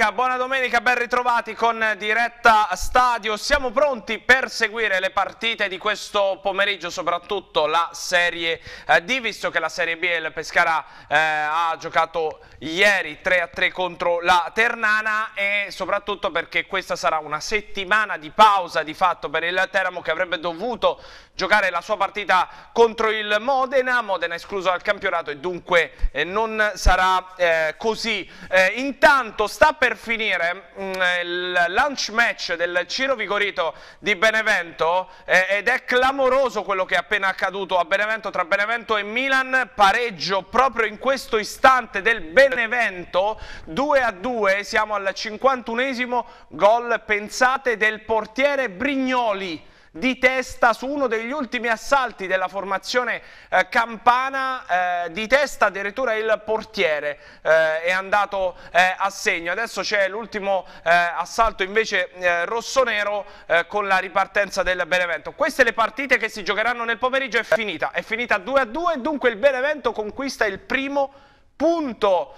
domenica, buona domenica, ben ritrovati con diretta stadio. Siamo pronti per seguire le partite di questo pomeriggio, soprattutto la Serie eh, D, visto che la Serie B il Pescara eh, ha giocato ieri 3-3 contro la Ternana e soprattutto perché questa sarà una settimana di pausa di fatto per il Teramo che avrebbe dovuto giocare la sua partita contro il Modena, Modena escluso dal campionato e dunque eh, non sarà eh, così. Eh, intanto sta per finire mh, mm, il lunch match del Ciro Vigorito di Benevento eh, ed è clamoroso quello che è appena accaduto a Benevento tra Benevento e Milan, pareggio proprio in questo istante del Benevento, 2 a 2, siamo al 51esimo gol, pensate, del portiere Brignoli di testa su uno degli ultimi assalti della formazione eh, campana, eh, di testa addirittura il portiere eh, è andato eh, a segno. Adesso c'è l'ultimo eh, assalto invece eh, rossonero con la ripartenza del Benevento. Queste le partite che si giocheranno nel pomeriggio è finita, è finita 2 a 2 dunque il Benevento conquista il primo punto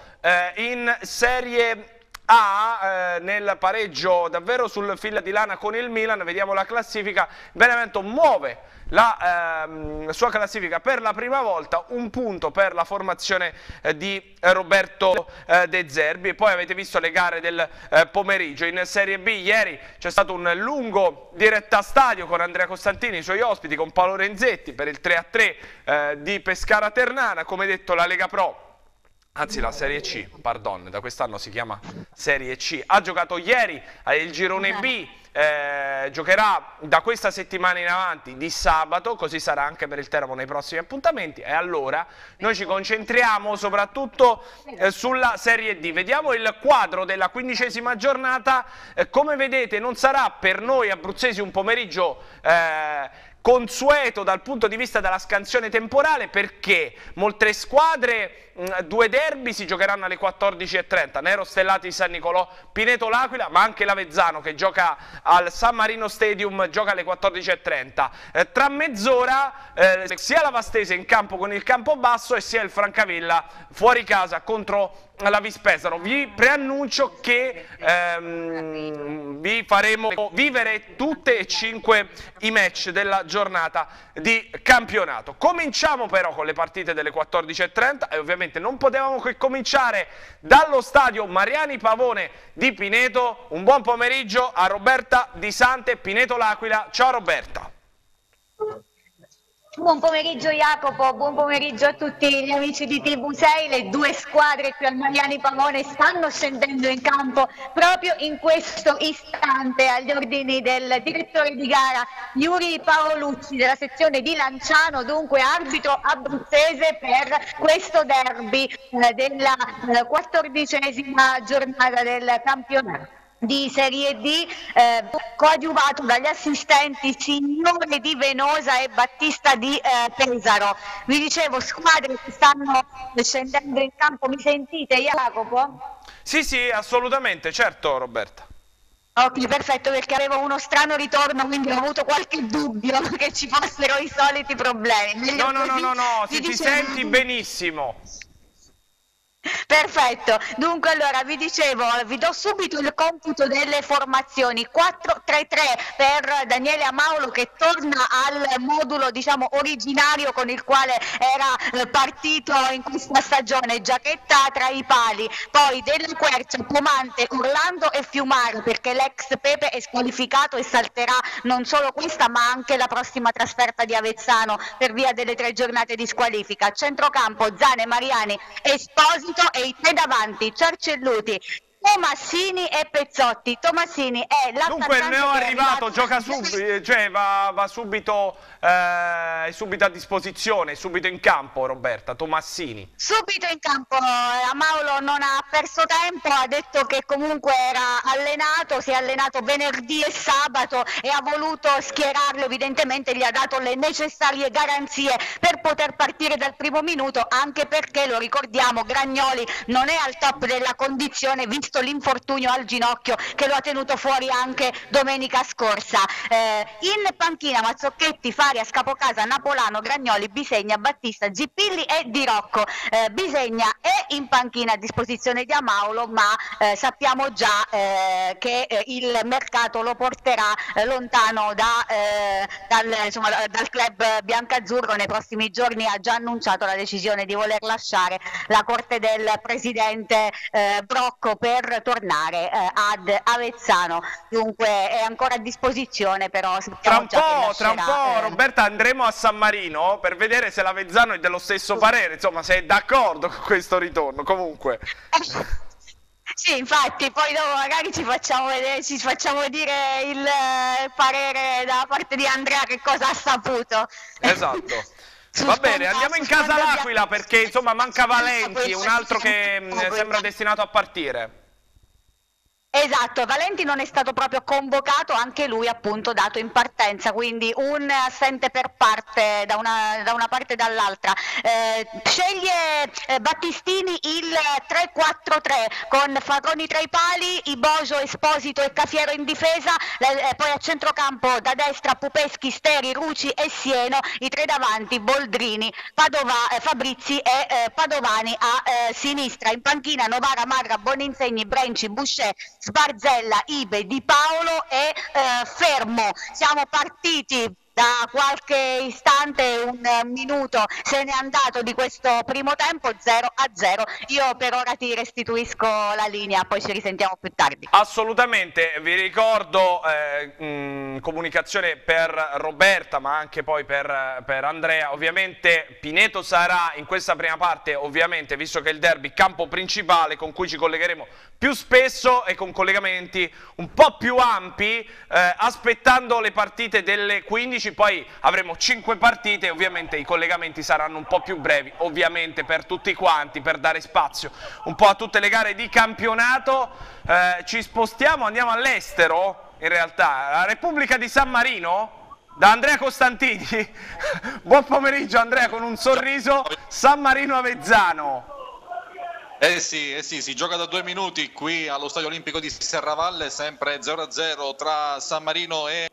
in Serie ha eh, nel pareggio davvero sul fila di lana con il Milan, vediamo la classifica, Benevento muove la ehm, sua classifica per la prima volta, un punto per la formazione eh, di Roberto eh, De Zerbi e poi avete visto le gare del eh, pomeriggio. In Serie B ieri c'è stato un lungo diretta stadio con Andrea Costantini, i suoi ospiti, con Paolo Renzetti per il 3-3 eh, di Pescara Ternana, come detto la Lega Pro anzi la Serie C, pardon, da quest'anno si chiama Serie C, ha giocato ieri il girone B, eh, giocherà da questa settimana in avanti di sabato, così sarà anche per il Teramo nei prossimi appuntamenti. E allora noi ci concentriamo soprattutto eh, sulla Serie D. Vediamo il quadro della quindicesima giornata, eh, come vedete non sarà per noi abruzzesi un pomeriggio eh, consueto dal punto di vista della scansione temporale perché molte squadre, due derby si giocheranno alle 14.30, Nero Stellati San Nicolò, Pineto L'Aquila, ma anche l'Avezzano che gioca al San Marino Stadium, gioca alle 14.30. Eh, tra mezz'ora eh, sia la Vastese in campo con il campo basso e sia il Francavilla fuori casa contro la Vispesaro. Vi preannuncio che ehm, vi faremo vivere tutte e cinque i match della giornata di campionato. Cominciamo però con le partite delle 14.30 e ovviamente non potevamo che cominciare dallo stadio Mariani Pavone di Pineto. Un buon pomeriggio a Roberta Di Sante, Pineto L'Aquila. Ciao Roberta. Buon pomeriggio Jacopo, buon pomeriggio a tutti gli amici di TV6, le due squadre qui al Mariani Pavone stanno scendendo in campo proprio in questo istante agli ordini del direttore di gara Yuri Paolucci della sezione di Lanciano, dunque arbitro abruzzese per questo derby eh, della eh, quattordicesima giornata del campionato di Serie D eh, coadiuvato dagli assistenti Signore di Venosa e Battista di eh, Pesaro. Vi dicevo squadre che stanno scendendo in campo, mi sentite Jacopo? Sì sì assolutamente, certo Roberta. Ok, perfetto, perché avevo uno strano ritorno, quindi ho avuto qualche dubbio che ci fossero i soliti problemi. Meglio no, no, no, no, no, si ti senti benissimo. Perfetto, dunque allora vi dicevo, vi do subito il computo delle formazioni. 4-3-3 per Daniele Amaulo che torna al modulo diciamo originario con il quale era eh, partito in questa stagione, Giacchetta tra i pali, poi Della Quercia, Pomante, Orlando e Fiumaro perché l'ex Pepe è squalificato e salterà non solo questa ma anche la prossima trasferta di Avezzano per via delle tre giornate di squalifica, centrocampo Zane, Mariani, Esposi e i tre davanti, Ciarcelluti, Tomassini e Pezzotti. Tomassini è l'attaccante Dunque il neo arrivato, gioca subito, cioè va, va subito, eh, subito, a disposizione, subito in campo Roberta, Tomassini. Subito in campo, eh, Amaulo non ha perso tempo, ha detto che comunque era allenato, si è allenato venerdì e sabato e ha voluto schierarlo, evidentemente gli ha dato le necessarie garanzie per poter partire dal primo minuto, anche perché, lo ricordiamo, Gragnoli non è al top della condizione, visto visto l'infortunio al ginocchio che lo ha tenuto fuori anche domenica scorsa. Eh, in panchina Mazzocchetti, Faria, Scapocasa, Napolano, Gragnoli, Bisegna, Battista, Gippilli e Di Rocco. Eh, Bisegna è in panchina a disposizione di Amaulo, ma eh, sappiamo già eh, che eh, il mercato lo porterà eh, lontano da, dal, insomma, dal club biancazzurro nei prossimi giorni ha già annunciato la decisione di voler lasciare la corte del presidente Brocco per tornare eh, ad Avezzano. Dunque è ancora a disposizione, però tra un po', tra un po' eh... Roberta andremo a San Marino per vedere se l'Avezzano è dello stesso parere, insomma, se è d'accordo con questo ritorno. Comunque. Sì, infatti, poi dopo magari ci facciamo, vedere, ci facciamo dire il eh, parere da parte di Andrea che cosa ha saputo. Esatto. Va bene, andiamo in casa l'Aquila perché insomma manca Valenti, un altro che mm, sembra destinato a partire. Esatto, Valenti non è stato proprio convocato, anche lui appunto dato in partenza, quindi un assente per parte da una, da una parte e dall'altra. Eh, sceglie eh, Battistini il 3-4-3 con Farroni tra i pali, Iboso, Esposito e Cafiero in difesa, eh, poi a centrocampo da destra Pupeschi, Steri, Ruci e Sieno, i tre davanti Boldrini, Padova, eh, Fabrizi e eh, Padovani a eh, sinistra. In panchina Novara, Marra, Boninsegni, Brenci, Boucher, Sbarzella, Ibe, Di Paolo e eh, Fermo. Siamo partiti da qualche istante, un minuto, se n'è andato di questo primo tempo 0 a 0. Io per ora ti restituisco la linea, poi ci risentiamo più tardi. Assolutamente, vi ricordo eh, mh, comunicazione per Roberta ma anche poi per, per, Andrea, ovviamente Pineto sarà in questa prima parte, ovviamente visto che il derby campo principale con cui ci collegheremo più spesso e con collegamenti un po' più ampi, eh, aspettando le partite delle 15 15, poi avremo 5 partite ovviamente i collegamenti saranno un po' più brevi, ovviamente per tutti quanti, per dare spazio un po' a tutte le gare di campionato. Eh, ci spostiamo, andiamo all'estero, in realtà, la Repubblica di San Marino, da Andrea Costantini. Buon pomeriggio Andrea con un sorriso, San Marino Avezzano. Eh sì, eh sì, si gioca da due minuti qui allo Stadio Olimpico di Serravalle, sempre 0-0 tra San Marino e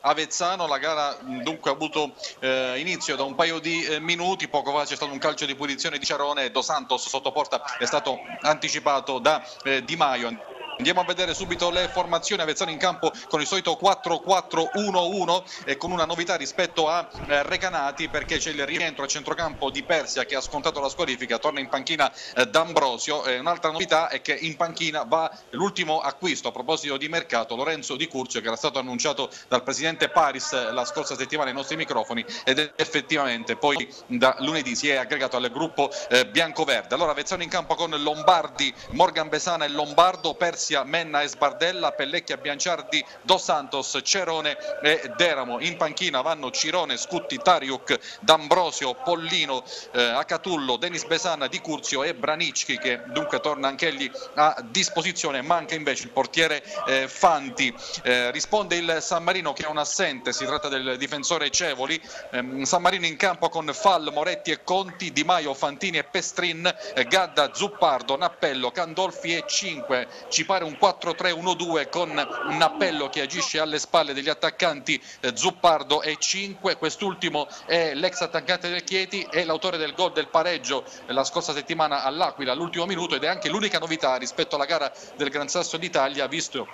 Avezzano. La gara dunque ha avuto eh, inizio da un paio di eh, minuti, poco fa c'è stato un calcio di punizione di Ciarone, Dos Santos sotto porta è stato anticipato da eh, Di Maio. Andiamo a vedere subito le formazioni Avezzano in campo con il solito 4-4-1-1 e con una novità rispetto a eh, Recanati perché c'è il rientro a centrocampo di Persia che ha scontato la squalifica, torna in panchina eh, D'Ambrosio. Eh, un'altra novità è che in panchina va l'ultimo acquisto a proposito di mercato, Lorenzo Di Curzio che era stato annunciato dal presidente Paris la scorsa settimana ai nostri microfoni ed effettivamente poi da lunedì si è aggregato al gruppo bianco-verde. Allora Avezzano in campo con Lombardi, Morgan Besana e Lombardo, Persia Venezia, Menna e Sbardella, Pellecchia, Bianciardi, Dos Santos, Cerone e Deramo. In panchina vanno Cirone, Scutti, Tariuk, D'Ambrosio, Pollino, eh, Acatullo, Denis Besana, Di Curzio e Branicchi che dunque torna anch'egli a disposizione. Manca invece il portiere eh, Fanti. Eh, risponde il San Marino che è un assente, si tratta del difensore Cevoli. Ehm, San Marino in campo con Fall, Moretti e Conti, Di Maio, Fantini e Pestrin, eh, Gadda, Zuppardo, Nappello, Candolfi e 5. Ci fare un 4-3-1-2 con un appello che agisce alle spalle degli attaccanti eh, Zuppardo e 5, quest'ultimo è l'ex attaccante del Chieti e l'autore del gol del pareggio la scorsa settimana all'Aquila all'ultimo minuto ed è anche l'unica novità rispetto alla gara del Gran Sasso d'Italia visto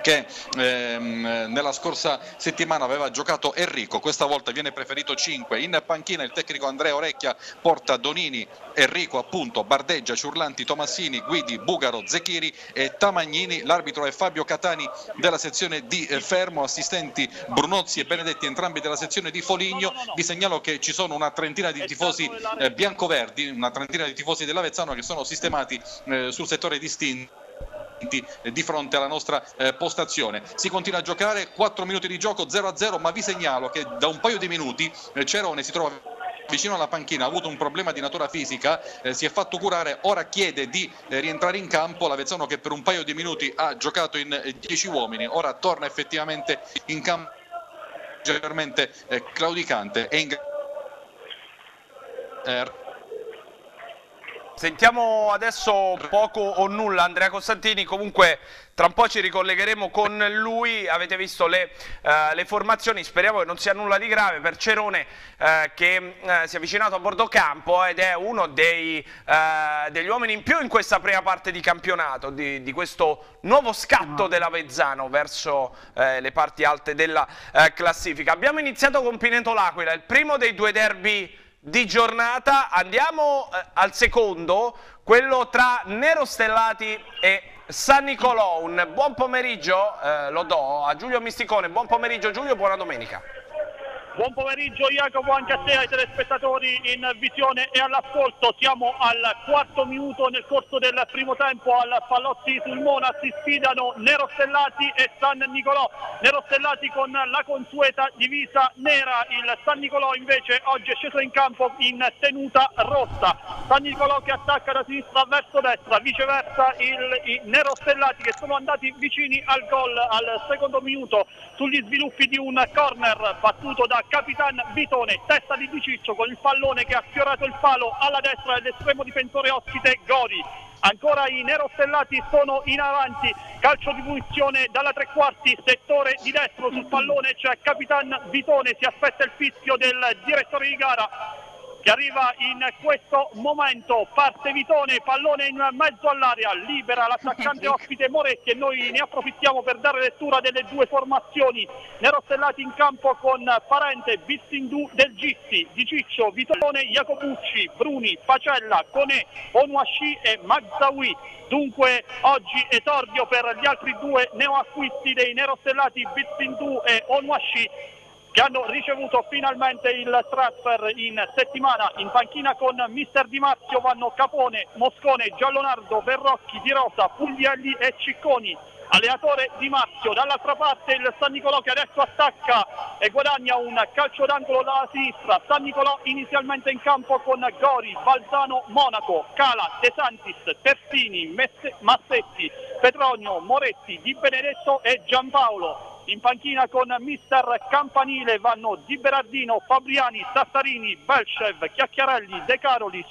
che ehm, nella scorsa settimana aveva giocato Enrico, questa volta viene preferito 5, in panchina il tecnico Andrea Orecchia porta Donini, Enrico appunto, Bardeggia, Ciurlanti, Tomassini, Guidi, Bugaro, Zechiri e Tamagnini, l'arbitro è Fabio Catani della sezione di eh, Fermo, assistenti Brunozzi e Benedetti entrambi della sezione di Foligno, vi segnalo che ci sono una trentina di tifosi eh, biancoverdi, una trentina di tifosi dell'Avezzano che sono sistemati eh, sul settore distinto di fronte alla nostra eh, postazione. Si continua a giocare, 4 minuti di gioco 0-0, ma vi segnalo che da un paio di minuti eh, Cerone si trova vicino alla panchina, ha avuto un problema di natura fisica, eh, si è fatto curare, ora chiede di eh, rientrare in campo, l'Avezzano che per un paio di minuti ha giocato in 10 eh, uomini, ora torna effettivamente in campo leggermente eh, claudicante e in Sentiamo adesso poco o nulla. Andrea Costantini, comunque tra un po' ci ricollegheremo con lui, avete visto le, uh, le formazioni, speriamo che non sia nulla di grave per Cerone uh, che uh, si è avvicinato a bordo campo ed è uno dei, degli uomini in più in questa prima parte di campionato, di, di questo nuovo scatto della Vezzano verso le parti alte della classifica. Abbiamo iniziato con Pineto L'Aquila, il primo dei due derby di giornata. Andiamo eh, al secondo, quello tra Nero Stellati e San Nicolò. Un buon pomeriggio, eh, lo do a Giulio Misticone. Buon pomeriggio Giulio, buona domenica. Buon pomeriggio Jacopo anche a te, ai telespettatori in visione e all'ascolto. Siamo al quarto minuto nel corso del primo tempo al Pallozzi sul Mona. Si sfidano Nerostellati e San Nicolò. Nerostellati con la consueta divisa nera. Il San Nicolò invece oggi è sceso in campo in tenuta rossa. San Nicolò che attacca da sinistra verso destra. Viceversa il, i Nerostellati che sono andati vicini al gol al secondo minuto sugli sviluppi di un corner battuto da Capitan Vitone, testa di Di Ciccio con il pallone che ha sfiorato il palo alla destra dell'estremo difensore ospite Gori. Ancora i nerostellati sono in avanti, calcio di punizione dalla tre quarti, settore di destro sul pallone c'è Capitan Vitone, si aspetta il fischio del direttore di gara che arriva in questo momento, parte Vitone, pallone in mezzo all'area, libera l'attaccante ospite Moretti e noi ne approfittiamo per dare lettura delle due formazioni, nerostellati in campo con Parente, Bissindu del Gitti, Di Ciccio, Vitone, Jacobucci, Bruni, Pacella, Conè, Onuasci e Magzawi. Dunque oggi esordio per gli altri due neoacquisti dei nerostellati Bissindu e Onuasci che hanno ricevuto finalmente il transfer in settimana in panchina con mister Di Marzio vanno Capone, Moscone, Giallonardo, Verrocchi, Di Rosa, Puglielli e Cicconi. Allenatore Di Marzio, dall'altra parte il San Nicolò che adesso attacca e guadagna un calcio d'angolo dalla sinistra, San Nicolò inizialmente in campo con Gori, Balzano, Monaco, Cala, De Santis, Tersini, Massetti, Petronio, Moretti, Di Benedetto e Giampaolo in panchina con mister Campanile vanno Di Berardino, Fabriani, Tassarini, Belchev, Chiacchiarelli, De Carolis,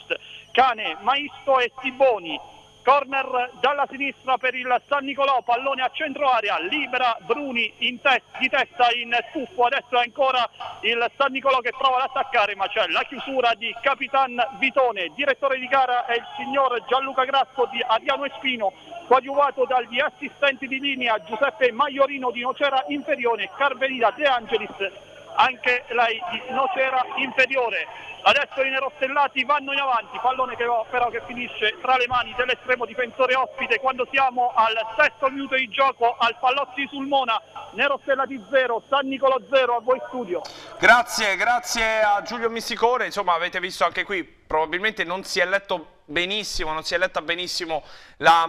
Cane, Maisto e Tiboni. Corner dalla sinistra per il San Nicolò, pallone a centro area, libera Bruni te di testa in tuffo, adesso è ancora il San Nicolò che prova ad attaccare ma c'è la chiusura di Capitan Vitone, direttore di gara è il signor Gianluca Grasso di Ariano Espino, coadiuvato dagli assistenti di linea Giuseppe Maiorino di Nocera Inferiore, Carvenida De Angelis, anche lei Nocera Inferiore. Adesso i nerostellati vanno in avanti, pallone che però che finisce tra le mani dell'estremo difensore ospite quando siamo al sesto minuto di gioco al Pallozzi sul Mona, nerostellati 0, San Nicolo 0 a voi studio. Grazie, grazie a Giulio Missicone, insomma avete visto anche qui, probabilmente non si è letto benissimo, non si è letta benissimo la,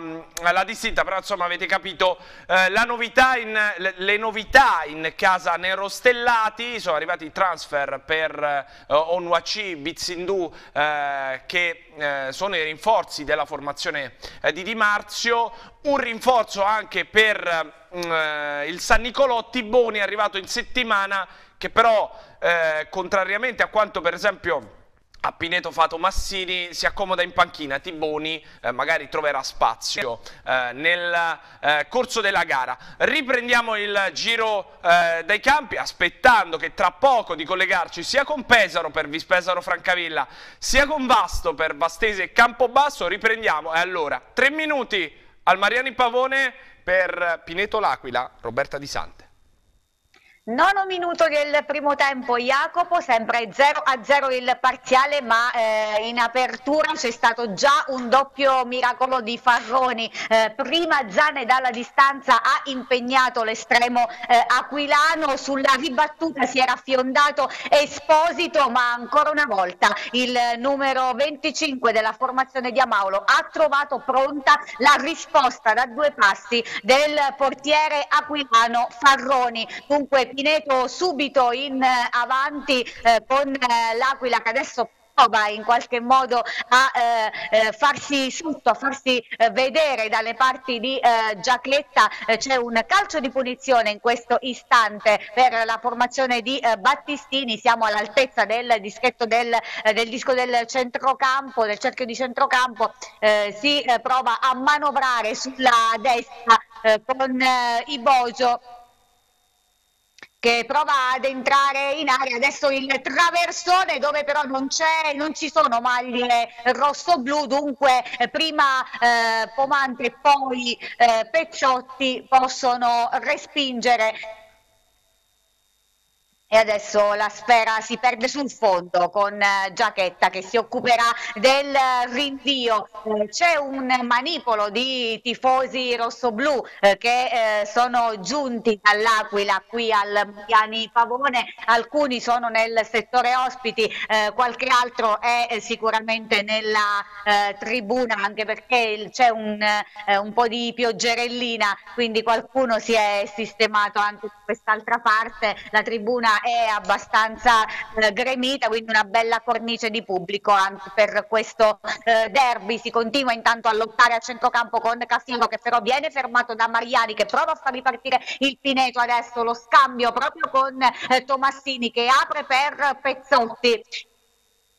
la distinta, però insomma avete capito eh, novità in, le, le, novità in casa Nerostellati, sono arrivati i transfer per eh, Onwaci, Bizindu eh, che eh, sono i rinforzi della formazione eh, di Di Marzio, un rinforzo anche per mm, eh, il San Nicolò, Tiboni arrivato in settimana che però contrariamente a quanto per esempio a Pineto Fato Massini si accomoda in panchina, Tiboni eh, magari troverà spazio eh, nel eh, corso della gara. Riprendiamo il giro eh, dai campi aspettando che tra poco di collegarci sia con Pesaro per Vispesaro Francavilla sia con Vasto per Vastese e Campobasso. Riprendiamo e allora tre minuti al Mariani Pavone per Pineto L'Aquila, Roberta Di Sante. Nono minuto del primo tempo Jacopo, sempre 0 a 0 il parziale ma eh, in apertura c'è stato già un doppio miracolo di Farroni, eh, prima Zane dalla distanza ha impegnato l'estremo eh, aquilano, sulla ribattuta si era fiondato Esposito ma ancora una volta il numero 25 della formazione di Amaulo ha trovato pronta la risposta da due passi del portiere aquilano Farroni, dunque Pineto subito in eh, avanti eh, con eh, l'Aquila che adesso prova in qualche modo a eh, farsi sotto, a farsi eh, vedere dalle parti di eh, Giacletta. C'è un calcio di punizione in questo istante per la formazione di Battistini. Siamo all'altezza del del, del, disco del centrocampo, del cerchio di centrocampo. si prova a manovrare sulla destra con Ibojo che prova ad entrare in area, adesso il traversone dove però non, non ci sono maglie rosso-blu, dunque eh, prima eh, Pomante e poi eh, Pecciotti possono respingere e adesso la sfera si perde sul fondo con eh, Giacchetta che si occuperà del rinvio. Eh, c'è un manipolo di tifosi rossoblù eh, che eh, sono giunti dall'Aquila qui al Piani Pavone, alcuni sono nel settore ospiti, eh, qualche altro è eh, sicuramente nella tribuna anche perché c'è un, un, po' di pioggerellina, quindi qualcuno si è sistemato anche da quest'altra parte. La tribuna è abbastanza eh, gremita, quindi una bella cornice di pubblico anche per questo eh, derby. Si continua intanto a lottare a centrocampo con Cassino che però viene fermato da Mariani che prova a far ripartire il Pineto. Adesso, lo scambio proprio con eh, Tomassini che apre per Pezzotti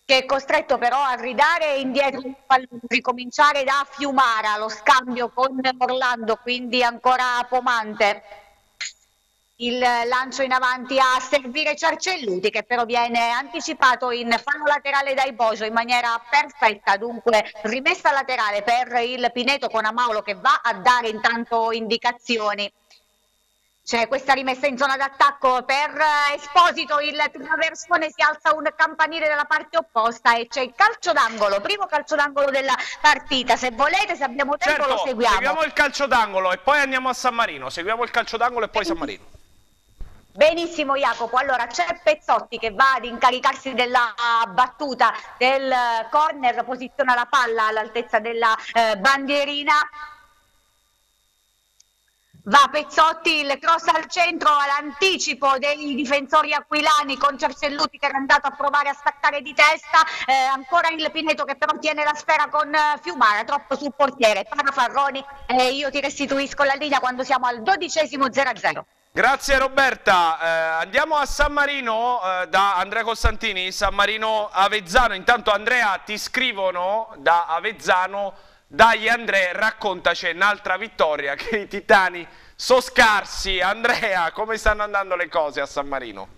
che è costretto però a ridare indietro il pallone, ricominciare da Fiumara, lo scambio con Orlando, quindi ancora Pomante il lancio in avanti a servire Ciarcelluti che però viene anticipato in fallo laterale dai Bojo in maniera perfetta dunque rimessa laterale per il Pineto con Amaulo che va a dare intanto indicazioni c'è questa rimessa in zona d'attacco per Esposito, il traversone si alza un campanile dalla parte opposta e c'è il calcio d'angolo, primo calcio d'angolo della partita. Se volete, se abbiamo tempo certo, lo seguiamo. Seguiamo il calcio d'angolo e poi andiamo a San Marino. Seguiamo il calcio d'angolo e poi San Marino. Benissimo Jacopo, allora c'è Pezzotti che va ad incaricarsi della battuta del corner, posiziona la palla all'altezza della eh, bandierina. Va Pezzotti, il cross al centro all'anticipo dei difensori aquilani con Cercelluti che era andato a provare a staccare di testa, eh, ancora il Pineto che però tiene la sfera con eh, Fiumara, troppo sul portiere, Parafarroni e eh, io ti restituisco la linea quando siamo al dodicesimo 0-0. Grazie Roberta, eh, andiamo a San Marino eh, da Andrea Costantini, San Marino Avezzano, intanto Andrea ti scrivono da Avezzano, dai Andrea raccontaci un'altra vittoria che i titani sono scarsi, Andrea come stanno andando le cose a San Marino?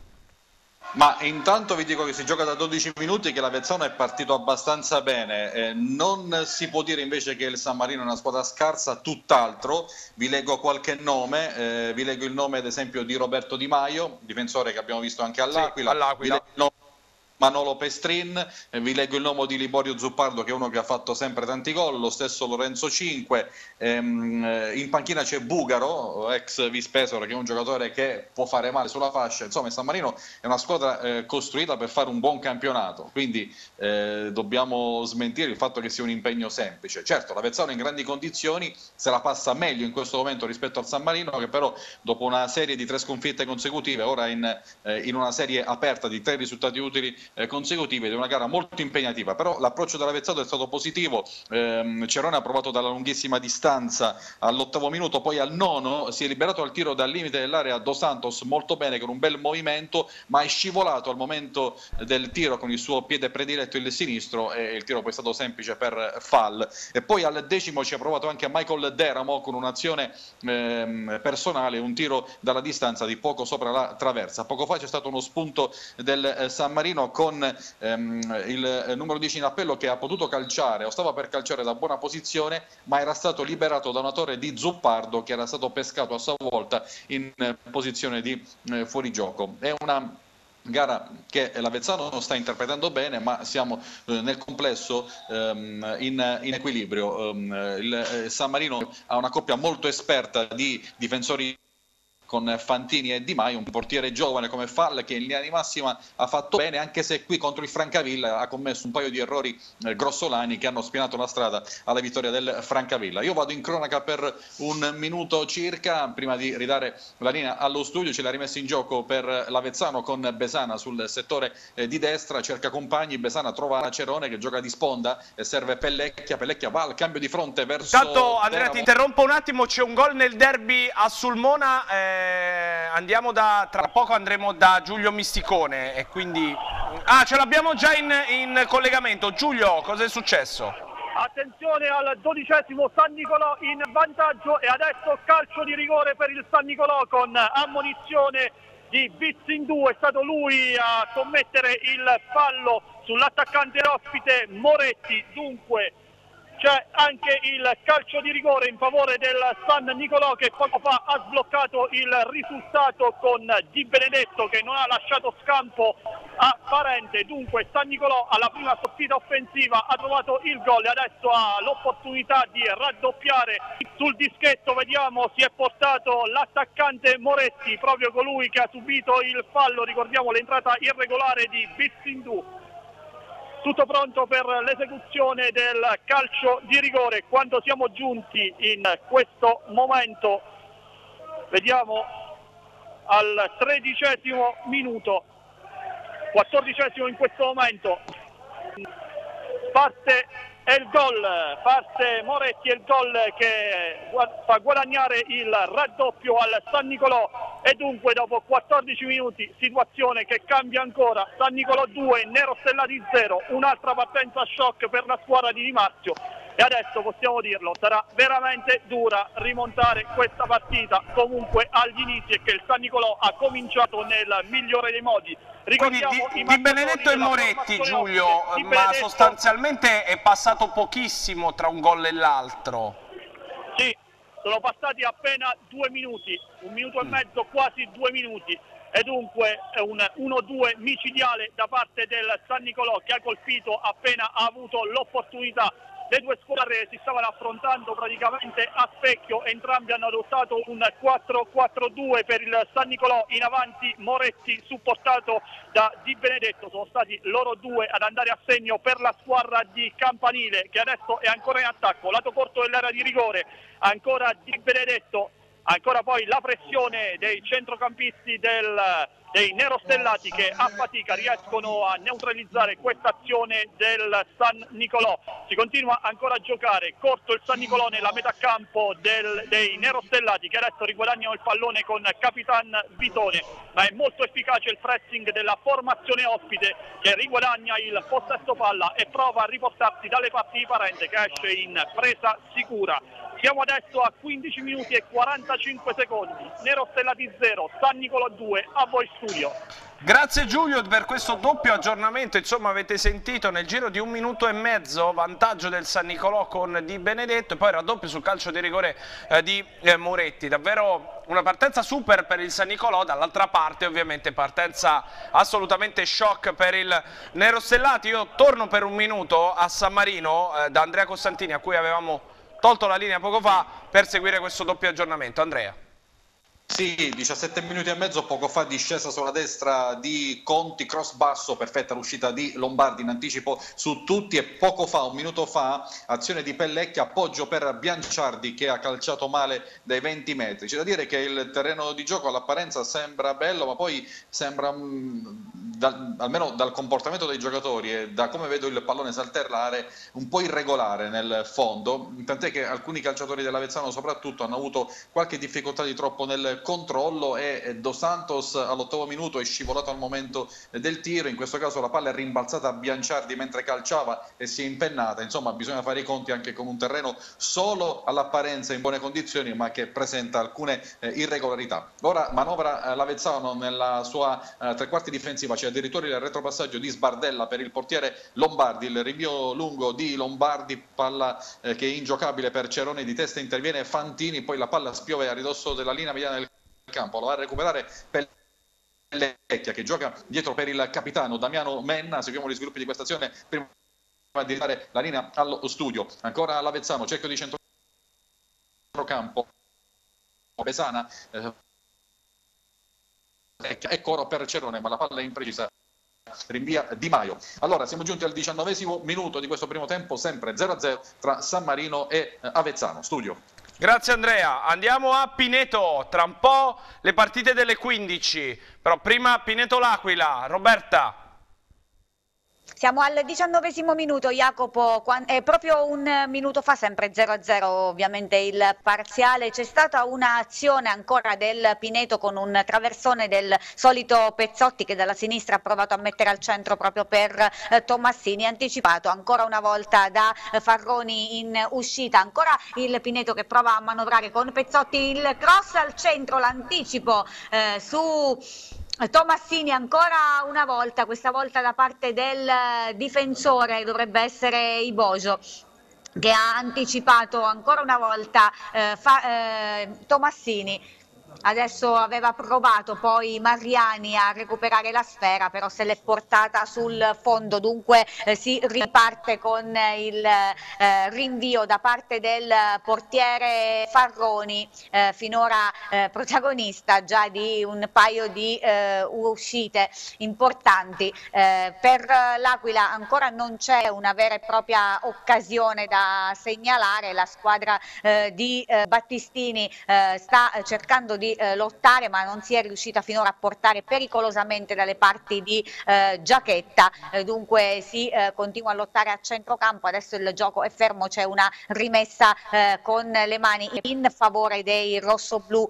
Ma intanto vi dico che si gioca da 12 minuti che l'Avezzano è partito abbastanza bene, eh, non si può dire invece che il San Marino è una squadra scarsa, tutt'altro, vi leggo qualche nome, eh, vi leggo il nome ad esempio di Roberto Di Maio, difensore che abbiamo visto anche all'Aquila, sì, all'Aquila. Manolo Pestrin, eh, vi leggo il nome di Liborio Zuppardo che è uno che ha fatto sempre tanti gol, lo stesso Lorenzo Cinque, ehm, eh, in panchina c'è Bugaro, ex Vispesoro che è un giocatore che può fare male sulla fascia, insomma San Marino è una squadra eh, costruita per fare un buon campionato, quindi eh, dobbiamo smentire il fatto che sia un impegno semplice. Certo, l'Avezzano in grandi condizioni, se la passa meglio in questo momento rispetto al San Marino che però dopo una serie di tre sconfitte consecutive, ora in, eh, in una serie aperta di tre risultati utili, eh, consecutive è una gara molto impegnativa, però l'approccio dell'Avezzato è stato positivo, ehm, Cerone ha provato dalla lunghissima distanza all'ottavo minuto, poi al nono si è liberato al tiro dal limite dell'area Dos Santos molto bene con un bel movimento, ma è scivolato al momento del tiro con il suo piede prediletto il sinistro e il tiro poi è stato semplice per fall. E poi al decimo ci ha provato anche Michael Deramo con un'azione ehm, personale, un tiro dalla distanza di poco sopra la traversa. Poco fa c'è stato uno spunto del eh, San Marino con ehm, il eh, numero 10 in appello che ha potuto calciare o stava per calciare da buona posizione ma era stato liberato da una torre di Zuppardo che era stato pescato a sua volta in eh, posizione di eh, fuorigioco. È una gara che l'Avezzano sta interpretando bene ma siamo eh, nel complesso ehm, in, equilibrio. Um, il San Marino ha una coppia molto esperta di difensori con Fantini e Di Maio, un portiere giovane come Fall che in linea di massima ha fatto bene, anche se qui contro il Francavilla ha commesso un paio di errori eh, grossolani che hanno spianato la strada alla vittoria del Francavilla. Io vado in cronaca per un minuto circa, prima di ridare la linea allo studio, ce l'ha rimessa in gioco per l'Avezzano con Besana sul settore eh, di destra, cerca compagni, Besana trova Acerone che gioca di sponda e serve Pellecchia, Pellecchia va al cambio di fronte verso... Intanto Andrea Teramo. ti interrompo un attimo, c'è un gol nel derby a Sulmona, eh, andiamo da, tra poco andremo da Giulio Misticone e quindi... Ah, ce l'abbiamo già in, in collegamento. Giulio, cosa è successo? Attenzione al dodicesimo San Nicolò in vantaggio e adesso calcio di rigore per il San Nicolò con ammonizione di Bizzindù, è stato lui a commettere il fallo sull'attaccante ospite Moretti, dunque c'è anche il calcio di rigore in favore del San Nicolò che poco fa ha sbloccato il risultato con Di Benedetto che non ha lasciato scampo a Parente, dunque San Nicolò alla prima sortita offensiva ha trovato il gol e adesso ha l'opportunità di raddoppiare. Sul dischetto, vediamo si è portato l'attaccante Moretti, proprio colui che ha subito il fallo, ricordiamo l'entrata irregolare di Bizzindù tutto pronto per l'esecuzione del calcio di rigore. Quando siamo giunti in questo momento vediamo al tredicesimo minuto quattordicesimo in questo momento. Parte è il gol, parte Moretti è il gol che fa guadagnare il raddoppio al San Nicolò. E dunque dopo 14 minuti situazione che cambia ancora, San Nicolò 2, Nero Stellati 0, un'altra partenza shock per la squadra di Di Marzio e adesso possiamo dirlo, sarà veramente dura rimontare questa partita comunque agli inizi e che il San Nicolò ha cominciato nel migliore dei modi. Quindi di, di Benedetto e Moretti Giulio, ma sostanzialmente è passato pochissimo tra un gol e l'altro. Sì, sono passati appena due minuti, un minuto e mm. mezzo, quasi due minuti e dunque è un 1-2 micidiale da parte del San Nicolò che ha colpito appena ha avuto l'opportunità le due squadre si stavano affrontando praticamente a specchio, entrambi hanno adottato un 4-4-2 per il San Nicolò, in avanti Moretti supportato da Di Benedetto, sono stati loro due ad andare a segno per la squadra di Campanile che adesso è ancora in attacco, lato corto dell'area di rigore, ancora Di Benedetto, ancora poi la pressione dei centrocampisti del dei nerostellati che a fatica riescono a neutralizzare questa azione del San Nicolò. Si continua ancora a giocare, corto il San Nicolò nella metà campo del, dei nerostellati che adesso riguadagnano il pallone con Capitan Vitone, ma è molto efficace il pressing della formazione ospite che riguadagna il possesso palla e prova a riportarsi dalle parti di Parente che esce in presa sicura. Siamo adesso a 15 minuti e 45 secondi. Nero Stellati 0, San Nicolò 2, a voi studio. Grazie Giulio per questo doppio aggiornamento, insomma avete sentito nel giro di un minuto e mezzo vantaggio del San Nicolò con Di Benedetto e poi raddoppio sul calcio di rigore eh, di eh, Moretti, davvero una partenza super per il San Nicolò, dall'altra parte ovviamente partenza assolutamente shock per il Nero Stellati, io torno per un minuto a San Marino eh, da Andrea Costantini a cui avevamo tolto la linea poco fa per seguire questo doppio aggiornamento. Andrea. Sì, 17 minuti e mezzo, poco fa discesa sulla destra di Conti, cross basso, perfetta l'uscita di Lombardi in anticipo su tutti e poco fa, un minuto fa, azione di Pellecchia, appoggio per Bianciardi che ha calciato male dai 20 metri. C'è da dire che il terreno di gioco all'apparenza sembra bello, ma poi sembra, mm, da, almeno dal comportamento dei giocatori e da come vedo il pallone saltellare, un po' irregolare nel fondo, tant'è che alcuni calciatori dell'Avezzano soprattutto hanno avuto qualche difficoltà di troppo nel controllo e Dos Santos all'ottavo minuto è scivolato al momento del tiro, in questo caso la palla è rimbalzata a Bianciardi mentre calciava e si è impennata, insomma bisogna fare i conti anche con un terreno solo all'apparenza in buone condizioni ma che presenta alcune eh, irregolarità. Ora manovra eh, l'Avezzano nella sua eh, tre quarti difensiva, c'è addirittura il retropassaggio di Sbardella per il portiere Lombardi, il rinvio lungo di Lombardi, palla eh, che è ingiocabile per Cerone di testa interviene Fantini, poi la palla spiove a ridosso della linea mediana del campo, lo va a recuperare Pellecchia che gioca dietro per il capitano Damiano Menna, seguiamo gli sviluppi di questa azione prima di dare la linea allo studio, ancora l'Avezzano, cerchio di centrocampo, Besana, eh, e coro per Cerone, ma la palla è imprecisa rinvia Di Maio. Allora siamo giunti al diciannovesimo minuto di questo primo tempo, sempre 0-0 tra San Marino e eh, Avezzano. Studio. Grazie Andrea, andiamo a Pineto, tra un po' le partite delle 15, però prima Pineto L'Aquila, Roberta. Siamo al diciannovesimo minuto, Jacopo, è proprio un minuto fa, sempre 0-0 ovviamente il parziale, c'è stata un'azione ancora del Pineto con un traversone del solito Pezzotti che dalla sinistra ha provato a mettere al centro proprio per eh, Tomassini, anticipato ancora una volta da Farroni in uscita, ancora il Pineto che prova a manovrare con Pezzotti il cross al centro, l'anticipo eh, su Tomassini ancora una volta, questa volta da parte del difensore, dovrebbe essere Ibojo che ha anticipato ancora una volta eh, fa, eh, Tomassini Adesso aveva provato poi Mariani a recuperare la sfera, però se l'è portata sul fondo, dunque eh, si riparte con il eh, rinvio da parte del portiere Farroni, eh, finora eh, protagonista già di un paio di eh, uscite importanti. Eh, per l'Aquila ancora non c'è una vera e propria occasione da segnalare, la squadra di Battistini sta cercando di eh, lottare ma non si è riuscita finora a portare pericolosamente dalle parti di eh, Giacchetta, eh, dunque si eh, continua a lottare a centrocampo, adesso il gioco è fermo, c'è una rimessa eh, con le mani in favore dei rossoblù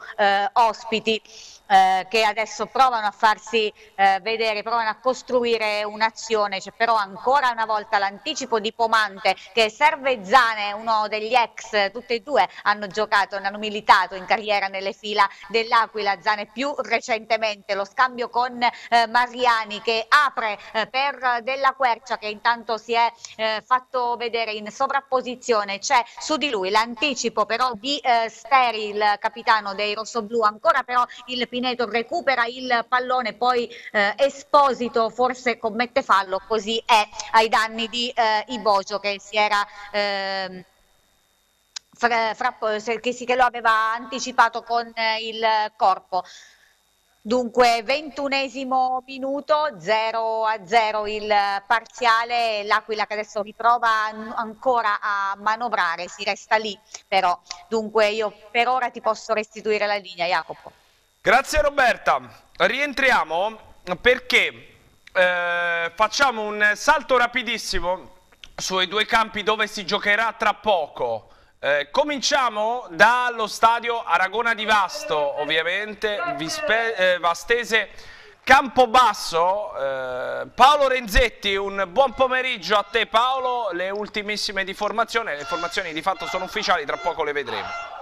ospiti eh, che adesso provano a farsi eh, vedere, provano a costruire un'azione, c'è però ancora una volta l'anticipo di Pomante che serve Zane, uno degli ex, tutti e due hanno giocato, hanno militato in carriera nelle fila dell'Aquila, Zane più recentemente. Lo scambio con eh, Mariani che apre eh, per Della Quercia che intanto si è eh, fatto vedere in sovrapposizione, c'è su di lui l'anticipo però di eh, Steri, il capitano dei rossoblù, ancora però il Pineto recupera il pallone, poi eh, Esposito forse commette fallo, così è ai danni di eh, Ibocio che si era... Eh, fra, fra, che, che lo aveva anticipato con il corpo. Dunque, ventunesimo minuto, 0 a 0 il parziale, l'Aquila che adesso riprova ancora a manovrare, si resta lì però. Dunque io per ora ti posso restituire la linea, Jacopo. Grazie Roberta. Rientriamo perché eh, facciamo un salto rapidissimo sui due campi dove si giocherà tra poco. Eh, cominciamo dallo stadio Aragona di Vasto, ovviamente, Vispe eh, Vastese Campobasso. Eh, Paolo Renzetti, un buon pomeriggio a te Paolo, le ultimissime di formazione, le formazioni di fatto sono ufficiali, tra poco le vedremo.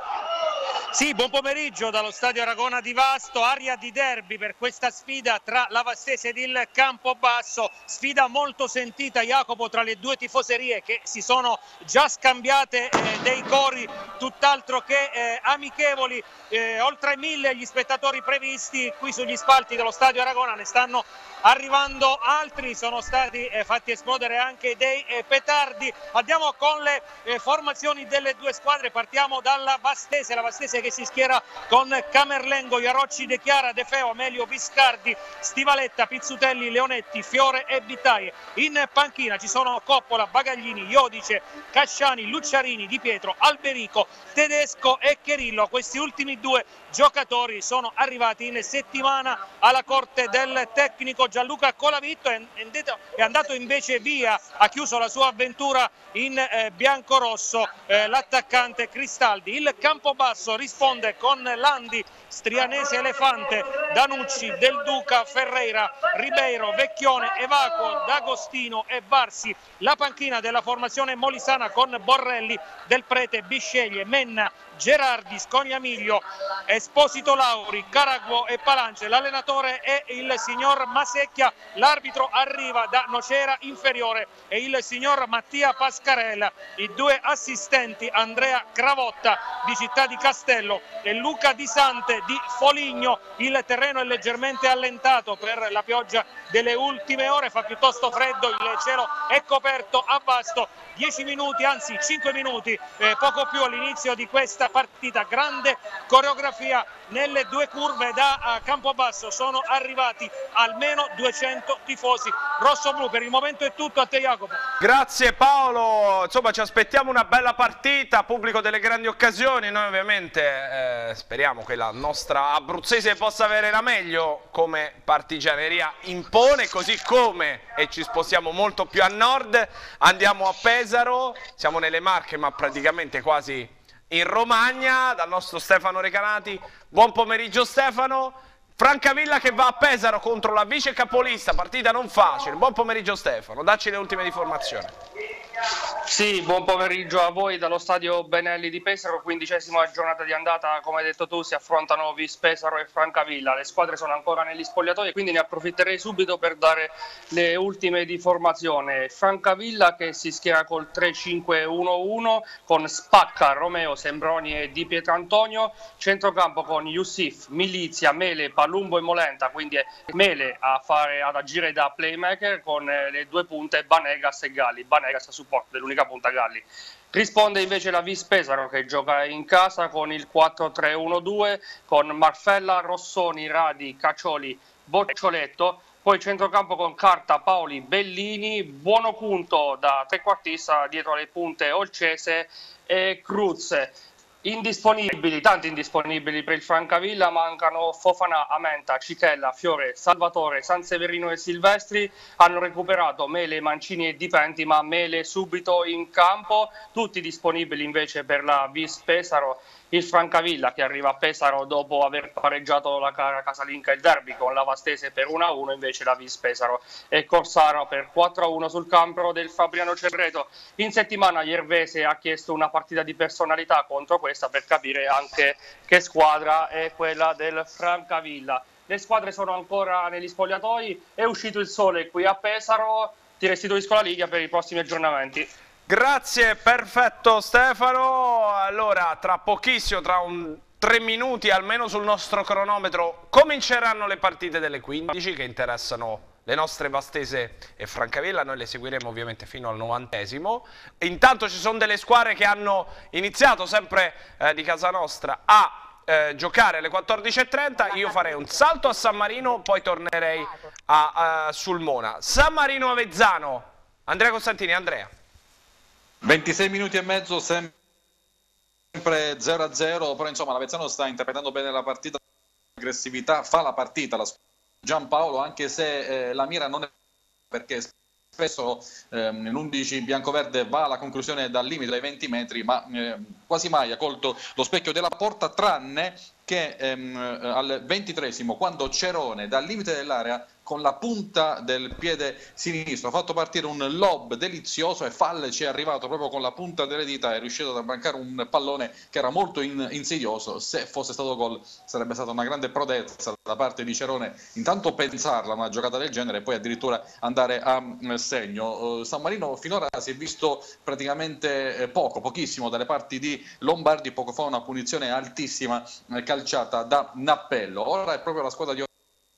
Sì, buon pomeriggio dallo stadio Aragona di Vasto, aria di derby per questa sfida tra la Vastese ed il Campobasso, sfida molto sentita Jacopo tra le due tifoserie che si sono già scambiate eh, dei cori tutt'altro che eh, amichevoli, eh, oltre mille gli spettatori previsti qui sugli spalti dello stadio Aragona, ne stanno arrivando altri, sono stati eh, fatti esplodere anche dei eh, petardi. Andiamo con le eh, formazioni delle due squadre, partiamo dalla Vastese, la Vastese che si schiera con Camerlengo, Iarocci, De Chiara, De Feo, Amelio Viscardi, Stivaletta, Pizzutelli, Leonetti, Fiore e Bittaie. In panchina ci sono Coppola, Bagaglini, Iodice, Casciani, Lucciarini, Di Pietro, Alberico, Tedesco e Cherillo. Questi ultimi due giocatori sono arrivati in settimana alla corte del tecnico Gianluca Colavitto, è andato invece via, ha chiuso la sua avventura in eh, bianco-rosso eh, l'attaccante Cristaldi. Il Campobasso risponde con Landi, Strianese Elefante, Danucci, Del Duca, Ferreira, Ribeiro, Vecchione, Evacuo, D'Agostino e Varsi. La panchina della formazione molisana con Borrelli, Del Prete, Bisceglie, Menna, Gerardi, Scognamiglio, Esposito Lauri, Caraguo e Palance. L'allenatore è il signor Masecchia, l'arbitro arriva da Nocera Inferiore e il signor Mattia Pascarella. I due assistenti Andrea Cravotta di Città di Castello e Luca Di Sante di Foligno. Il terreno è leggermente allentato per la pioggia delle ultime ore, fa piuttosto freddo, il cielo è coperto a vasto. 10 minuti, anzi 5 minuti, eh, poco più all'inizio di questa questa partita. Grande coreografia nelle due curve da Campobasso, sono arrivati almeno 200 tifosi rosso-blu. Per il momento è tutto, a te Jacopo. Grazie Paolo, insomma ci aspettiamo una bella partita, pubblico delle grandi occasioni, noi ovviamente eh, speriamo che la nostra abruzzese possa avere la meglio come partigianeria impone, così come, e ci spostiamo molto più a nord, andiamo a Pesaro, siamo nelle Marche ma praticamente quasi in Romagna, dal nostro Stefano Recanati. Buon pomeriggio Stefano. Francavilla che va a Pesaro contro la vice capolista, partita non facile. Buon pomeriggio Stefano, dacci le ultime informazioni. Sì, buon pomeriggio a voi dallo stadio Benelli di Pesaro, quindicesima giornata di andata, come hai detto tu, si affrontano Vis Pesaro e Francavilla, le squadre sono ancora negli spogliatoi, quindi ne approfitterei subito per dare le ultime di formazione. Francavilla che si schiera col 3-5-1-1 con Spacca, Romeo, Sembroni e Di Pietrantonio, centrocampo con Yusif, Milizia, Mele, Palumbo e Molenta, quindi è Mele fare, ad agire da playmaker con le due punte Banegas e Galli. Banegas a supporto dell'unica punta Galli. Risponde invece la Vis Pesaro che gioca in casa con il 4-3-1-2 con Marfella, Rossoni, Radi, Caccioli, Boccioletto, poi centrocampo con Carta, Paoli, Bellini, Buono Punto da trequartista dietro le punte Olcese e Cruz. Indisponibili, tanti indisponibili per il Francavilla, mancano Fofana, Amenta, Cichella, Fiore, Salvatore, San Severino e Silvestri, hanno recuperato Mele, Mancini e Dipenti, ma Mele subito in campo, tutti disponibili invece per la Vis Pesaro. Il Francavilla che arriva a Pesaro dopo aver pareggiato la cara casalinca il derby con la Vastese per 1-1 invece la Vis Pesaro e Corsaro per 4-1 sul campo del Fabriano Cerreto. In settimana Iervese ha chiesto una partita di personalità contro questa per capire anche che squadra è quella del Francavilla le squadre sono ancora negli spogliatoi è uscito il sole qui a Pesaro ti restituisco la Liga per i prossimi aggiornamenti Grazie, perfetto Stefano. Allora, tra pochissimo, tra un tre minuti almeno sul nostro cronometro, cominceranno le partite delle 15 che interessano le nostre Vastese e Francavilla, noi le seguiremo ovviamente fino al novantesimo. Intanto ci sono delle squadre che hanno iniziato sempre eh, di casa nostra a eh, giocare alle 14.30, io farei un salto a San Marino, poi tornerei a, a Sulmona. San Marino Avezzano, Andrea Costantini, Andrea. 26 minuti e mezzo, sempre 0-0, però insomma l'Avezzano sta interpretando bene la partita, l'aggressività, fa la partita la Giampaolo, anche se eh, la mira non è perché spesso eh, l'11 biancoverde va alla conclusione dal limite dai 20 metri, ma eh, quasi mai ha colto lo specchio della porta, tranne che ehm, al 23 quando Cerone dal limite dell'area con la punta del piede sinistro, ha fatto partire un lob delizioso e Falle ci è arrivato proprio con la punta delle dita, è riuscito ad abbancare un pallone che era molto in, insidioso, se fosse stato gol sarebbe stata una grande prodezza da parte di Cerone, intanto pensarla una giocata del genere e poi addirittura andare a mm, segno. Eh, San Marino finora si è visto praticamente eh, poco, pochissimo dalle parti di Lombardi, poco fa una punizione altissima eh, calciata da Nappello, ora è proprio la squadra di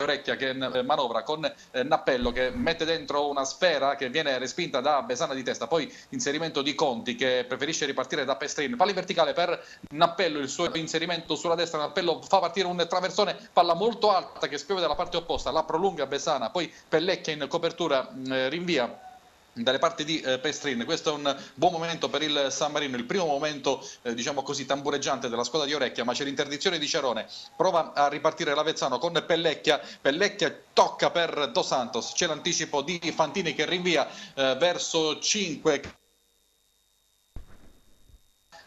Orecchia che eh, manovra con eh, Nappello che mette dentro una sfera che viene respinta da Besana di testa, poi inserimento di Conti che preferisce ripartire da Pestrin, palla verticale per Nappello, il suo inserimento sulla destra, Nappello fa partire un traversone, palla molto alta che spiove dalla parte opposta, la prolunga Besana, poi Pellecchia in copertura eh, rinvia dalle parti di eh, Pestrin. Questo è un buon momento per il San Marino, il primo momento eh, diciamo così tambureggiante della squadra di Orecchia, ma c'è l'interdizione di Cerone. Prova a ripartire l'Avezzano con Pellecchia, Pellecchia tocca per Dos Santos, c'è l'anticipo di Fantini che rinvia eh, verso 5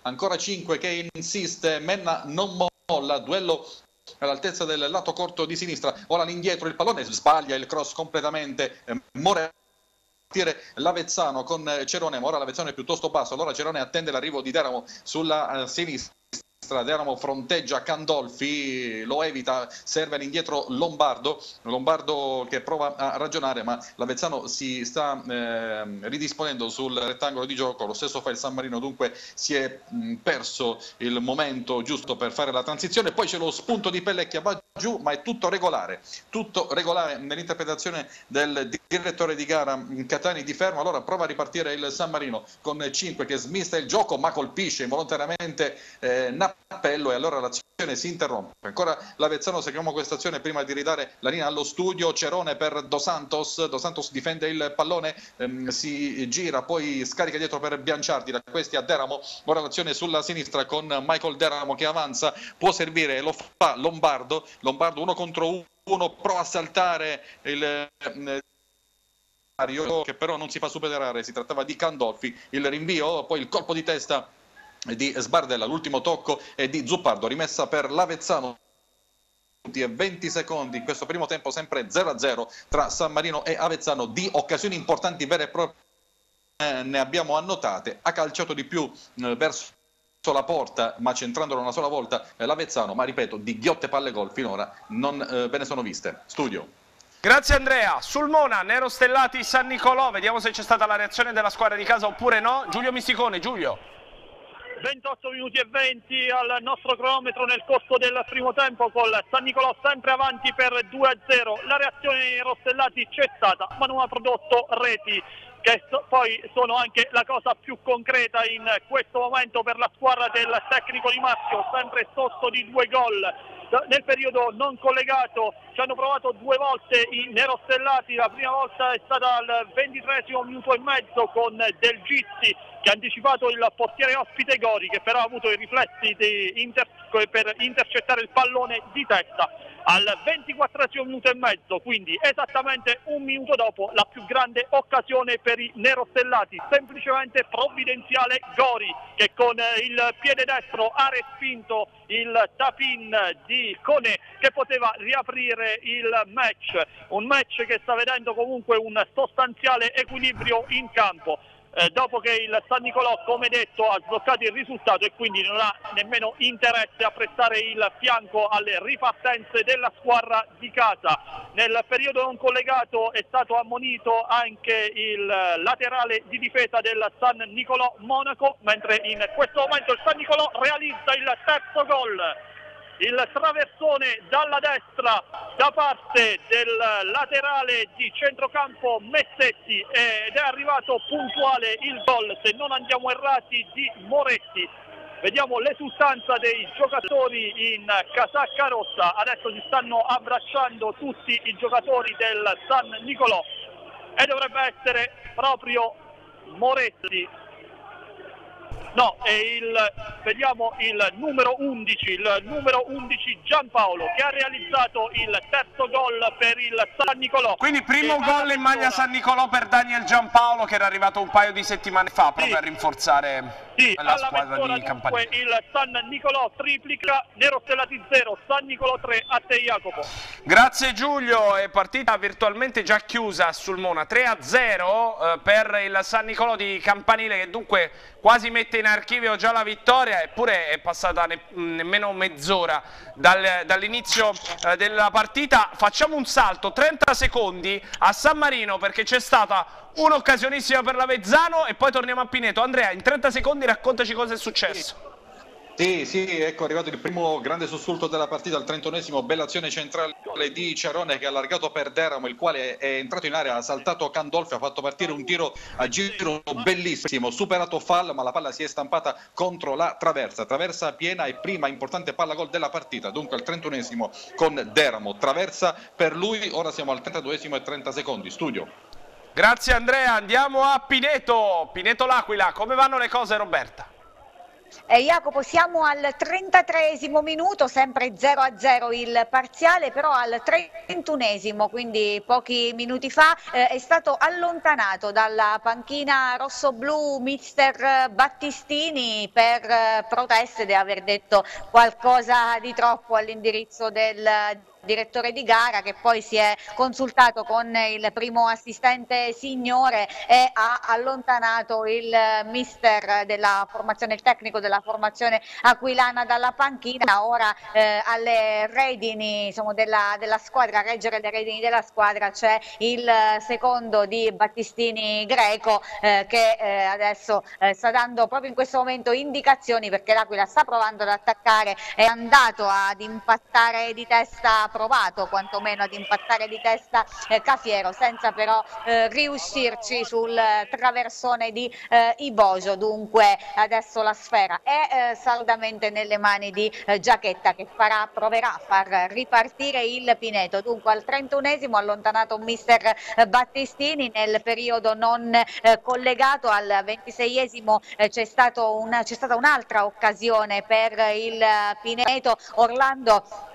ancora 5 che insiste, Menna non molla, duello all'altezza del lato corto di sinistra, ora l'indietro il pallone. Sbaglia il cross completamente, eh, Morello l'Avezzano con Cerone, ma ora l'Avezzano è piuttosto basso, allora Cerone attende l'arrivo di Deramo sulla uh, sinistra. Deramo fronteggia Candolfi, lo evita, serve all'indietro Lombardo, Lombardo che prova a ragionare ma l'Avezzano si sta eh, ridisponendo sul rettangolo di gioco, lo stesso fa il San Marino, dunque si è mh, perso il momento giusto per fare la transizione, poi c'è lo spunto di Pellecchia, va giù, ma è tutto regolare, tutto regolare nell'interpretazione del direttore di gara Catani di fermo, allora prova a ripartire il San Marino con 5 che smista il gioco ma colpisce involontariamente eh, Nappello e allora l'azione si interrompe. Ancora l'Avezzano, seguiamo questa azione prima di ridare la linea allo studio, Cerone per Dos Santos, Dos Santos difende il pallone, ehm, si gira, poi scarica dietro per Bianciardi, da questi a Deramo, ora l'azione sulla sinistra con Michael Deramo che avanza, può servire, lo fa Lombardo, Lombardo uno contro uno, prova a saltare il eh, che però non si fa superare, si trattava di Candolfi, il rinvio, poi il colpo di testa di Sbardella, l'ultimo tocco è di Zuppardo, rimessa per l'Avezzano. E 20 secondi in questo primo tempo sempre 0-0 tra San Marino e Avezzano di occasioni importanti vere e proprie eh, ne abbiamo annotate ha calciato di più eh, verso la porta ma centrandola una sola volta eh, l'Avezzano ma ripeto di ghiotte palle gol finora non eh, ve ne sono viste studio Grazie Andrea. Sulmona, Nero Stellati, San Nicolò, vediamo se c'è stata la reazione della squadra di casa oppure no. Giulio Misticone, Giulio. 28 minuti e 20 al nostro cronometro nel corso del primo tempo con San Nicolò sempre avanti per 2-0. La reazione dei Rostellati c'è stata ma non ha prodotto reti che poi sono anche la cosa più concreta in questo momento per la squadra del tecnico di Maschio, sempre sotto di due gol. Nel periodo non collegato ci hanno provato due volte i nerostellati, la prima volta è stata al 23 minuto e mezzo con Del Gizzi che ha anticipato il portiere ospite Gori che però ha avuto i riflessi inter per intercettare il pallone di testa. Al 24 minuto e mezzo, quindi esattamente un minuto dopo la più grande occasione per i nerostellati, semplicemente provvidenziale Gori che con il piede destro ha respinto il tapin di Cone che poteva riaprire il match, un match che sta vedendo comunque un sostanziale equilibrio in campo eh, dopo che il San Nicolò, come detto, ha sbloccato il risultato e quindi non ha nemmeno interesse a prestare il fianco alle ripartenze della squadra di casa. Nel periodo non collegato è stato ammonito anche il laterale di difesa del San Nicolò Monaco, mentre in questo momento il San Nicolò realizza il terzo gol il traversone dalla destra da parte del laterale di centrocampo Messetti ed è arrivato puntuale il gol, se non andiamo errati, di Moretti. Vediamo l'esultanza dei giocatori in casacca rossa, adesso si stanno abbracciando tutti i giocatori del San Nicolò e dovrebbe essere proprio Moretti No, è il, vediamo il numero 11, il numero 11 Giampaolo che ha realizzato il terzo gol per il San Nicolò. Quindi primo gol in maglia San Nicolò per Daniel Giampaolo che era arrivato un paio di settimane fa proprio sì. a rinforzare sì, la squadra di Campanile. il San Nicolò triplica, Nero Stellati 0, San Nicolò 3, a te Jacopo. Grazie Giulio, è partita virtualmente già chiusa sul Mona, 3 0 eh, per il San Nicolò di Campanile che dunque quasi mette in archivio già la vittoria eppure è passata ne nemmeno mezz'ora dal, dall'inizio eh, della partita. Facciamo un salto, 30 secondi a San Marino perché c'è stata un'occasionissima per l'Avezzano e poi torniamo a Pineto. Andrea, in 30 secondi raccontaci cosa è successo. Sì, sì, ecco, è arrivato il primo grande sussulto della partita, al trentonesimo, bella azione centrale di Cerone che ha allargato per Deramo, il quale è entrato in area, ha saltato Candolfi, ha fatto partire un tiro a giro bellissimo, superato Fall, ma la palla si è stampata contro la traversa, traversa piena e prima importante palla gol della partita, dunque al trentunesimo con Deramo, traversa per lui, ora siamo al trentaduesimo e 30 secondi, studio. Grazie Andrea, andiamo a Pineto, Pineto L'Aquila, come vanno le cose Roberta? Eh, Jacopo, siamo al 33 minuto, sempre 0 a 0 il parziale, però al 31 quindi pochi minuti fa, eh, è stato allontanato dalla panchina rosso-blu mister Battistini per eh, proteste di aver detto qualcosa di troppo all'indirizzo del direttore di gara che poi si è consultato con il primo assistente signore e ha allontanato il mister della formazione, il tecnico della formazione aquilana dalla panchina, ora eh, alle redini insomma, della, della, squadra, a reggere le redini della squadra c'è il secondo di Battistini Greco eh, che eh, adesso eh, sta dando proprio in questo momento indicazioni perché l'Aquila sta provando ad attaccare, è andato ad impattare di testa provato quantomeno ad impattare di testa eh, Cafiero senza però eh, riuscirci sul traversone di eh, Ibojo dunque adesso la sfera è eh, saldamente nelle mani di eh, Giacchetta che farà, proverà a far ripartire il Pineto. Dunque al 31esimo allontanato mister Battistini nel periodo non eh, collegato. Al 26esimo c'è, stato una, c'è stata un'altra occasione per il Pineto. Orlando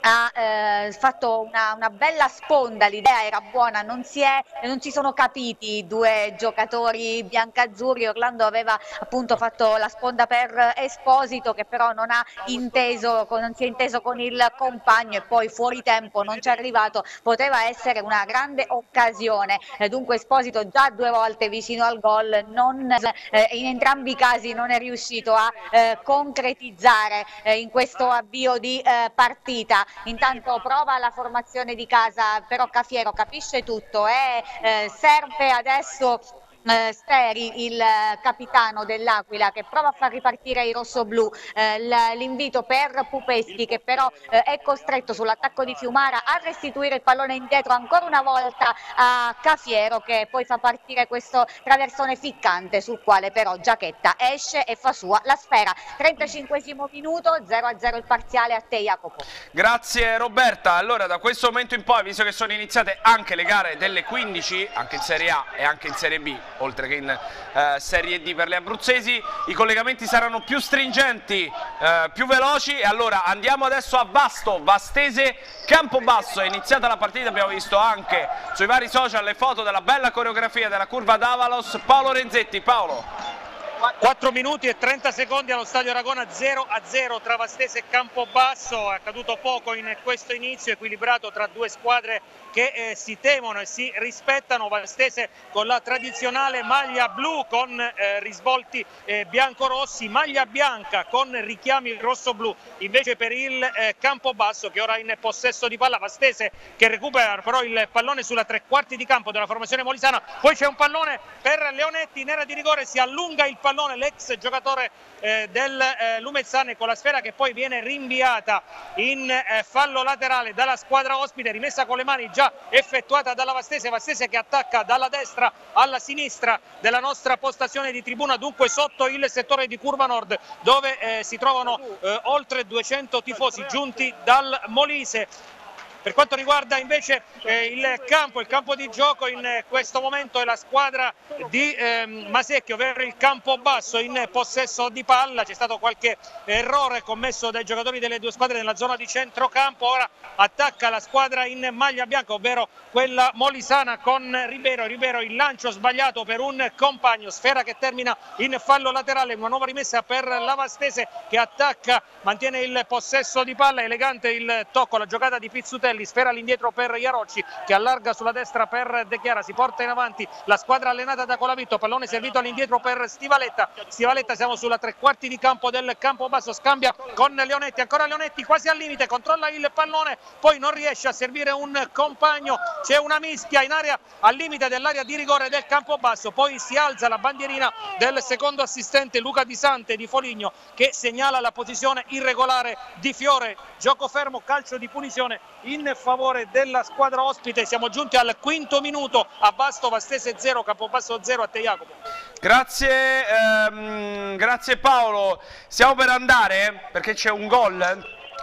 ha eh, fatto una, una, bella sponda, l'idea era buona, non, è, non, ci sono capiti i due giocatori biancazzurri, Orlando aveva appunto fatto la sponda per Esposito che però non, ha inteso, non si è inteso con il compagno e poi fuori tempo non ci è arrivato, poteva essere una grande occasione, eh, dunque Esposito già due volte vicino al gol, non, eh, in entrambi i casi non è riuscito a eh, concretizzare eh, in questo avvio di eh, partita. Intanto prova la formazione di casa, però Cafiero capisce tutto e eh, serve adesso eh, Steri, il capitano dell'Aquila, che prova a far ripartire i rossoblù. Eh, l'invito per Pupeschi, che però eh, è costretto sull'attacco di Fiumara a restituire il pallone indietro ancora una volta a Cafiero, che poi fa partire questo traversone ficcante, sul quale però Giacchetta esce e fa sua la sfera. 35 minuto, 0-0 il parziale a te Jacopo. Grazie Roberta. Allora, da questo momento in poi, visto che sono iniziate anche le gare delle 15, anche in Serie A e anche in Serie B, oltre che in eh, Serie D per le abruzzesi, i collegamenti saranno più stringenti, eh, più veloci. E allora andiamo adesso a Vasto, Vastese Campobasso, è iniziata la partita, abbiamo visto anche sui vari social le foto della bella coreografia della curva d'Avalos, Paolo Renzetti, Paolo. 4 minuti e 30 secondi allo stadio Aragona 0 a 0 tra Vastese e Campobasso, è accaduto poco in questo inizio equilibrato tra due squadre che eh, si temono e si rispettano, Vastese con la tradizionale maglia blu con eh, risvolti eh, bianco-rossi, maglia bianca con richiami rosso-blu, invece per il eh, Campobasso che ora è in possesso di palla, Vastese che recupera però il pallone sulla tre quarti di campo della formazione molisana, poi c'è un pallone per Leonetti in era di rigore, si allunga il pallone l'ex giocatore eh, del eh, Lumezzane con la sfera che poi viene rinviata in eh, fallo laterale dalla squadra ospite, rimessa con le mani già effettuata dalla Vastese, Vastese che attacca dalla destra alla sinistra della nostra postazione di tribuna, dunque sotto il settore di Curva Nord dove eh, si trovano eh, oltre 200 tifosi giunti dal Molise. Per quanto riguarda invece eh, il campo, il campo di gioco in questo momento è la squadra di eh, Masecchi, ovvero il campo basso in possesso di palla, c'è stato qualche errore commesso dai giocatori delle due squadre nella zona di centrocampo, ora attacca la squadra in maglia bianca, ovvero quella molisana con Ribero, Ribero il lancio sbagliato per un compagno, sfera che termina in fallo laterale, una nuova rimessa per la Vastese che attacca, mantiene il possesso di palla, elegante il tocco, la giocata di Pizzutelli Martelli, sfera all'indietro per Iarocci che allarga sulla destra per De Chiara, si porta in avanti la squadra allenata da Colavitto, pallone servito all'indietro per Stivaletta, Stivaletta siamo sulla tre quarti di campo del campo basso, scambia con Leonetti, ancora Leonetti quasi al limite, controlla il pallone, poi non riesce a servire un compagno, c'è una mischia in area al limite dell'area di rigore del campo basso, poi si alza la bandierina del secondo assistente Luca Di Sante di Foligno che segnala la posizione irregolare di Fiore, gioco fermo, calcio di punizione in favore della squadra ospite. Siamo giunti al quinto minuto a Basto, Vastese 0, Campobasso 0 a te Jacopo. Grazie, ehm, grazie Paolo. Stiamo per andare perché c'è un gol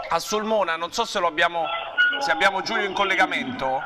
a Sulmona, non so se, abbiamo, se abbiamo Giulio in collegamento.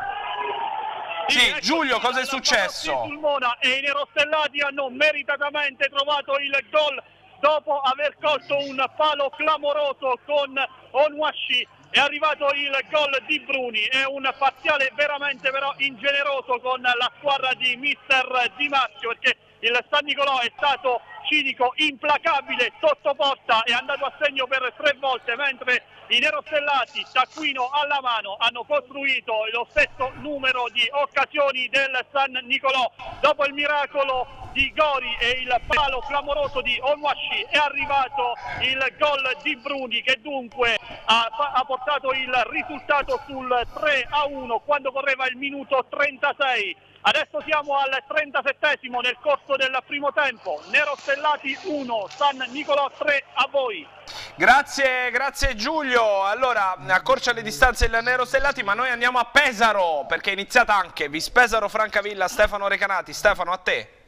Sì, ecco, Giulio, cosa è successo? Sulmona e i nerostellati hanno meritatamente trovato il gol dopo aver colto un palo clamoroso con Onwashi è arrivato il gol di Bruni, è un parziale veramente però ingeneroso con la squadra di mister Di Marzio perché il San Nicolò è stato cinico, implacabile, sotto porta, è andato a segno per tre volte, mentre i nerostellati, taccuino alla mano, hanno costruito lo stesso numero di occasioni del San Nicolò. Dopo il miracolo di Gori e il palo clamoroso di Onwashi è arrivato il gol di Bruni che dunque ha, ha portato il risultato sul 3 a 1 quando correva il minuto 36 Adesso siamo al 37 nel corso del primo tempo. Nero Stellati 1, San Nicolò 3 a voi. Grazie, grazie Giulio. Allora, accorcia le distanze il Nero Stellati, ma noi andiamo a Pesaro perché è iniziata anche Vispesaro Francavilla, Stefano Recanati. Stefano, a te.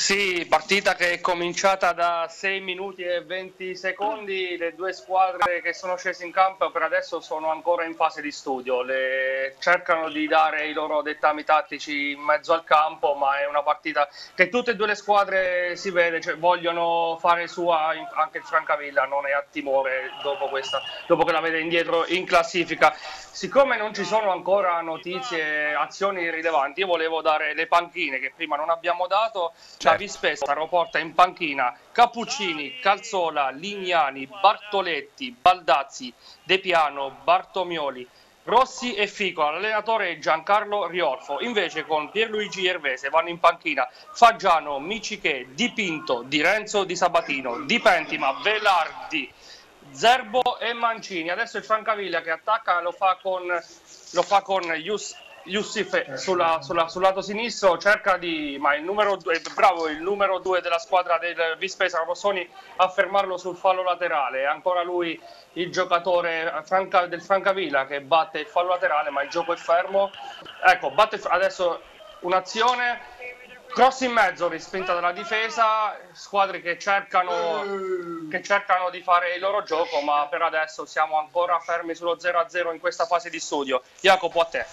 Sì, partita che è cominciata da 6 minuti e 20 secondi, le due squadre che sono scese in campo per adesso sono ancora in fase di studio, le... cercano di dare i loro dettami tattici in mezzo al campo, ma è una partita che tutte e due le squadre si vede, cioè, vogliono fare sua, anche il Francavilla non è a timore dopo, questa, dopo che la vede indietro in classifica. Siccome non ci sono ancora notizie, azioni rilevanti, io volevo dare le panchine che prima non abbiamo dato, certo. da Vispesaro porta in panchina Cappuccini, Calzola, Lignani, Bartoletti, Baldazzi, De Piano, Bartomioli, Rossi e Fico, l'allenatore Giancarlo Riorfo, invece con Pierluigi Ervese vanno in panchina Faggiano, Miciche, Di Pinto, Di Renzo, Di Sabatino, Di Pentima, Velardi, Zerbo e Mancini. Adesso il Francaviglia che attacca lo fa con, lo fa con Yus, Yussif sulla, sulla, sul lato sinistro cerca di, ma il numero due, bravo il numero 2 della squadra del Vispesa Rossoni a fermarlo sul fallo laterale, ancora lui il giocatore Franca, del Francavilla che batte il fallo laterale ma il gioco è fermo, ecco batte adesso un'azione. Cross in mezzo, respinta dalla difesa, squadre che cercano, che cercano, di fare il loro gioco, ma per adesso siamo ancora fermi sullo 0-0 in questa fase di studio. Jacopo, a te.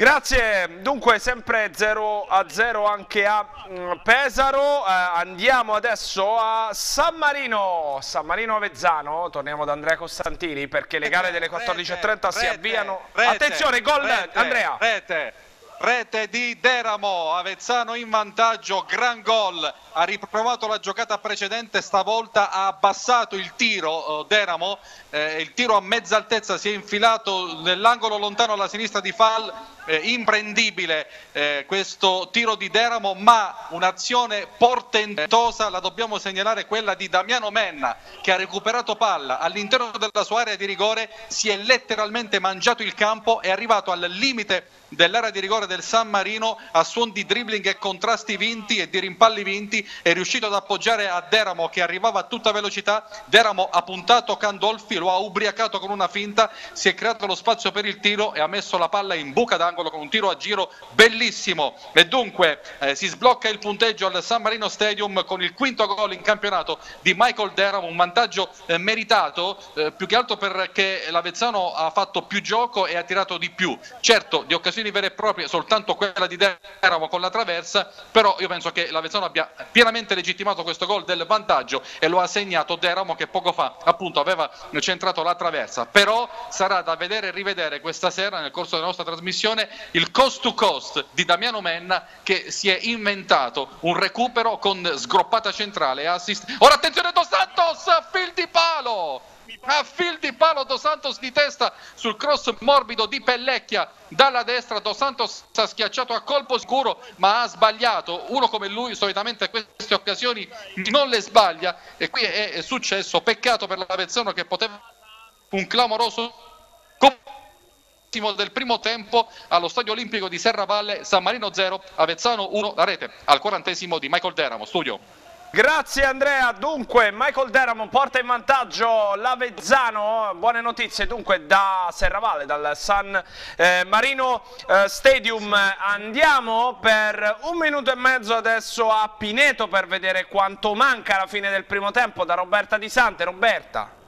Grazie, dunque sempre 0 0 anche a mm, Pesaro, eh, andiamo adesso a San Marino, San Marino Avezzano, torniamo da Andrea Costantini perché le gare delle 14.30 si avviano, attenzione gol Andrea. Rete rete di Deramo, Avezzano in vantaggio, gran gol, ha riprovato la giocata precedente, stavolta ha abbassato il tiro eh, Deramo, eh, il tiro a mezza altezza si è infilato nell'angolo lontano alla sinistra di Fall, eh, imprendibile eh, questo tiro di Deramo, ma un'azione portentosa la dobbiamo segnalare quella di Damiano Menna che ha recuperato palla all'interno della sua area di rigore, si è letteralmente mangiato il campo, è arrivato al limite dell'area di rigore del San Marino a suon di dribbling e contrasti vinti e di rimpalli vinti è riuscito ad appoggiare a Deramo che arrivava a tutta velocità. Deramo ha puntato Candolfi lo ha ubriacato con una finta si è creato lo spazio per il tiro e ha messo la palla in buca d'angolo con un tiro a giro bellissimo. E dunque eh, si sblocca il punteggio al San Marino Stadium con il quinto gol in campionato di Michael Deramo un vantaggio eh, meritato eh, più che altro perché l'Avezzano ha fatto più gioco e ha tirato di più. Certo di occasioni occasioni vere e proprie, soltanto quella di Deramo con la traversa, però io penso che l'Avezzano abbia pienamente legittimato questo gol del vantaggio e lo ha segnato Deramo che poco fa appunto aveva centrato la traversa, però sarà da vedere e rivedere questa sera nel corso della nostra trasmissione il cost to cost di Damiano Menna che si è inventato un recupero con sgroppata centrale e assist. Ora attenzione Dos Santos, fil di palo! A fil di palo Dos Santos di testa sul cross morbido di Pellecchia. Dalla destra Dos Santos ha schiacciato a colpo sicuro ma ha sbagliato. Uno come lui solitamente queste occasioni non le sbaglia. E qui è, successo. Peccato per l'Avezzano che poteva un clamoroso del primo tempo allo stadio olimpico di Serravalle San Marino 0 Avezzano 1 la rete al quarantesimo di Michael Deramo. Studio Grazie Andrea, dunque Michael Deramo porta in vantaggio l'Avezzano, buone notizie dunque da Serravalle, dal San eh, Marino eh, Stadium, andiamo per un minuto e mezzo adesso a Pineto per vedere quanto manca alla fine del primo tempo da Roberta Di Sante, Roberta.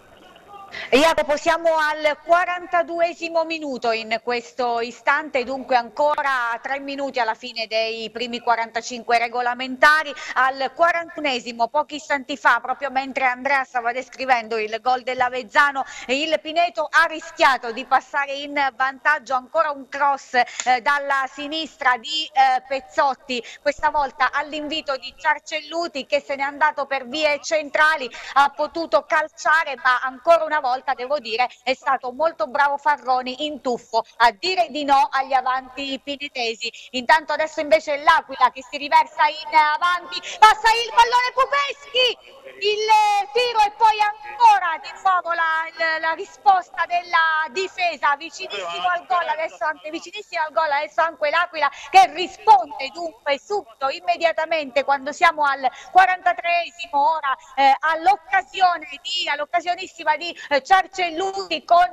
Jacopo, siamo al 42esimo minuto in questo istante, dunque ancora tre minuti alla fine dei primi 45 regolamentari. Al 41esimo, pochi istanti fa, proprio mentre Andrea stava descrivendo il gol dell'Avezzano, il Pineto ha rischiato di passare in vantaggio ancora un cross eh, dalla sinistra di eh, Pezzotti, questa volta all'invito di Ciarcelluti che se n'è andato per vie centrali, ha potuto calciare ma ancora una devo dire è stato molto bravo Farroni in tuffo a dire di no agli avanti pinetesi. Intanto adesso invece l'Aquila che si riversa in avanti, passa il pallone Pupeschi, il tiro e poi ancora di nuovo la, la, risposta della difesa. Vicinissimo al gol adesso anche vicinissimo al gol adesso anche l'Aquila che risponde dunque subito immediatamente quando siamo al 43esimo ora eh, all'occasione di all'occasionissima di eh, Ciarcelluti con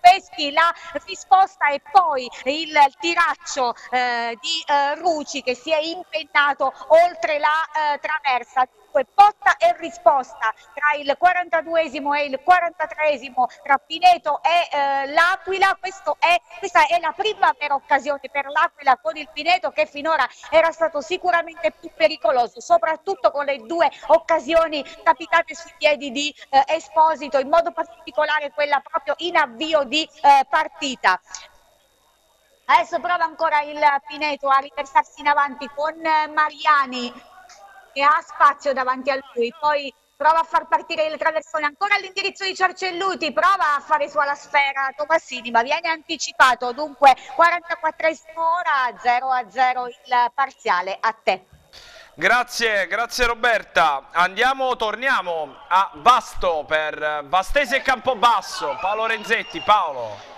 Peschi. La risposta e poi il tiraccio eh, di eh, Ruci che si è impennato oltre la eh, traversa dunque botta e risposta tra il 42esimo e il 43esimo tra Pineto e eh, l'Aquila. Questa è la prima vera occasione per l'Aquila con il Pineto che finora era stato sicuramente più pericoloso, soprattutto con le due occasioni capitate sui piedi di eh, Esposito, in modo particolare quella proprio in avvio di eh, partita. Adesso prova ancora il Pineto a riversarsi in avanti con eh, Mariani e ha spazio davanti a lui. Poi prova a far partire il traversone ancora all'indirizzo di Ciarcelluti, prova a fare su alla sfera Tomassini, ma viene anticipato. Dunque 44 ora, 0 a 0 il parziale. A te. Grazie, grazie Roberta. Andiamo, torniamo a Basto per Vastese e Campobasso. Paolo Renzetti, Paolo.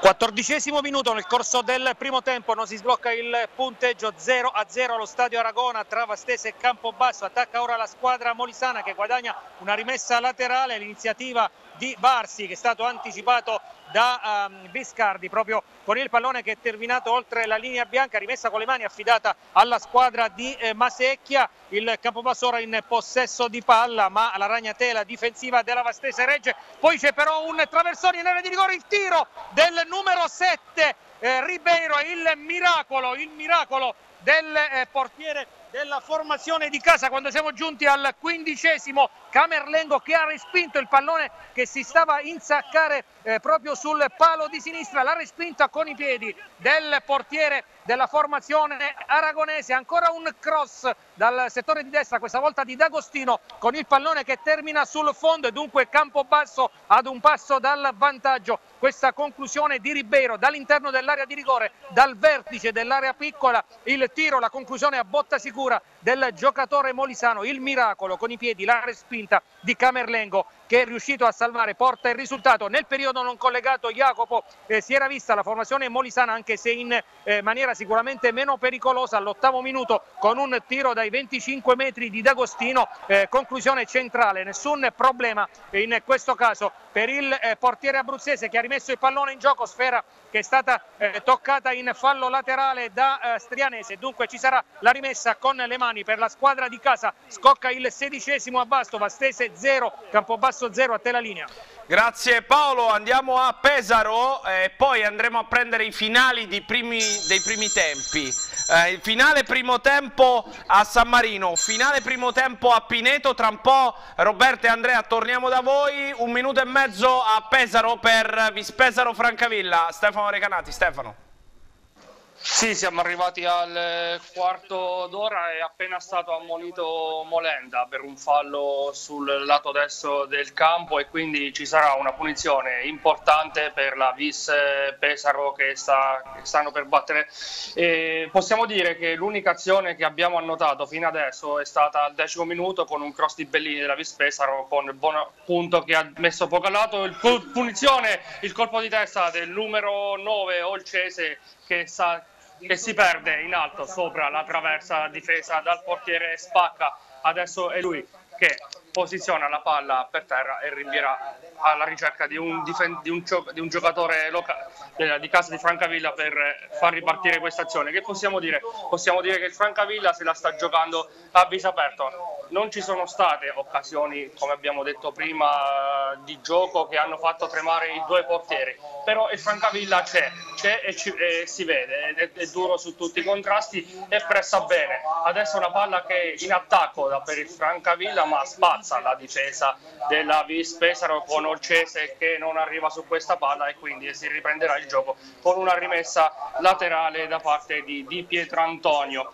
Quattordicesimo minuto nel corso del primo tempo non si sblocca il punteggio 0 a 0 allo stadio Aragona tra Vastese e Campobasso attacca ora la squadra molisana che guadagna una rimessa laterale l'iniziativa di Barsi che è stato anticipato da um, Biscardi proprio con il pallone che è terminato oltre la linea bianca rimessa con le mani affidata alla squadra di eh, Masecchia. Il Campobasso ora in possesso di palla ma la ragnatela difensiva della Vastese regge. Poi c'è però un traversone in area di rigore il tiro del numero 7 eh, Ribeiro il miracolo il miracolo del eh, portiere della formazione di casa quando siamo giunti al quindicesimo. Camerlengo che ha respinto il pallone che si stava insaccare eh, proprio sul palo di sinistra, l'ha respinta con i piedi del portiere della formazione aragonese, ancora un cross dal settore di destra, questa volta di D'Agostino con il pallone che termina sul fondo. E dunque Campobasso ad un passo dal vantaggio. Questa conclusione di Ribeiro dall'interno dell'area di rigore, dal vertice dell'area piccola, il tiro, la conclusione a botta sicura del giocatore molisano, il miracolo con i piedi, la respinta di Camerlengo che è riuscito a salvare, porta il risultato. Nel periodo non collegato Jacopo eh, si era vista la formazione molisana anche se in eh, maniera sicuramente meno pericolosa. All'ottavo minuto con un tiro dai 25 metri di D'Agostino, eh, conclusione centrale, nessun problema in questo caso per il eh, portiere abruzzese che ha rimesso il pallone in gioco, sfera che è stata eh, toccata in fallo laterale da eh, Strianese, dunque ci sarà la rimessa con le mani per la squadra di casa, scocca il sedicesimo a Basto, Vastese 0, Campobasso 0, a te la linea. Grazie Paolo, andiamo a Pesaro e poi andremo a prendere i finali primi, dei primi tempi. Eh, finale primo tempo a San Marino, finale primo tempo a Pineto, tra un po' Roberto e Andrea torniamo da voi, un minuto e mezzo a Pesaro per Vispesaro Francavilla. Stefano Recanati, Stefano. Sì, siamo arrivati al quarto d'ora e è appena stato ammonito Molenda per un fallo sul lato destro del campo e quindi ci sarà una punizione importante per la Vis Pesaro che, sta, che stanno per battere. E possiamo dire che l'unica azione che abbiamo annotato fino adesso è stata al decimo minuto con un cross di Bellini della Vis Pesaro con il buon punto che ha messo poco a lato. Il punizione, il colpo di testa del numero 9 Olcese che, sa, che si perde in alto sopra la traversa difesa dal portiere Spacca. Adesso è lui che posiziona la palla per terra e rinvierà alla ricerca di un, difen- di un, di un giocatore loca- di casa di Francavilla per far ripartire questa azione. Che possiamo dire? Possiamo dire che il Francavilla se la sta giocando a viso aperto non ci sono state occasioni, come abbiamo detto prima, di gioco che hanno fatto tremare i due portieri, però il Francavilla c'è, c'è e, ci, e si vede, è, è, duro su tutti i contrasti e pressa bene. Adesso una palla che è in attacco da per il Francavilla, ma spazza la difesa della Vis Pesaro con Olcese che non arriva su questa palla e quindi si riprenderà il gioco con una rimessa laterale da parte di, di Pietro Antonio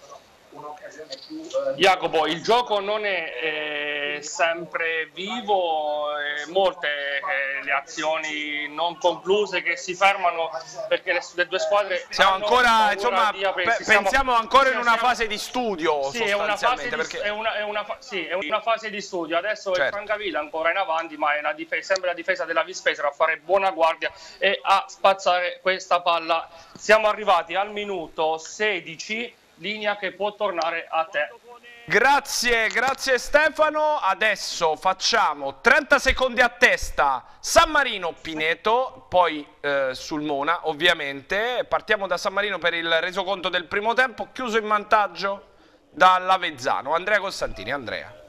un'occasione più... Eh, Jacopo, il gioco non è eh, sempre vivo, eh, molte eh, le azioni non concluse che si fermano perché le, le due squadre... Siamo ancora, insomma, pe pensiamo ancora in una fase di studio sì, è una fase di, perché... è, una, è, una sì, è una fase di studio, adesso certo. è Francavilla ancora in avanti, ma è la difesa, sempre la difesa della Vispesaro a fare buona guardia e a spazzare questa palla. Siamo arrivati al minuto 16 linea che può tornare a te. Grazie, grazie Stefano. Adesso facciamo 30 secondi a testa San Marino Pineto, poi eh, Sulmona ovviamente. Partiamo da San Marino per il resoconto del primo tempo, chiuso in vantaggio dall'Avezzano. Andrea Costantini, Andrea.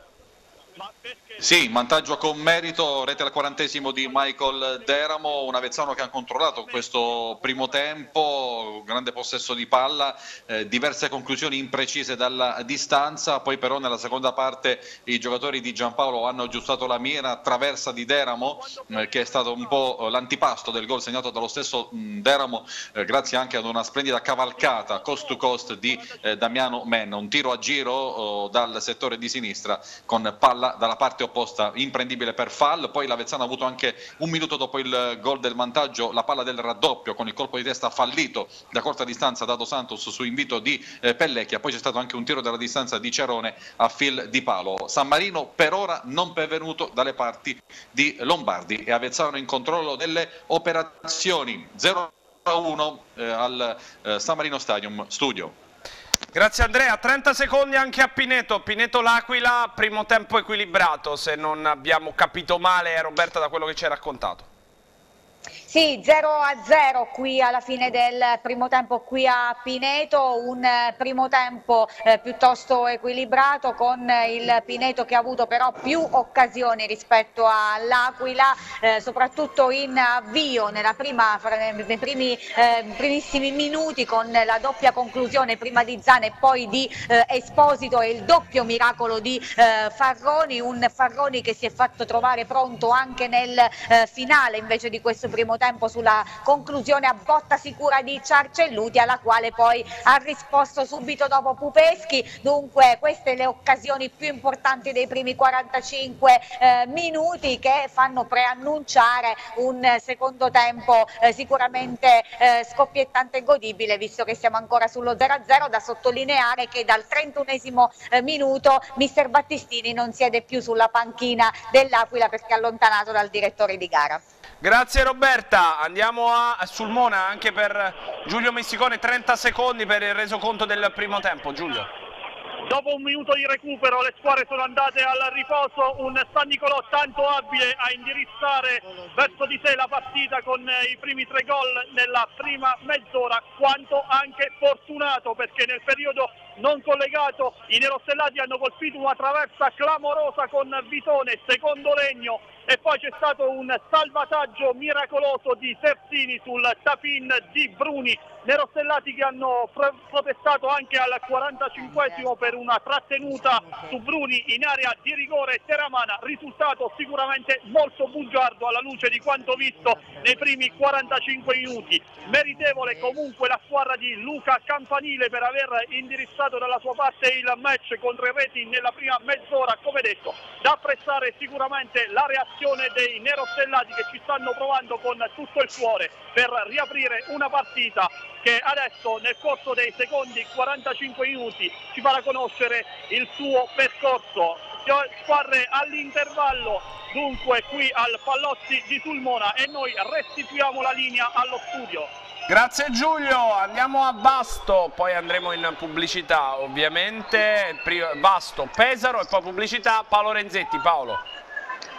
Sì, vantaggio con merito, rete al quarantesimo di Michael Deramo, un Avezzano che ha controllato questo primo tempo, grande possesso di palla, eh, diverse conclusioni imprecise dalla distanza, poi però nella seconda parte i giocatori di Giampaolo hanno aggiustato la mira, traversa di Deramo eh, che è stato un po' l'antipasto del gol segnato dallo stesso mm, Deramo, eh, grazie anche ad una splendida cavalcata cost to cost di eh, Damiano Menna, un tiro a giro oh, dal settore di sinistra con palla dalla parte opposta imprendibile per Fall, poi l'Avezzano ha avuto anche un minuto dopo il gol del vantaggio la palla del raddoppio con il colpo di testa fallito da corta distanza da Dos Santos su invito di eh, Pellecchia, poi c'è stato anche un tiro dalla distanza di Cerone a fil di palo. San Marino per ora non pervenuto dalle parti di Lombardi e Avezzano in controllo delle operazioni 0-1 eh, al eh, San Marino Stadium Studio. Grazie Andrea, 30 secondi anche a Pineto, Pineto L'Aquila, primo tempo equilibrato se non abbiamo capito male Roberta da quello che ci hai raccontato. Sì, 0 a 0 qui alla fine del primo tempo qui a Pineto, un eh, primo tempo eh, piuttosto equilibrato con il Pineto che ha avuto però più occasioni rispetto all'Aquila, eh, soprattutto in avvio prima, nei primi, eh, primissimi minuti con la doppia conclusione prima di Zane e poi di eh, Esposito e il doppio miracolo di eh, Farroni, un Farroni che si è fatto trovare pronto anche nel finale invece di questo primo tempo tempo sulla conclusione a botta sicura di Ciarcelluti alla quale poi ha risposto subito dopo Pupeschi. Dunque queste le occasioni più importanti dei primi 45 eh, minuti che fanno preannunciare un secondo tempo eh, sicuramente eh, scoppiettante e godibile visto che siamo ancora sullo 0-0 da sottolineare che dal 31 eh, minuto mister Battistini non siede più sulla panchina dell'Aquila perché è allontanato dal direttore di gara. Grazie Roberta, andiamo a Sulmona anche per Giulio Messicone, 30 secondi per il resoconto del primo tempo. Giulio. Dopo un minuto di recupero le squadre sono andate al riposo, un San Nicolò tanto abile a indirizzare verso di sé la partita con i primi tre gol nella prima mezz'ora, quanto anche fortunato perché nel periodo non collegato. I nerostellati hanno colpito una traversa clamorosa con Vitone, secondo legno e poi c'è stato un salvataggio miracoloso di Terzini sul tapin di Bruni, nerostellati che hanno protestato anche al 45 per una trattenuta su Bruni in area di rigore. Teramana, risultato sicuramente molto bugiardo alla luce di quanto visto nei primi 45 minuti. Meritevole comunque la squadra di Luca Campanile per aver indirizzato dalla sua parte il match contro i reti nella prima mezz'ora, come detto, da apprezzare sicuramente la reazione dei nerostellati che ci stanno provando con tutto il cuore per riaprire una partita che adesso nel corso dei secondi 45 minuti ci farà conoscere il suo percorso. Squadre all'intervallo dunque qui al Pallozzi di Sulmona e noi restituiamo la linea allo studio. Grazie Giulio, andiamo a Basto, poi andremo in pubblicità ovviamente, Basto, Pesaro e poi pubblicità, Paolo Renzetti, Paolo.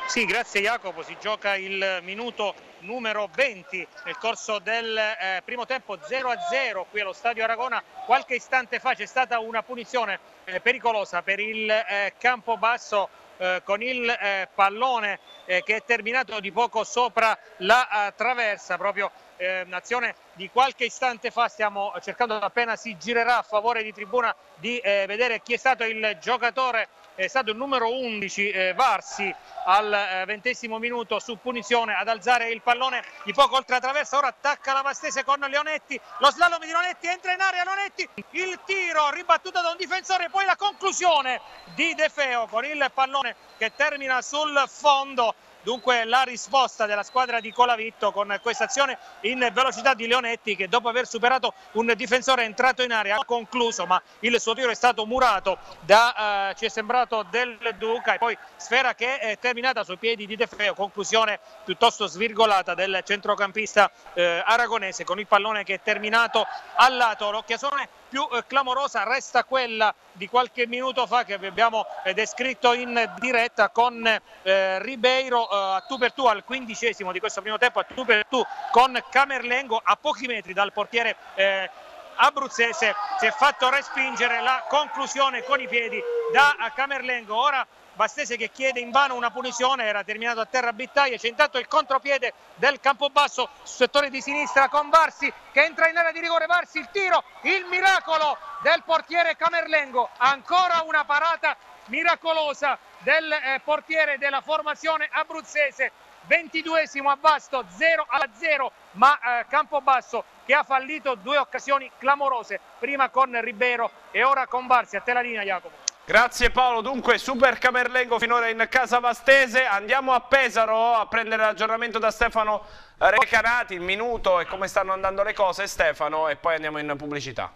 Sì, grazie Jacopo, si gioca il minuto numero 20 nel corso del eh, primo tempo 0-0 qui allo Stadio Aragona. Qualche istante fa c'è stata una punizione eh, pericolosa per il eh, campo basso eh, con il eh, pallone eh, che è terminato di poco sopra la traversa proprio un'azione di qualche istante fa. Stiamo cercando appena si girerà a favore di tribuna di vedere chi è stato il giocatore. È stato il numero 11 eh, Varsi al eh, ventesimo minuto su punizione ad alzare il pallone di poco oltre la traversa, ora attacca la Vastese con Leonetti, lo slalom di Leonetti, entra in area Leonetti, il tiro ribattuto da un difensore, poi la conclusione di De Feo con il pallone che termina sul fondo Dunque la risposta della squadra di Colavitto con questa azione in velocità di Leonetti che dopo aver superato un difensore entrato in area ha concluso ma il suo tiro è stato murato da, eh, ci è sembrato del Duca e poi sfera che è terminata sui piedi di De Feo, conclusione piuttosto svirgolata del centrocampista eh, aragonese con il pallone che è terminato al lato. L'occhiazione più eh, clamorosa resta quella di qualche minuto fa che vi abbiamo eh, descritto in diretta con eh, Ribeiro eh, a tu per tu al quindicesimo di questo primo tempo a tu per tu con Camerlengo a pochi metri dal portiere eh, abruzzese si è fatto respingere la conclusione con i piedi da Camerlengo. Ora Bastese che chiede invano una punizione, era terminato a terra Bittaglia, c'è intanto il contropiede del Campobasso, settore di sinistra con Varsi che entra in area di rigore, Varsi il tiro, il miracolo del portiere Camerlengo, ancora una parata miracolosa del eh, portiere della formazione abruzzese, 22esimo a Basto, 0 a 0, ma eh, Campobasso che ha fallito due occasioni clamorose, prima con Ribeiro e ora con Varsi, a te la linea Jacopo. Grazie Paolo, dunque Super Camerlengo finora in casa Vastese, andiamo a Pesaro a prendere l'aggiornamento da Stefano Recanati, il minuto e come stanno andando le cose Stefano e poi andiamo in pubblicità.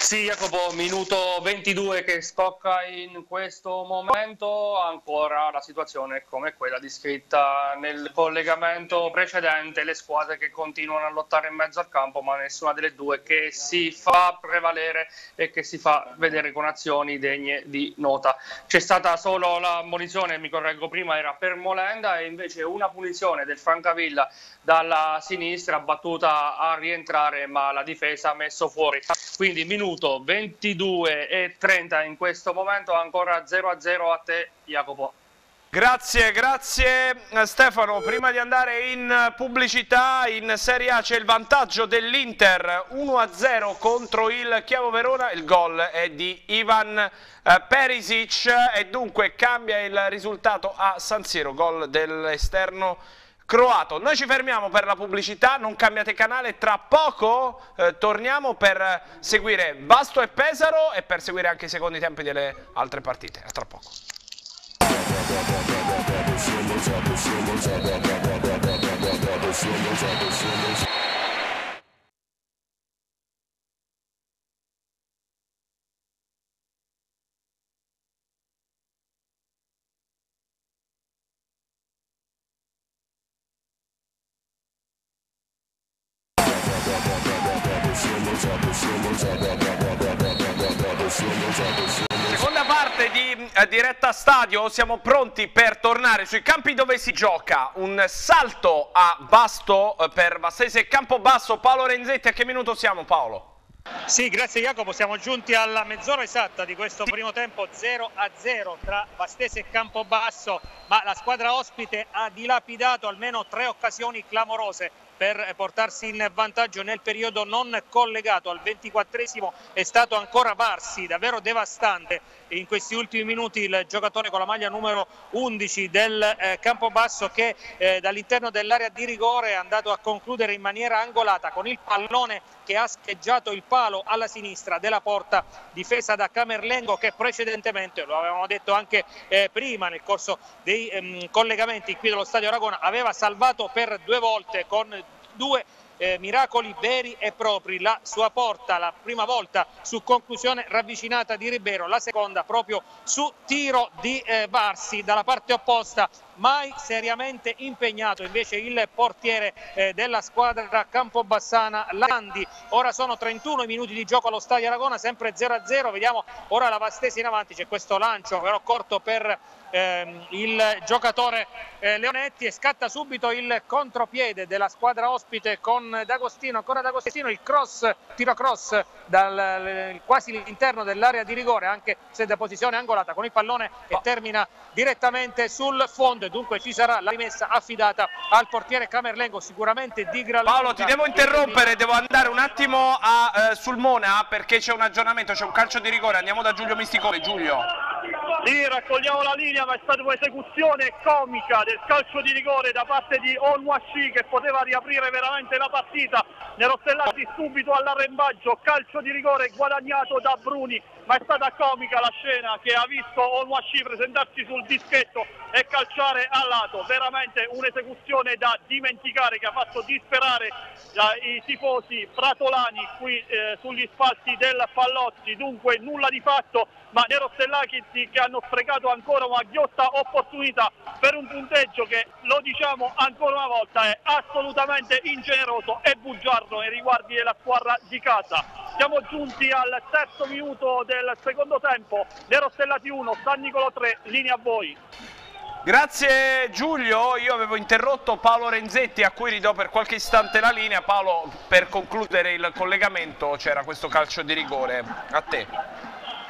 Sì, Jacopo, minuto 22 che scocca in questo momento, ancora la situazione come quella descritta nel collegamento precedente, le squadre che continuano a lottare in mezzo al campo, ma nessuna delle due che si fa prevalere e che si fa vedere con azioni degne di nota. C'è stata solo la munizione, mi correggo prima, era per Molenda e invece una punizione del Francavilla dalla sinistra battuta a rientrare, ma la difesa ha messo fuori. Quindi minuto minuto 22 e 30 in questo momento, ancora 0 a 0 a te Jacopo. Grazie, grazie Stefano. Prima di andare in pubblicità, in Serie A c'è il vantaggio dell'Inter 1-0 contro il Chiavo Verona. Il gol è di Ivan eh, Perisic e dunque cambia il risultato a San Siro, gol dell'esterno croato. Noi ci fermiamo per la pubblicità, non cambiate canale, tra poco eh, torniamo per seguire Basto e Pesaro e per seguire anche i secondi tempi delle altre partite. A tra poco. Seconda diretta stadio, siamo pronti per tornare sui campi dove si gioca. Un salto a Basto eh, per Vastese Campobasso. Paolo Renzetti, a che minuto siamo Paolo? Sì, grazie Jacopo, siamo giunti alla mezz'ora esatta di questo primo tempo 0 a 0 tra Vastese e Campobasso, ma la squadra ospite ha dilapidato almeno tre occasioni clamorose per portarsi in vantaggio nel periodo non collegato. Al 24esimo è stato ancora Varsi, davvero devastante in questi ultimi minuti il giocatore con la maglia numero 11 del eh, Campobasso che eh, dall'interno dell'area di rigore è andato a concludere in maniera angolata con il pallone che ha scheggiato il palo alla sinistra della porta difesa da Camerlengo che precedentemente, lo avevamo detto anche eh, prima nel corso dei ehm, collegamenti qui dello Stadio Aragona, aveva salvato per due volte con due eh, miracoli veri e propri, la sua porta la prima volta su conclusione ravvicinata di Ribeiro, la seconda proprio su tiro di eh, Barsi dalla parte opposta mai seriamente impegnato invece il portiere eh, della squadra Campobassana Landi. Ora sono 31 minuti di gioco allo Stadio Aragona, sempre 0-0. Vediamo ora la Vastesi in avanti, c'è questo lancio però corto per ehm, il giocatore eh, Leonetti e scatta subito il contropiede della squadra ospite con D'Agostino, ancora D'Agostino, il cross, tiro cross dal quasi l'interno dell'area di rigore, anche se da posizione angolata con il pallone e termina direttamente sul fondo dunque ci sarà la rimessa affidata al portiere Camerlengo sicuramente di gran Paolo ti devo interrompere, devo andare un attimo a, eh, sul Mona perché c'è un aggiornamento, c'è un calcio di rigore, andiamo da Giulio Misticone, Giulio. Sì, raccogliamo la linea, ma è stata un'esecuzione comica del calcio di rigore da parte di Onwashi che poteva riaprire veramente la partita. Nerostellati subito all'arrembaggio, calcio di rigore guadagnato da Bruni, ma è stata comica la scena che ha visto Onwashi presentarsi sul dischetto e calciare a lato. Veramente un'esecuzione da dimenticare che ha fatto disperare i tifosi pratolani qui eh, sugli spalti del Pallozzi. Dunque nulla di fatto, ma Nerostellati che hanno sprecato ancora una ghiotta opportunità per un punteggio che, lo diciamo ancora una volta, è assolutamente ingeneroso e bugiardo nei riguardi della squadra di casa. Siamo giunti al terzo minuto del secondo tempo, Nero Stellati 1, San Nicolo 3, linea a voi. Grazie Giulio, io avevo interrotto Paolo Renzetti a cui ridò per qualche istante la linea. Paolo, per concludere il collegamento c'era questo calcio di rigore. A te.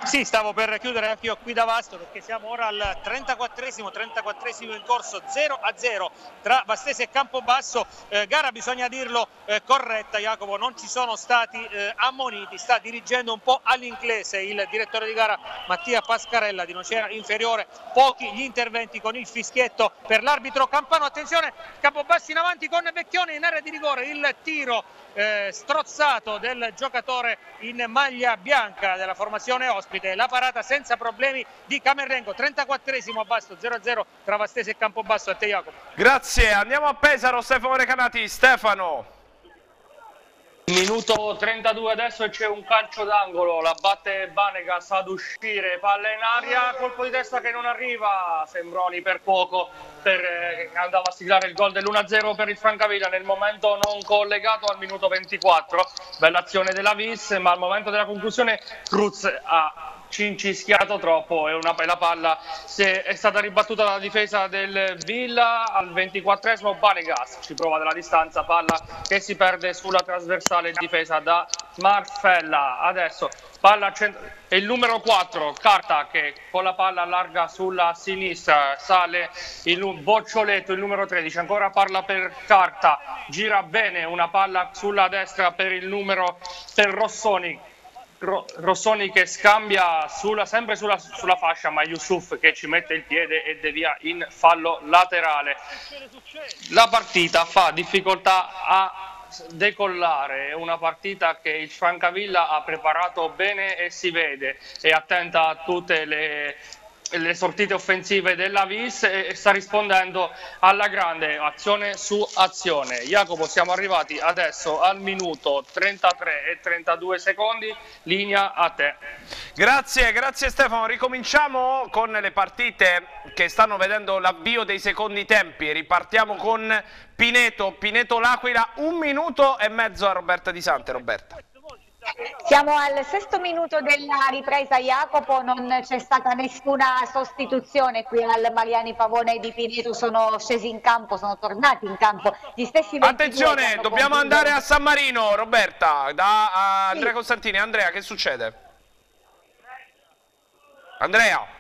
Sì, stavo per chiudere anche io qui da Vasto perché siamo ora al 34esimo, 34esimo in corso 0 a 0 tra Vastese e Campobasso. Eh, gara bisogna dirlo eh, corretta, Jacopo, non ci sono stati eh, ammoniti, sta dirigendo un po' all'inglese il direttore di gara Mattia Pascarella di Nocera Inferiore. Pochi gli interventi con il fischietto per l'arbitro Campano. Attenzione, Campobasso in avanti con Vecchione in area di rigore, il tiro eh, strozzato del giocatore in maglia bianca della formazione ospite, la parata senza problemi di Camerlengo, 34esimo a Basto 0-0 tra Vastese e Campobasso, a te Jacopo. Grazie, andiamo a Pesaro, Stefano Recanati, Stefano. Minuto 32 adesso c'è un calcio d'angolo, la batte Banegas ad uscire, palla in aria, colpo di testa che non arriva, Sembroni per poco per, eh, andava a siglare il gol dell'1-0 per il Francavilla nel momento non collegato al minuto 24, bella azione della Vis ma al momento della conclusione Cruz ha cincischiato troppo e una, la palla. È stata ribattuta dalla difesa del Villa al 24esimo Banegas ci prova dalla distanza palla che si perde sulla trasversale difesa da Marfella. Adesso palla e il numero 4 Carta che con la palla allarga sulla sinistra sale il Boccioletto il numero 13 ancora parla per Carta gira bene una palla sulla destra per il numero per Rossoni Rossoni che scambia sulla, sempre sulla, sulla, fascia, ma Yusuf che ci mette il piede e devia in fallo laterale. La partita fa difficoltà a decollare, è una partita che il Francavilla ha preparato bene e si vede, è attenta a tutte le le sortite offensive della Vis e sta rispondendo alla grande azione su azione. Jacopo, siamo arrivati adesso al minuto 33 e 32 secondi, linea a te. Grazie, grazie Stefano. Ricominciamo con le partite che stanno vedendo l'avvio dei secondi tempi. Ripartiamo con Pineto, Pineto L'Aquila, un minuto e mezzo a Roberta Di Sante. Roberta. Siamo al sesto minuto della ripresa Jacopo, non c'è stata nessuna sostituzione qui al Mariani Pavone di Pineto, sono scesi in campo, sono tornati in campo gli stessi Attenzione, dobbiamo andare a San Marino, Roberta, da Andrea sì. Costantini. Andrea, che succede? Andrea.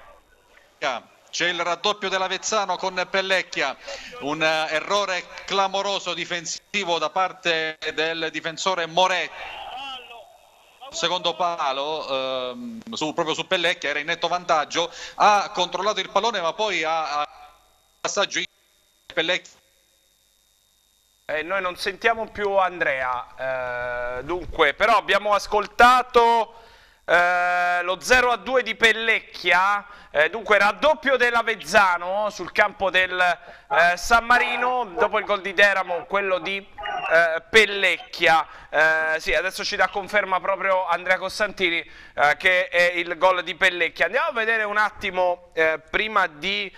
C'è il raddoppio dell'Avezzano con Pellecchia, un errore clamoroso difensivo da parte del difensore Moretti secondo palo ehm, su, proprio su Pellecchia era in netto vantaggio ha controllato il pallone ma poi ha, ha passaggio Pellecchia eh, noi non sentiamo più Andrea eh, dunque però abbiamo ascoltato eh, lo 0 a 2 di Pellecchia, eh, dunque raddoppio dell'Avezzano sul campo del eh, San Marino, dopo il gol di Deramo quello di eh, Pellecchia, eh, sì adesso ci dà conferma proprio Andrea Costantini che è il gol di Pellecchia. Andiamo a vedere un attimo prima di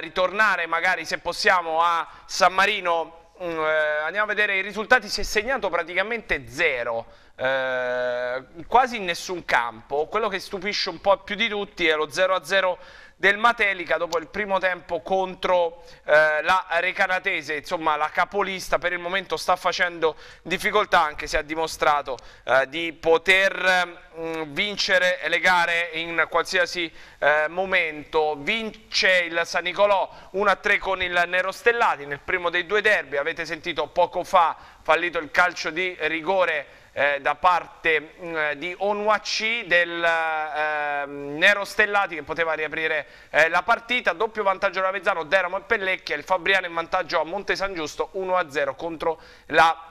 ritornare magari se possiamo a San Marino, mm, andiamo a vedere i risultati, si è segnato praticamente zero eh, quasi in nessun campo. Quello che stupisce un po' più di tutti è lo 0-0 del Matelica dopo il primo tempo contro eh, la Recanatese, insomma la capolista per il momento sta facendo difficoltà anche se ha dimostrato eh, di poter mm, vincere le gare in qualsiasi eh, momento, vince il San Nicolò 1-3 con il Nero Stellati nel primo dei due derby, avete sentito poco fa fallito il calcio di rigore eh, da parte mh, mm, di Onwaci del eh, Nero Stellati che poteva riaprire eh, la partita, doppio vantaggio da Avezzano, Deramo e Pellecchia, il Fabriano in vantaggio a Monte San Giusto 1-0 contro la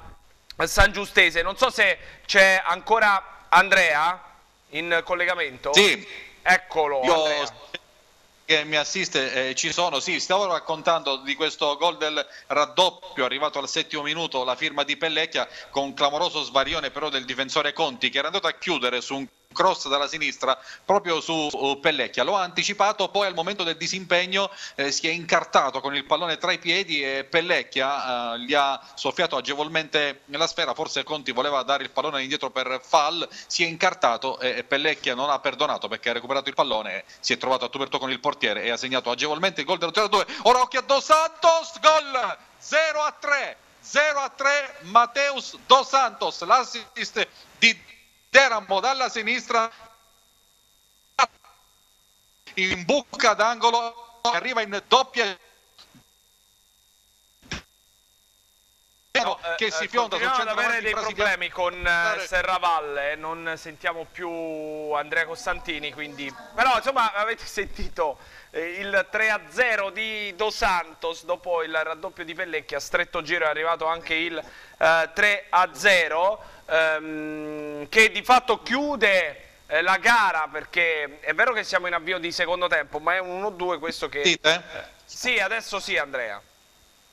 San Giustese. Non so se c'è ancora Andrea in collegamento. Sì. Eccolo. Io... Andrea che mi assiste eh, ci sono, sì, stavo raccontando di questo gol del raddoppio arrivato al settimo minuto, la firma di Pellecchia con clamoroso svarione però del difensore Conti che era andato a chiudere su un cross dalla sinistra proprio su uh, Pellecchia. Lo ha anticipato, poi al momento del disimpegno eh, si è incartato con il pallone tra i piedi e Pellecchia eh, gli ha soffiato agevolmente la sfera. Forse Conti voleva dare il pallone indietro per fall, si è incartato e Pellecchia non ha perdonato perché ha recuperato il pallone, si è trovato a tuberto con il portiere e ha segnato agevolmente il gol dello 0-2. Ora occhio a Dos Santos, gol 0 3. 0 a 3 Mateus Dos Santos, l'assist di Teramo dalla sinistra in buca d'angolo arriva in doppia eh, che si fionda sul ad avere dei problemi con eh, Serravalle non sentiamo più Andrea Costantini quindi però insomma avete sentito eh, il 3-0 di Dos Santos dopo il raddoppio di Pellecchia a stretto giro è arrivato anche il eh, 3-0 ehm, che di fatto chiude eh, la gara perché è vero che siamo in avvio di secondo tempo ma è un 1-2 questo che... Dite? sì, adesso sì Andrea.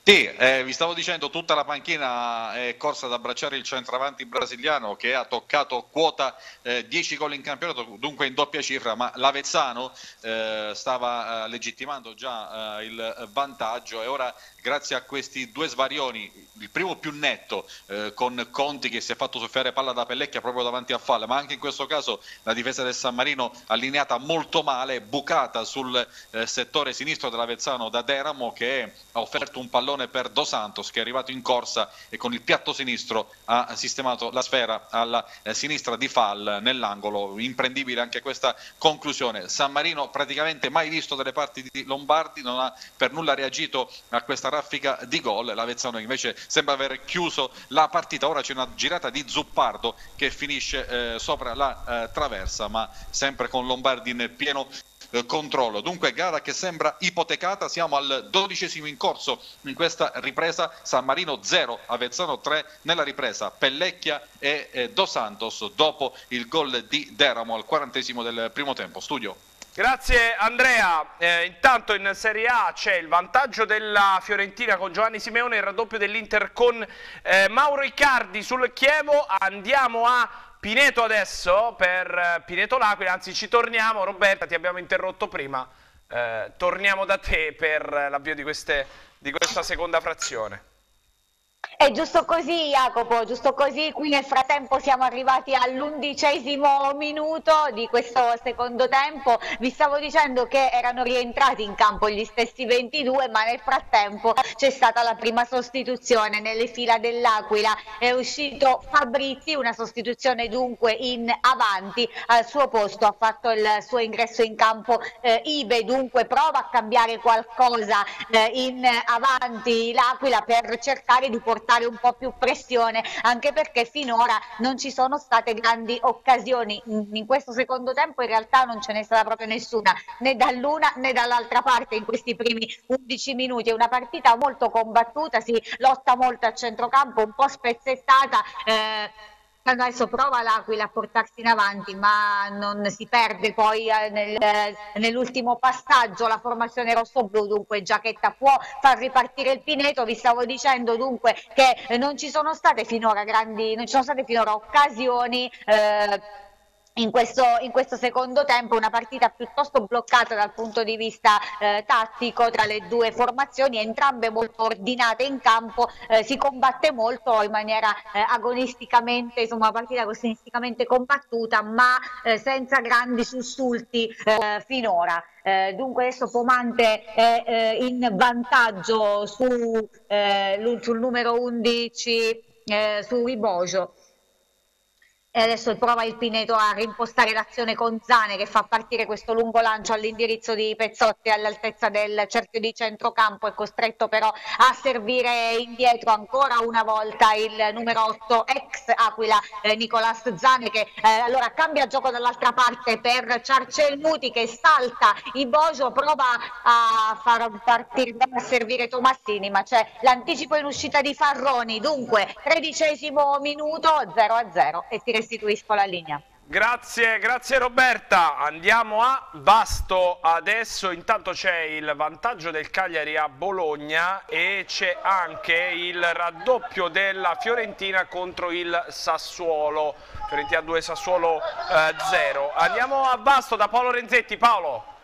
Sì, eh, vi stavo dicendo, tutta la panchina è corsa ad abbracciare il centravanti brasiliano che ha toccato quota eh, 10 gol in campionato, dunque in doppia cifra, ma l'Avezzano eh, stava eh, legittimando già eh, il vantaggio e ora grazie a questi due svarioni, il primo più netto eh, con Conti che si è fatto soffiare palla da Pellecchia proprio davanti a Falle, ma anche in questo caso la difesa del San Marino allineata molto male, bucata sul eh, settore sinistro dell'Avezzano da Deramo che ha offerto un pallone per Dos Santos che è arrivato in corsa e con il piatto sinistro ha sistemato la sfera alla eh, sinistra di Fall nell'angolo, imprendibile anche questa conclusione. San Marino praticamente mai visto dalle parti di Lombardi, non ha per nulla reagito a questa raffica di gol. L'Avezzano invece sembra aver chiuso la partita. Ora c'è una girata di Zuppardo che finisce eh, sopra la eh, traversa, ma sempre con Lombardi in pieno eh, controllo. Dunque gara che sembra ipotecata, siamo al dodicesimo in corso in questa ripresa, San Marino 0, Avezzano 3 nella ripresa, Pellecchia e eh, Dos Santos dopo il gol di Deramo al quarantesimo del primo tempo. Studio. Grazie Andrea, eh, intanto in Serie A c'è il vantaggio della Fiorentina con Giovanni Simeone, il raddoppio dell'Inter con eh, Mauro Icardi sul Chievo, andiamo a Pineto adesso per eh, Pineto L'Aquila, anzi ci torniamo, Roberta ti abbiamo interrotto prima, eh, torniamo da te per l'avvio di, di questa seconda frazione. È giusto così Jacopo, giusto così, qui nel frattempo siamo arrivati all'undicesimo minuto di questo secondo tempo, vi stavo dicendo che erano rientrati in campo gli stessi 22 ma nel frattempo c'è stata la prima sostituzione nelle fila dell'Aquila, è uscito Fabrizi, una sostituzione dunque in avanti, al suo posto ha fatto il suo ingresso in campo eh, Ibe, dunque prova a cambiare qualcosa eh, in avanti l'Aquila per cercare di portare un po' più pressione, anche perché finora non ci sono state grandi occasioni. In questo secondo tempo in realtà non ce n'è stata proprio nessuna, né dall'una né dall'altra parte in questi primi 11 minuti. È una partita molto combattuta, si lotta molto a centrocampo, un po' spezzettata. Eh, adesso prova l'Aquila a portarsi in avanti, ma non si perde poi eh, nel, nell'ultimo passaggio la formazione rosso-blu, dunque Giacchetta può far ripartire il Pineto. Vi stavo dicendo dunque che non ci sono state finora grandi, non ci sono state finora occasioni. Eh, in questo, in questo, secondo tempo una partita piuttosto bloccata dal punto di vista eh, tattico tra le due formazioni, entrambe molto ordinate in campo, eh, si combatte molto in maniera eh, agonisticamente, insomma una partita agonisticamente combattuta ma eh, senza grandi sussulti eh, finora. Eh, dunque adesso Pomante è in vantaggio su, sul numero 11 su Riboggio E adesso prova il Pineto a rimpostare l'azione con Zane che fa partire questo lungo lancio all'indirizzo di Pezzotti all'altezza del cerchio di centrocampo. È costretto però a servire indietro ancora una volta il numero 8 ex Aquila eh, Nicolas Zane che eh, allora cambia gioco dall'altra parte per Ciarcelmuti che salta i Bojo, prova a far partire a servire Tomassini ma c'è l'anticipo in uscita di Farroni. Dunque, tredicesimo minuto 0 a 0 e si restituisco la linea. Grazie, grazie Roberta. Andiamo a Vasto adesso. Intanto c'è il vantaggio del Cagliari a Bologna e c'è anche il raddoppio della Fiorentina contro il Sassuolo. Fiorentina 2, Sassuolo eh, 0. Andiamo a Vasto da Paolo Renzetti. Paolo.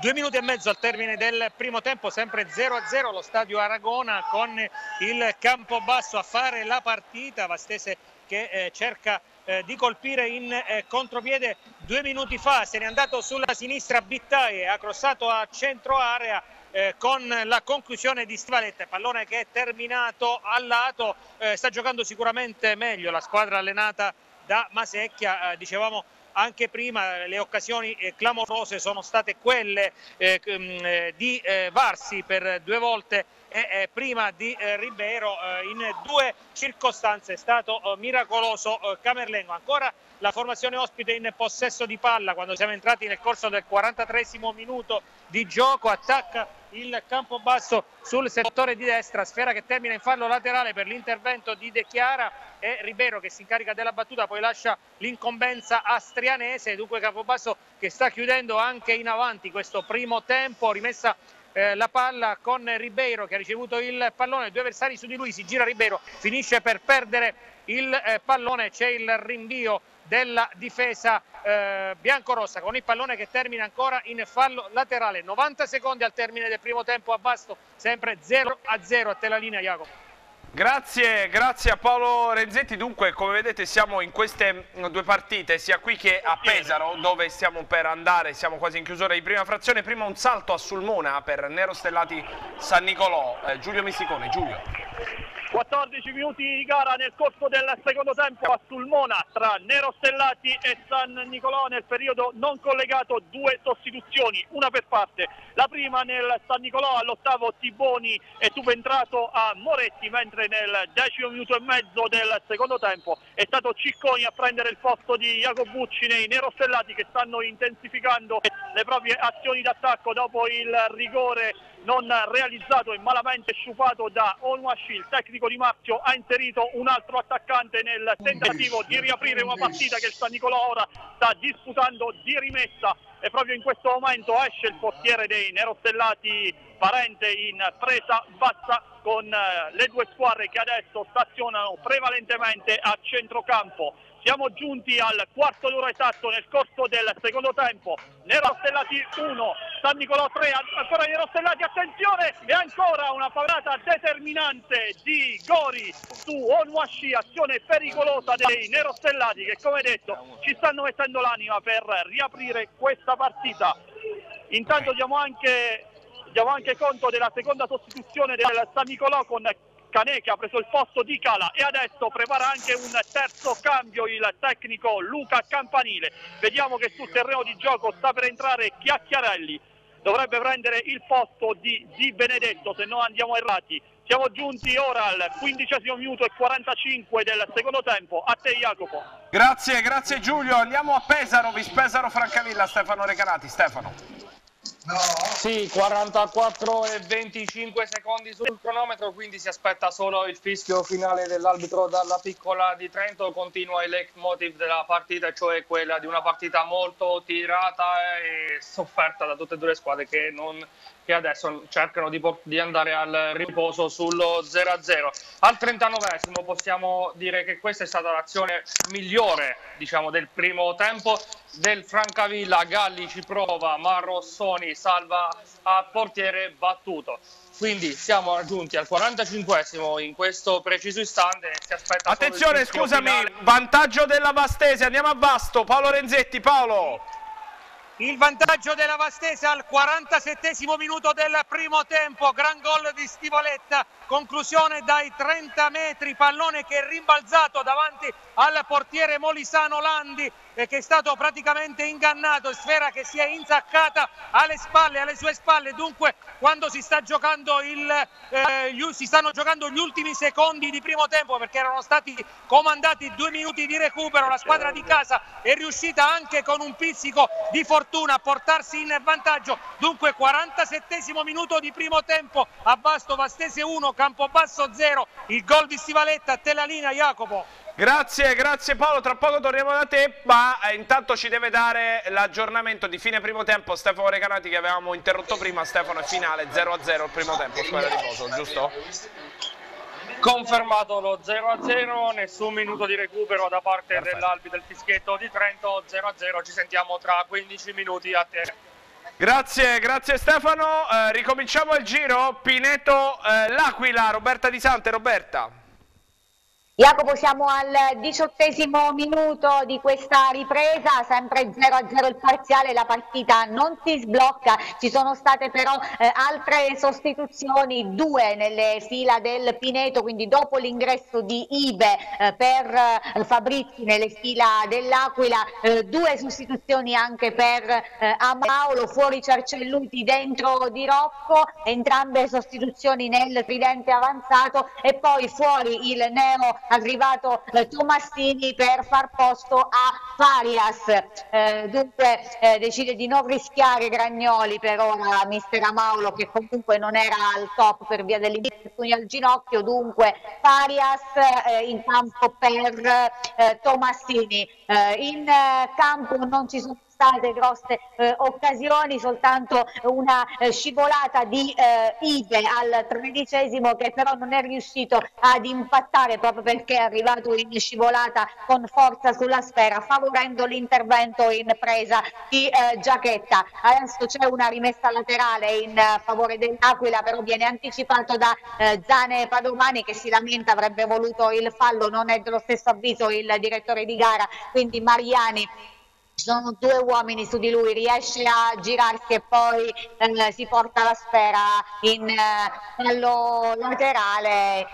Due minuti e mezzo al termine del primo tempo, sempre 0-0 lo stadio Aragona con il campo basso a fare la partita. Vastese che eh, cerca eh, di colpire in eh, contropiede. Due minuti fa, se n'è andato sulla sinistra Bittaie, ha crossato a centro area eh, con la conclusione di Stivaletta, pallone che è terminato al lato, eh, sta giocando sicuramente meglio la squadra allenata da Masecchia, eh, dicevamo anche prima le occasioni clamorose sono state quelle mm, di Varsi per due volte e prima di eh, Ribeiro eh, in due circostanze è stato eh, miracoloso Camerlengo. Ancora la formazione ospite in possesso di palla quando siamo entrati nel corso del 43 minuto di gioco, attacca il campo basso sul settore di destra, sfera che termina in fallo laterale per l'intervento di De Chiara e Ribeiro che si incarica della battuta, poi lascia l'incombenza a Strianese, dunque Campobasso che sta chiudendo anche in avanti questo primo tempo, rimessa eh, la palla con Ribeiro che ha ricevuto il pallone, due avversari su di lui, si gira Ribeiro, finisce per perdere il eh, pallone, c'è il rinvio della difesa eh, biancorossa con il pallone che termina ancora in fallo laterale. 90 secondi al termine del primo tempo a Basto sempre 0 a 0 a te la linea Jacopo Grazie, grazie a Paolo Renzetti. Dunque, come vedete, siamo in queste due partite, sia qui che a Pesaro, dove stiamo per andare, siamo quasi in chiusura di prima frazione. Prima un salto a Sulmona per Nero Stellati San Nicolò. Eh, Giulio Missicone, Giulio. 14 minuti di gara nel corso del secondo tempo a Sulmona tra Nero Stellati e San Nicolò nel periodo non collegato due sostituzioni, una per parte. La prima nel San Nicolò all'ottavo Tiboni è subentrato a Moretti mentre nel decimo minuto e mezzo del secondo tempo è stato Cicconi a prendere il posto di Jacobucci nei Nero Stellati che stanno intensificando le proprie azioni d'attacco dopo il rigore non realizzato e malamente sciupato da Onwashi, il tecnico di Marzio ha inserito un altro attaccante nel tentativo di riaprire una partita che il San Nicolò ora sta disputando di rimessa e proprio in questo momento esce il portiere dei Nerostellati Parente in presa bassa con eh, le due squadre che adesso stazionano prevalentemente a centrocampo. Siamo giunti al quarto d'ora esatto nel corso del secondo tempo. Nero Stellati 1, San Nicolò 3, ancora Nero Stellati, attenzione! E ancora una parata determinante di Gori su Onwashi, azione pericolosa dei Nero Stellati che come detto ci stanno mettendo l'anima per riaprire questa partita. Intanto diamo anche, diamo anche conto della seconda sostituzione del San Nicolò con Canè che ha preso il posto di Cala e adesso prepara anche un terzo cambio il tecnico Luca Campanile. Vediamo che sul terreno di gioco sta per entrare Chiacchiarelli, dovrebbe prendere il posto di Di Benedetto se no andiamo errati. Siamo giunti ora al quindicesimo minuto e 45 del secondo tempo. A te Jacopo. Grazie, grazie Giulio. Andiamo a Pesaro, Vispesaro, Francavilla, Stefano Recanati. Stefano. Sì, 44 e 25 secondi sul cronometro, quindi si aspetta solo il fischio finale dell'arbitro dalla piccola di Trento. Continua il leitmotiv della partita, cioè quella di una partita molto tirata e sofferta da tutte e due le squadre che non che adesso cercano di, di andare al riposo sullo 0-0. Al 39esimo possiamo dire che questa è stata l'azione migliore diciamo, del primo tempo del Francavilla. Galli ci prova, ma Rossoni salva a portiere battuto. Quindi siamo raggiunti al 45esimo in questo preciso istante. Si aspetta Attenzione, scusami, finale. vantaggio della Vastese. Andiamo a Vasto. Paolo Renzetti, Paolo. Il vantaggio della Vastese al 47 minuto del primo tempo, gran gol di Stivoletta, conclusione dai 30 metri, pallone che è rimbalzato davanti al portiere Molisano Landi che è stato praticamente ingannato, sfera che si è insaccata alle spalle, alle sue spalle, dunque quando si, sta giocando il, eh, si stanno giocando gli ultimi secondi di primo tempo perché erano stati comandati due minuti di recupero, la squadra di casa è riuscita anche con un pizzico di fortuna a portarsi in vantaggio, dunque 47 minuto di primo tempo. A Vasto Vastese 1, Campobasso 0, il gol di Stivaletta, a linea Jacopo. Grazie, grazie Paolo, tra poco torniamo da te, ma eh, intanto ci deve dare l'aggiornamento di fine primo tempo. Stefano Recanati che avevamo interrotto prima, Stefano è finale 0-0 il primo tempo, squadra di Poso, giusto? Confermato lo 0-0, nessun minuto di recupero da parte dell'Albi del Fischietto di Trento, 0-0, ci sentiamo tra 15 minuti a te. Grazie, grazie Stefano, eh, ricominciamo il giro, Pineto eh, L'Aquila, Roberta Di Sante, Roberta. Jacopo siamo al diciottesimo minuto di questa ripresa, sempre 0-0 il parziale, la partita non si sblocca, ci sono state però eh, altre sostituzioni, due nelle fila del Pineto, quindi dopo l'ingresso di Ibe eh, per eh, Fabrizi nelle fila dell'Aquila, eh, due sostituzioni anche per eh, Amaolo, fuori Cercelluti, dentro Di Rocco, entrambe sostituzioni nel tridente avanzato e poi fuori il neo arrivato eh, Tomassini per far posto a Farias. Eh, dunque eh, decide di non rischiare Gragnoli per ora mister Amaulo che comunque non era al top per via dell'infortunio al ginocchio, dunque Farias eh, in campo per eh, Tomassini. Eh, in campo non ci sono state grosse eh, occasioni, soltanto una eh, scivolata di eh, Ibe al tredicesimo che però non è riuscito ad impattare proprio perché è arrivato in scivolata con forza sulla sfera, favorendo l'intervento in presa di eh, Giacchetta. Adesso c'è una rimessa laterale in uh, favore dell'Aquila, però viene anticipato da uh, Zane Padovani che si lamenta, avrebbe voluto il fallo, non è dello stesso avviso il direttore di gara, quindi Mariani ci sono due uomini su di lui, riesce a girarsi e poi eh, si porta la sfera in eh, laterale.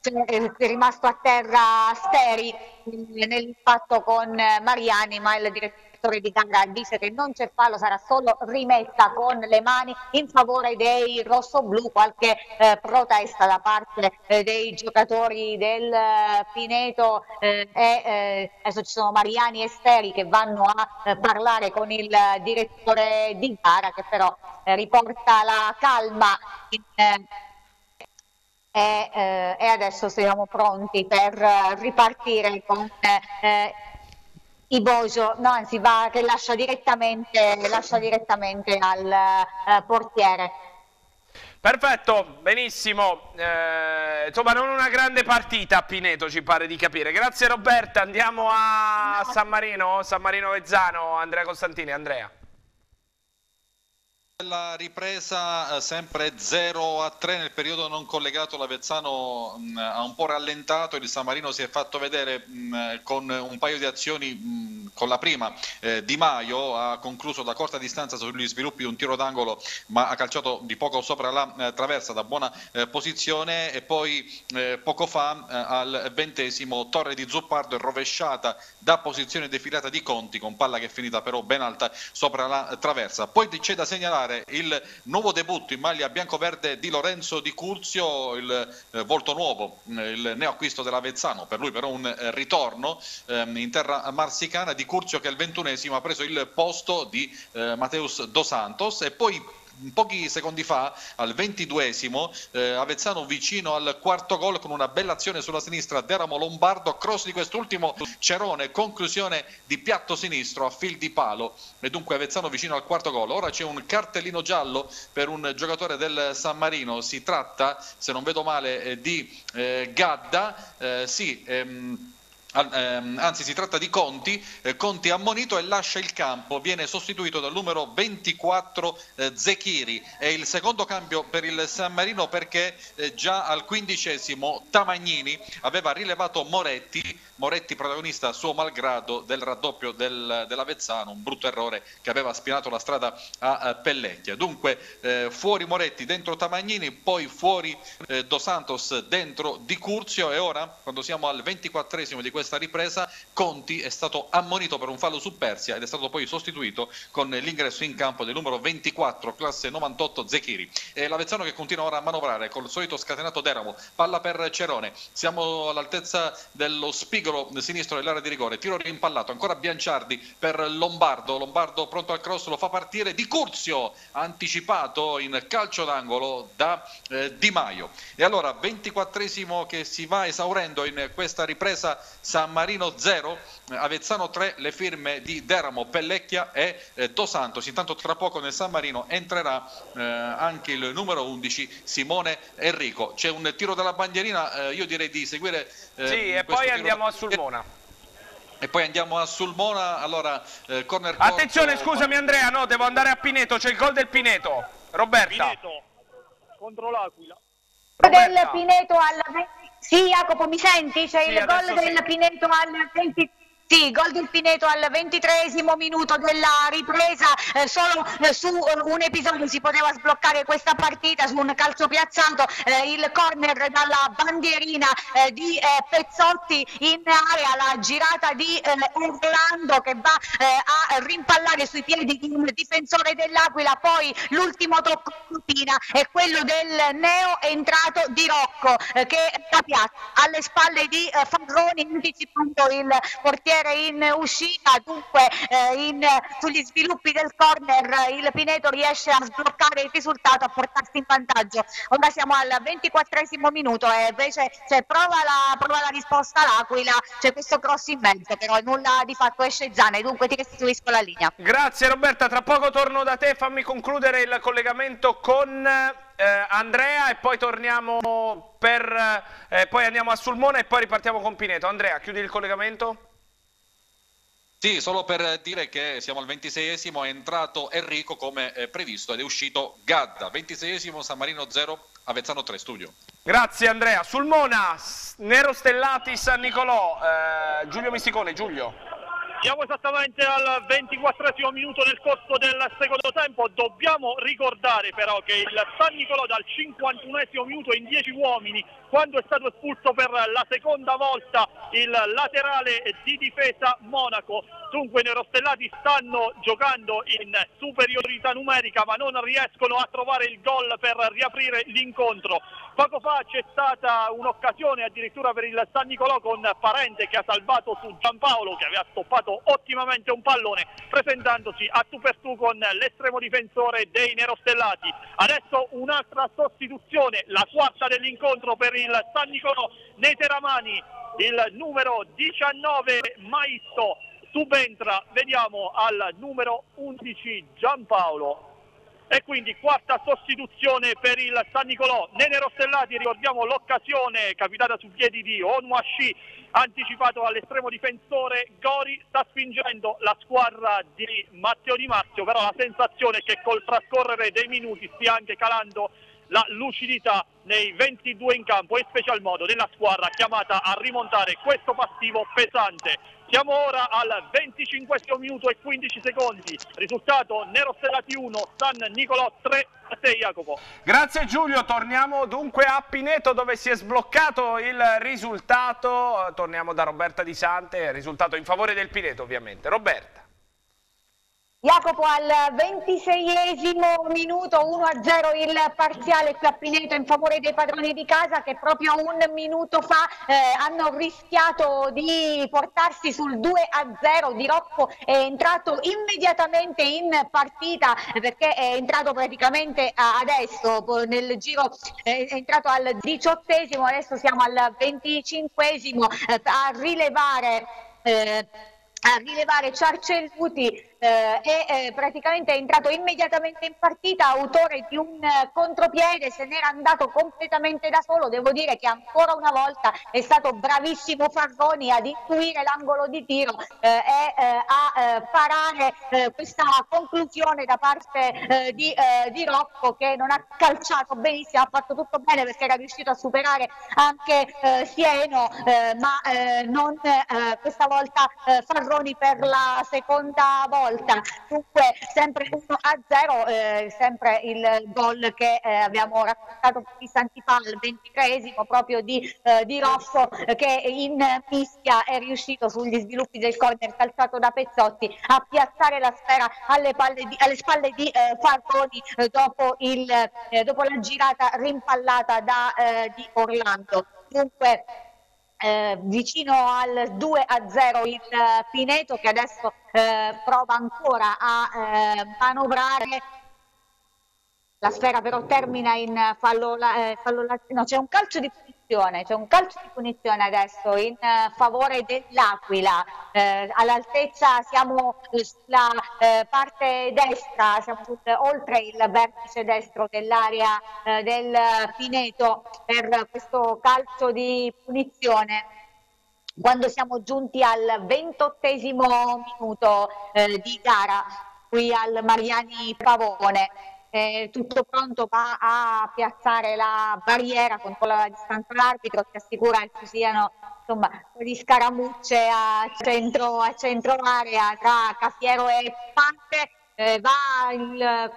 È rimasto a terra Steri nell'impatto con Mariani, ma il direttore direttore di gara dice che non c'è fallo, sarà solo rimessa con le mani in favore dei rossoblù, qualche eh, protesta da parte eh, dei giocatori del eh, Pineto eh, e eh, adesso ci sono Mariani e Steri che vanno a eh, parlare con il direttore di gara che però riporta la calma in, e, adesso siamo pronti per ripartire con Ibojo, no, anzi va che lascia direttamente, lascia direttamente al eh, portiere. Perfetto, benissimo. Eh, insomma, non una grande partita a Pineto, ci pare di capire. Grazie Roberta, andiamo a San Marino, San Marino Vezzano, Andrea Costantini. Andrea. La ripresa eh, sempre 0 a 3 nel periodo non collegato l'Avezzano mh, ha un po' rallentato, il San Marino si è fatto vedere mh, con un paio di azioni mh, con la prima eh, Di Maio ha concluso da corta distanza sugli sviluppi un tiro d'angolo ma ha calciato di poco sopra la eh, traversa da buona eh, posizione e poi eh, poco fa eh, al ventesimo Torre di Zuppardo è rovesciata da posizione defilata di Conti con palla che è finita però ben alta sopra la traversa. Poi c'è da segnalare annunciare il nuovo debutto in maglia bianco-verde di Lorenzo Di Curzio, il eh, volto nuovo, eh, il neoacquisto dell'Avezzano, per lui però un eh, ritorno ehm, in terra marsicana. Di Curzio che al ventunesimo ha preso il posto di eh, Mateus Dos Santos. E poi pochi secondi fa, al ventiduesimo, eh, Avezzano vicino al quarto gol con una bella azione sulla sinistra, Deramo Lombardo, cross di quest'ultimo, Cerone, conclusione di piatto sinistro a fil di palo. E dunque Avezzano vicino al quarto gol. Ora c'è un cartellino giallo per un giocatore del San Marino, si tratta, se non vedo male, eh, di eh, Gadda, eh, sì, ehm, anzi si tratta di Conti, eh, Conti ammonito e lascia il campo, viene sostituito dal numero 24 eh, Zechiri. È il secondo cambio per il San Marino perché eh, già al quindicesimo Tamagnini aveva rilevato Moretti, Moretti protagonista suo malgrado del raddoppio del, dell'Avezzano, un brutto errore che aveva spinato la strada a, a Pellecchia. Dunque eh, fuori Moretti, dentro Tamagnini, poi fuori eh, Dos Santos, dentro Di Curzio e ora quando siamo al 24esimo di questa ripresa Conti è stato ammonito per un fallo su Persia ed è stato poi sostituito con l'ingresso in campo del numero 24 classe 98 Zechiri. E l'Avezzano che continua ora a manovrare col solito scatenato Deramo, palla per Cerone, siamo all'altezza dello spigolo sinistro dell'area di rigore, tiro rimpallato, ancora Bianciardi per Lombardo, Lombardo pronto al cross, lo fa partire Di Curzio, anticipato in calcio d'angolo da eh, Di Maio. E allora 24esimo che si va esaurendo in questa ripresa San Marino 0, Avezzano 3, le firme di Deramo, Pellecchia e eh, Dos Santos. Intanto tra poco nel San Marino entrerà eh, anche il numero 11 Simone Enrico. C'è un tiro della bandierina, eh, io direi di seguire... Eh, sì, e poi andiamo a Sulmona. E poi andiamo a Sulmona, allora eh, corner Attenzione, corto... scusami Andrea, no, devo andare a Pineto, c'è il gol del Pineto. Roberta. Pineto contro l'Aquila. Del Pineto alla 20 sì, Jacopo, mi senti? C'è sì, il gol del sì. Pineto al 20 sì, gol del Pineto al ventitresimo minuto della ripresa, eh, solo eh, su eh, un episodio si poteva sbloccare questa partita su un calcio piazzato, eh, il corner dalla bandierina eh, di eh, Pezzotti in area, la girata di Orlando che va a rimpallare sui piedi di un difensore dell'Aquila, poi l'ultimo tocco è quello del neo entrato di Rocco che da piazza alle spalle di Farroni anticipando il portiere portiere in uscita, dunque eh, in, sugli sviluppi del corner il Pineto riesce a sbloccare il risultato, a portarsi in vantaggio. Ora siamo al 24 minuto e invece cioè, prova, la, prova, la, risposta l'Aquila, c'è questo cross in mezzo, però nulla di fatto esce Zane, dunque ti restituisco la linea. Grazie Roberta, tra poco torno da te, fammi concludere il collegamento con... Eh, Andrea e poi torniamo per eh, poi andiamo a Sulmona e poi ripartiamo con Pineto. Andrea, chiudi il collegamento? Sì, solo per dire che siamo al 26esimo, è entrato Enrico come eh, previsto ed è uscito Gadda. 26esimo, San Marino 0, Avezzano 3, studio. Grazie Andrea. Sulmona, Nero Stellati, San Nicolò, eh, Giulio Misticone, Giulio. Siamo esattamente al 24 minuto nel corso del secondo tempo, dobbiamo ricordare però che il San Nicolò dal 51 minuto in 10 uomini quando è stato espulso per la seconda volta il laterale di difesa Monaco. Dunque i nerostellati stanno giocando in superiorità numerica ma non riescono a trovare il gol per riaprire l'incontro. Poco fa c'è stata un'occasione addirittura per il San Nicolò con Parente che ha salvato su Giampaolo che aveva stoppato ottimamente un pallone presentandosi a tu per tu con l'estremo difensore dei nerostellati. Adesso un'altra sostituzione, la quarta dell'incontro per il San Nicolò nei Teramani, il numero 19 Maisto subentra, vediamo al numero 11 Giampaolo e quindi quarta sostituzione per il San Nicolò. Nene Rostellati, ricordiamo l'occasione capitata su piedi di Onuashi, anticipato all'estremo difensore Gori, sta spingendo la squadra di Matteo Di Marzio, però la sensazione è che col trascorrere dei minuti stia anche calando la lucidità nei 22 in campo e in special modo della squadra chiamata a rimontare questo passivo pesante. Siamo ora al 25 minuto e 15 secondi. Risultato Nero Stellati 1, San Nicolò 3 a te Jacopo. Grazie Giulio, torniamo dunque a Pineto dove si è sbloccato il risultato. Torniamo da Roberta Di Sante, risultato in favore del Pineto ovviamente. Roberta. Jacopo al 26esimo minuto 1-0 il parziale qui a Pineto in favore dei padroni di casa che proprio un minuto fa eh, hanno rischiato di portarsi sul 2-0 di Rocco è entrato immediatamente in partita perché è entrato praticamente adesso nel giro è entrato al diciottesimo adesso siamo al venticinquesimo eh, a rilevare eh, a rilevare Ciarcelluti eh, è eh, praticamente entrato immediatamente in partita, autore di un eh, contropiede, se n'era andato completamente da solo, devo dire che ancora una volta è stato bravissimo Farroni ad intuire l'angolo di tiro eh, e eh, a parare questa conclusione da parte di, di, Rocco che non ha calciato benissimo, ha fatto tutto bene perché era riuscito a superare anche Sieno, ma non questa volta Farroni per la seconda volta. Dunque sempre 1 a 0, eh, sempre il gol che eh, abbiamo raccontato istanti fa, il 23 proprio di, eh, di Rosso, che in mischia è riuscito sugli sviluppi del corner calciato da Pezzotti a piazzare la sfera alle, di, alle spalle di eh, Falconi eh, dopo, il, eh, dopo, la girata rimpallata da, di Orlando. Dunque eh, vicino al 2 a 0 il eh, Pineto che adesso eh, prova ancora a eh, manovrare. La sfera però termina in fallo, eh, fallo no, c'è un calcio di punizione, c'è un calcio di punizione adesso in uh, favore dell'Aquila, eh, all'altezza siamo sulla eh, parte destra, siamo oltre il vertice destro dell'area eh, del Pineto per questo calcio di punizione. Quando siamo giunti al ventottesimo minuto eh, di gara qui al Mariani Pavone eh, tutto pronto va a piazzare la barriera, controlla la distanza l'arbitro, si assicura che ci siano insomma, di scaramucce a centro, a centro area tra Cafiero e Pante, eh, va il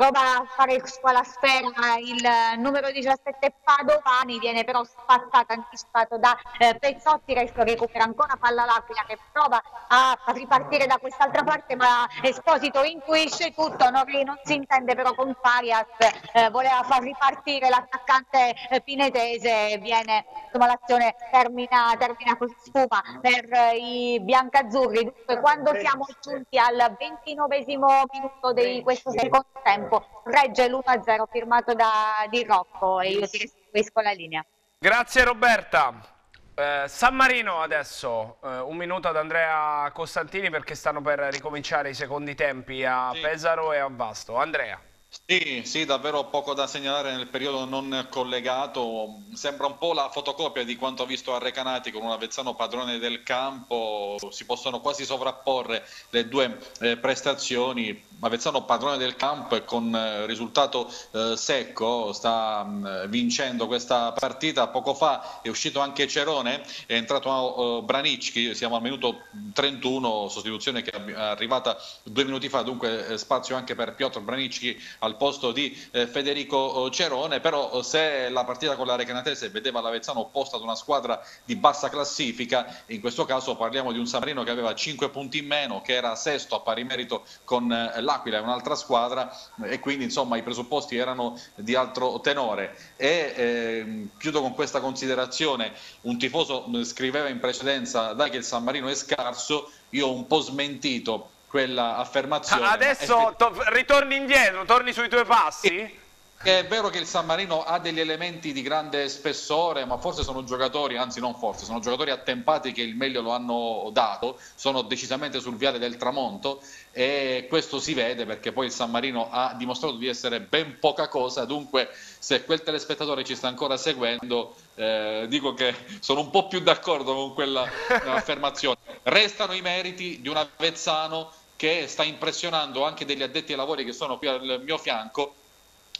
prova a fare su alla sfera il numero 17 Padovani, viene però spazzato, anticipato da eh, Pezzotti, resto recupera ancora palla l'Aquila che prova a ripartire da quest'altra parte ma Esposito intuisce tutto, non, non si intende però con Farias, eh, voleva far ripartire l'attaccante eh, pinetese, viene, insomma l'azione termina, termina con sfuma per eh, i biancazzurri, dunque quando siamo giunti al ventinovesimo minuto di questo secondo tempo tempo regge l'1-0 firmato da Di Rocco e io ti restituisco la linea. Grazie Roberta. Eh, San Marino adesso, eh, un minuto ad Andrea Costantini perché stanno per ricominciare i secondi tempi a sì. Pesaro e a Vasto. Andrea. Sì, sì, davvero poco da segnalare nel periodo non collegato. Sembra un po' la fotocopia di quanto visto a Recanati con un Avezzano padrone del campo. Si possono quasi sovrapporre le due eh, prestazioni. Avezzano padrone del campo e con eh, risultato eh, secco sta mh, mm, vincendo questa partita. Poco fa è uscito anche Cerone, è entrato uh, Branicchi, siamo al minuto 31, sostituzione che è arrivata due minuti fa, dunque eh, spazio anche per Piotr Branicchi al posto di eh, Federico eh, Cerone, però eh, se la partita con la Recanatese vedeva l'Avezzano opposta ad una squadra di bassa classifica, in questo caso parliamo di un San Marino che aveva 5 punti in meno, che era sesto a pari merito con eh, l'Aquila e un'altra squadra e quindi insomma i presupposti erano di altro tenore. E eh, chiudo con questa considerazione, un tifoso scriveva in precedenza dai che il San Marino è scarso, io ho un po' smentito quella affermazione. Adesso ritorni indietro, torni sui tuoi passi? È vero che il San Marino ha degli elementi di grande spessore, ma forse sono giocatori, anzi non forse, sono giocatori attempati che il meglio lo hanno dato, sono decisamente sul viale del tramonto e questo si vede perché poi il San Marino ha dimostrato di essere ben poca cosa, dunque se quel telespettatore ci sta ancora seguendo eh, dico che sono un po' più d'accordo con quella affermazione. Restano i meriti di un Avezzano che sta impressionando anche degli addetti ai lavori che sono qui al mio fianco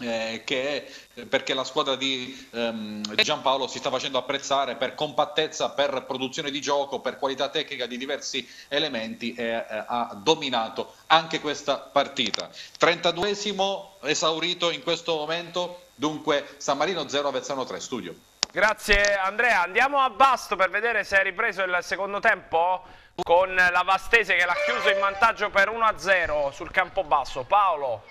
eh, che è perché la squadra di, di, Giampaolo si sta facendo apprezzare per compattezza, per produzione di gioco, per qualità tecnica di diversi elementi e eh, ha dominato anche questa partita. 32esimo esaurito in questo momento, dunque San Marino 0 Avezzano 3, studio. Grazie Andrea, andiamo a Basto per vedere se è ripreso il secondo tempo con la Vastese che l'ha chiuso in vantaggio per 1-0 sul campo basso. Paolo.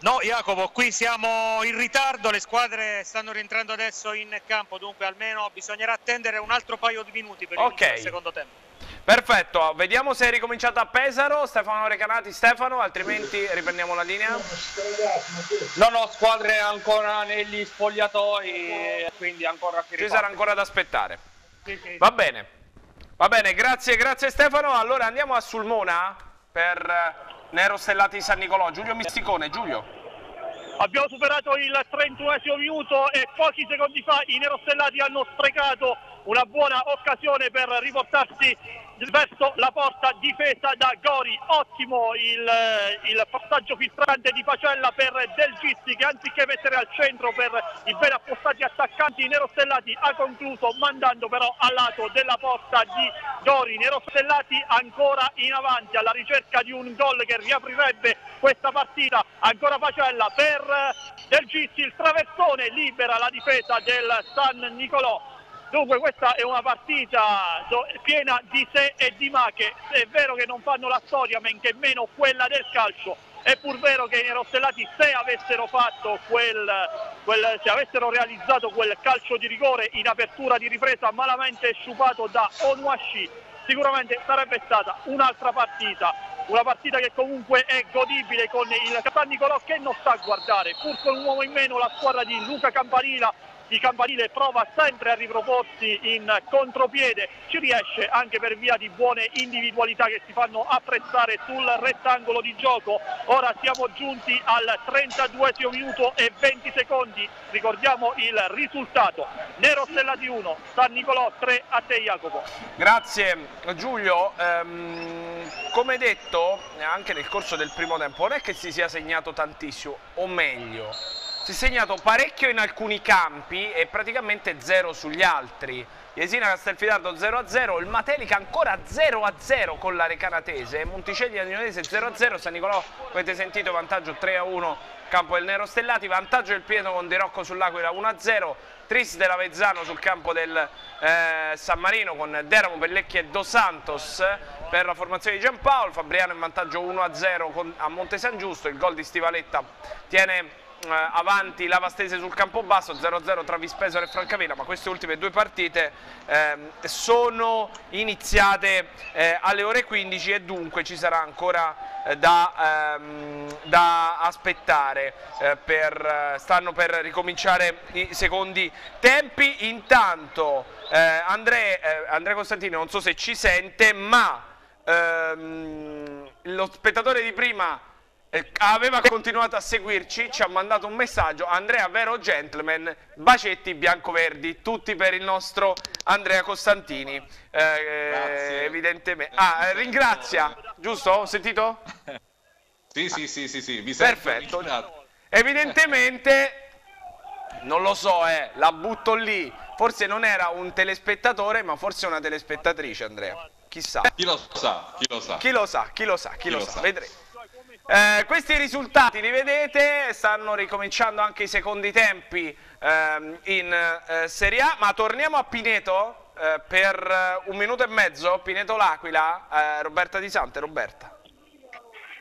No Jacopo, qui siamo in ritardo, le squadre stanno rientrando adesso in campo, dunque almeno bisognerà attendere un altro paio di minuti per okay. il secondo tempo. Perfetto, vediamo se è ricominciato a Pesaro, Stefano Recanati, Stefano, altrimenti riprendiamo la linea. No, no, squadre ancora negli spogliatoi, quindi ancora qui Ci sarà ancora da aspettare. Sì, sì. Va bene. Va bene, grazie, grazie Stefano. Allora andiamo a Sulmona per Nero Stellati San Nicolò. Giulio Misticone, Giulio. Abbiamo superato il 31 minuto e pochi secondi fa i nerostellati hanno sprecato una buona occasione per riportarsi verso la porta difesa da Gori. Ottimo il, il passaggio filtrante di Facella per Del Gisti che anziché mettere al centro per i ben appostati attaccanti nerostellati ha concluso mandando però al lato della porta di Gori. Nerostellati ancora in avanti alla ricerca di un gol che riaprirebbe questa partita. Ancora Facella per Del Gisti, il traversone libera la difesa del San Nicolò Dunque questa è una partita piena di sé e di ma che è vero che non fanno la storia men che meno quella del calcio. È pur vero che i nerostellati se avessero, quel, quel, se avessero realizzato quel calcio di rigore in apertura di ripresa malamente sciupato da Onuashi sicuramente sarebbe stata un'altra partita. Una partita che comunque è godibile con il San Nicolò che non sta a guardare. Pur con un uomo in meno la squadra di Luca Campanila il Campanile prova sempre a riproporsi in contropiede, ci riesce anche per via di buone individualità che si fanno apprezzare sul rettangolo di gioco. Ora siamo giunti al 32 minuto e 20 secondi, ricordiamo il risultato. Nero Stellati 1, San Nicolò 3 a te Jacopo. Grazie Giulio, ehm, come detto anche nel corso del primo tempo non è che si sia segnato tantissimo, o meglio si è segnato parecchio in alcuni campi e praticamente zero sugli altri. Jesina Castelfidardo 0-0, il Matelica ancora 0-0 con la Recanatese, Monticelli Agnonese 0-0, San Nicolò avete sentito vantaggio 3-1 campo del Nero Stellati, vantaggio del Pietro con Di Rocco sull'Aquila 1-0, Tris della Vezzano sul campo del eh, San Marino con Deramo, Pellecchi e Dos Santos per la formazione di Giampaolo, Fabriano in vantaggio 1-0 a Monte San Giusto, il gol di Stivaletta tiene eh, avanti la Vastese sul campo basso 0-0 tra Vispesaro e Francavilla ma queste ultime due partite eh, sono iniziate eh, alle ore 15 e dunque ci sarà ancora eh, da, ehm, da, aspettare eh, per, eh, stanno per ricominciare i secondi tempi. Intanto Andrea, Andrea Costantini non so se ci sente ma ehm, lo spettatore di prima aveva continuato a seguirci, ci ha mandato un messaggio, Andrea vero gentleman, bacetti bianco-verdi, tutti per il nostro Andrea Costantini, eh, evidentemente. Ah, ringrazia, giusto? Ho sentito? Sì, sì, sì, sì, sì. mi Perfetto. Evidentemente, non lo so, eh, la butto lì, forse non era un telespettatore, ma forse una telespettatrice, Andrea. Chissà. Chi lo sa, chi lo sa. Chi lo sa, chi lo sa, chi, chi lo, lo, sa, sa. vedremo. Eh, questi risultati li vedete, stanno ricominciando anche i secondi tempi ehm, in eh, Serie A, ma torniamo a Pineto eh, per eh, un minuto e mezzo, Pineto L'Aquila, eh, Roberta Di Sante, Roberta.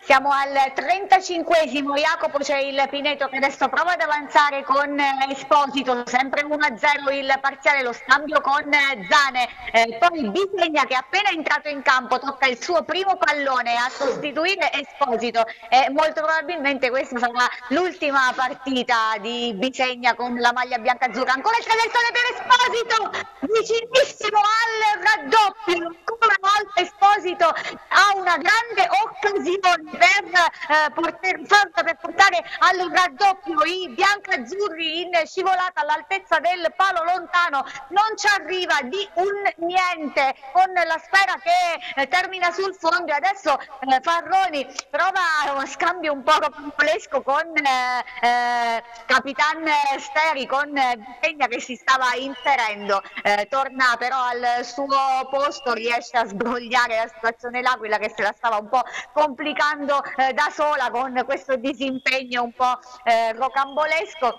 Siamo al 35esimo, Jacopo c'è il Pineto che adesso prova ad avanzare con eh, Esposito, sempre 1-0 il parziale, lo scambio con eh, Zane, eh, poi Bisegna che appena entrato in campo tocca il suo primo pallone a sostituire Esposito. E molto probabilmente questa sarà l'ultima partita di Bisegna con la maglia bianca-azzurra, ancora il traversone per Esposito, vicinissimo al raddoppio, ancora una volta Esposito ha una grande occasione per, eh, porter, per portare al raddoppio i biancazzurri in scivolata all'altezza del palo lontano non ci arriva di un niente con la sfera che eh, termina sul fondo. E adesso eh, Farroni prova uno scambio un po' complesco con eh, eh, Capitan Steri con eh, Vigna che si stava inserendo. Torna però al suo posto riesce a sbrogliare la situazione l'Aquila che se la stava un po' complicando giocando eh, da sola con questo disimpegno un po' eh, rocambolesco.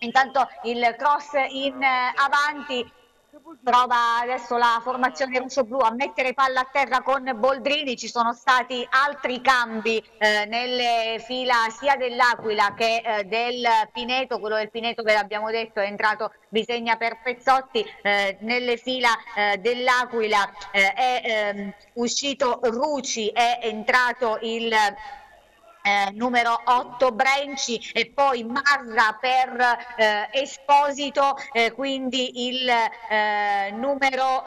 Intanto il cross in eh, avanti prova adesso la formazione rosso-blu a mettere palla a terra con Boldrini, ci sono stati altri cambi eh, nelle fila sia dell'Aquila che eh, del Pineto, quello del Pineto ve l'abbiamo detto è entrato Bisegna per Pezzotti, eh, nelle fila eh, dell'Aquila eh, è ehm, uscito Ruci, è entrato il eh, numero 8 Brenci e poi Marra per eh, Esposito, eh, quindi il eh, numero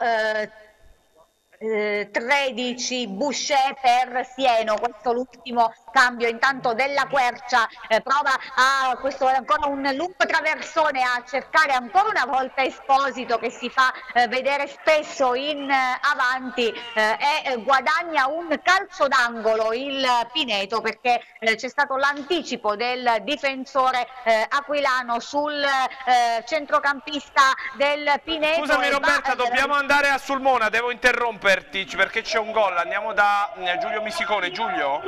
eh, 13 Boucher per Sieno, questo l'ultimo cambio intanto della Quercia eh, prova a questo ancora un lungo traversone a cercare ancora una volta Esposito che si fa eh, vedere spesso in eh, avanti eh, e eh, guadagna un calcio d'angolo il Pineto perché c'è stato l'anticipo del difensore aquilano sul centrocampista del Pineto. Scusami Roberta, dobbiamo andare a Sulmona, devo interromperti perché c'è un gol, andiamo da Giulio Misicone. Giulio?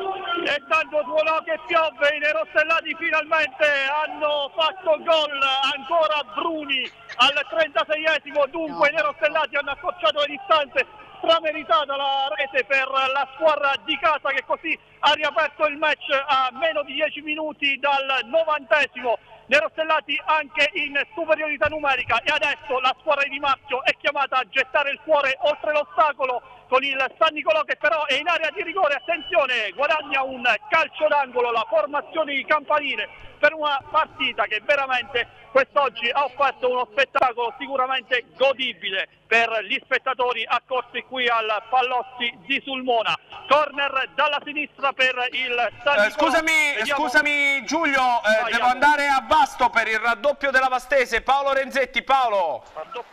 E tanto suonò che piove, i nerostellati finalmente hanno fatto gol, ancora Bruni al 36esimo, dunque i nerostellati hanno accorciato le distanze, strameritata la rete per la squadra di casa che così ha riaperto il match a meno di 10 minuti dal novantesimo nerostellati anche in superiorità numerica. E adesso la squadra di Marchio è chiamata a gettare il cuore oltre l'ostacolo con il San Nicolò che però è in area di rigore, attenzione, guadagna un calcio d'angolo la formazione di campanile per una partita che veramente quest'oggi ha offerto uno spettacolo sicuramente godibile per gli spettatori accorsi qui al Pallozzi di Sulmona. Corner dalla sinistra per il San eh, scusami, scusami Giulio, eh, devo andare a Vasto per il raddoppio della Vastese. Paolo Renzetti, Paolo.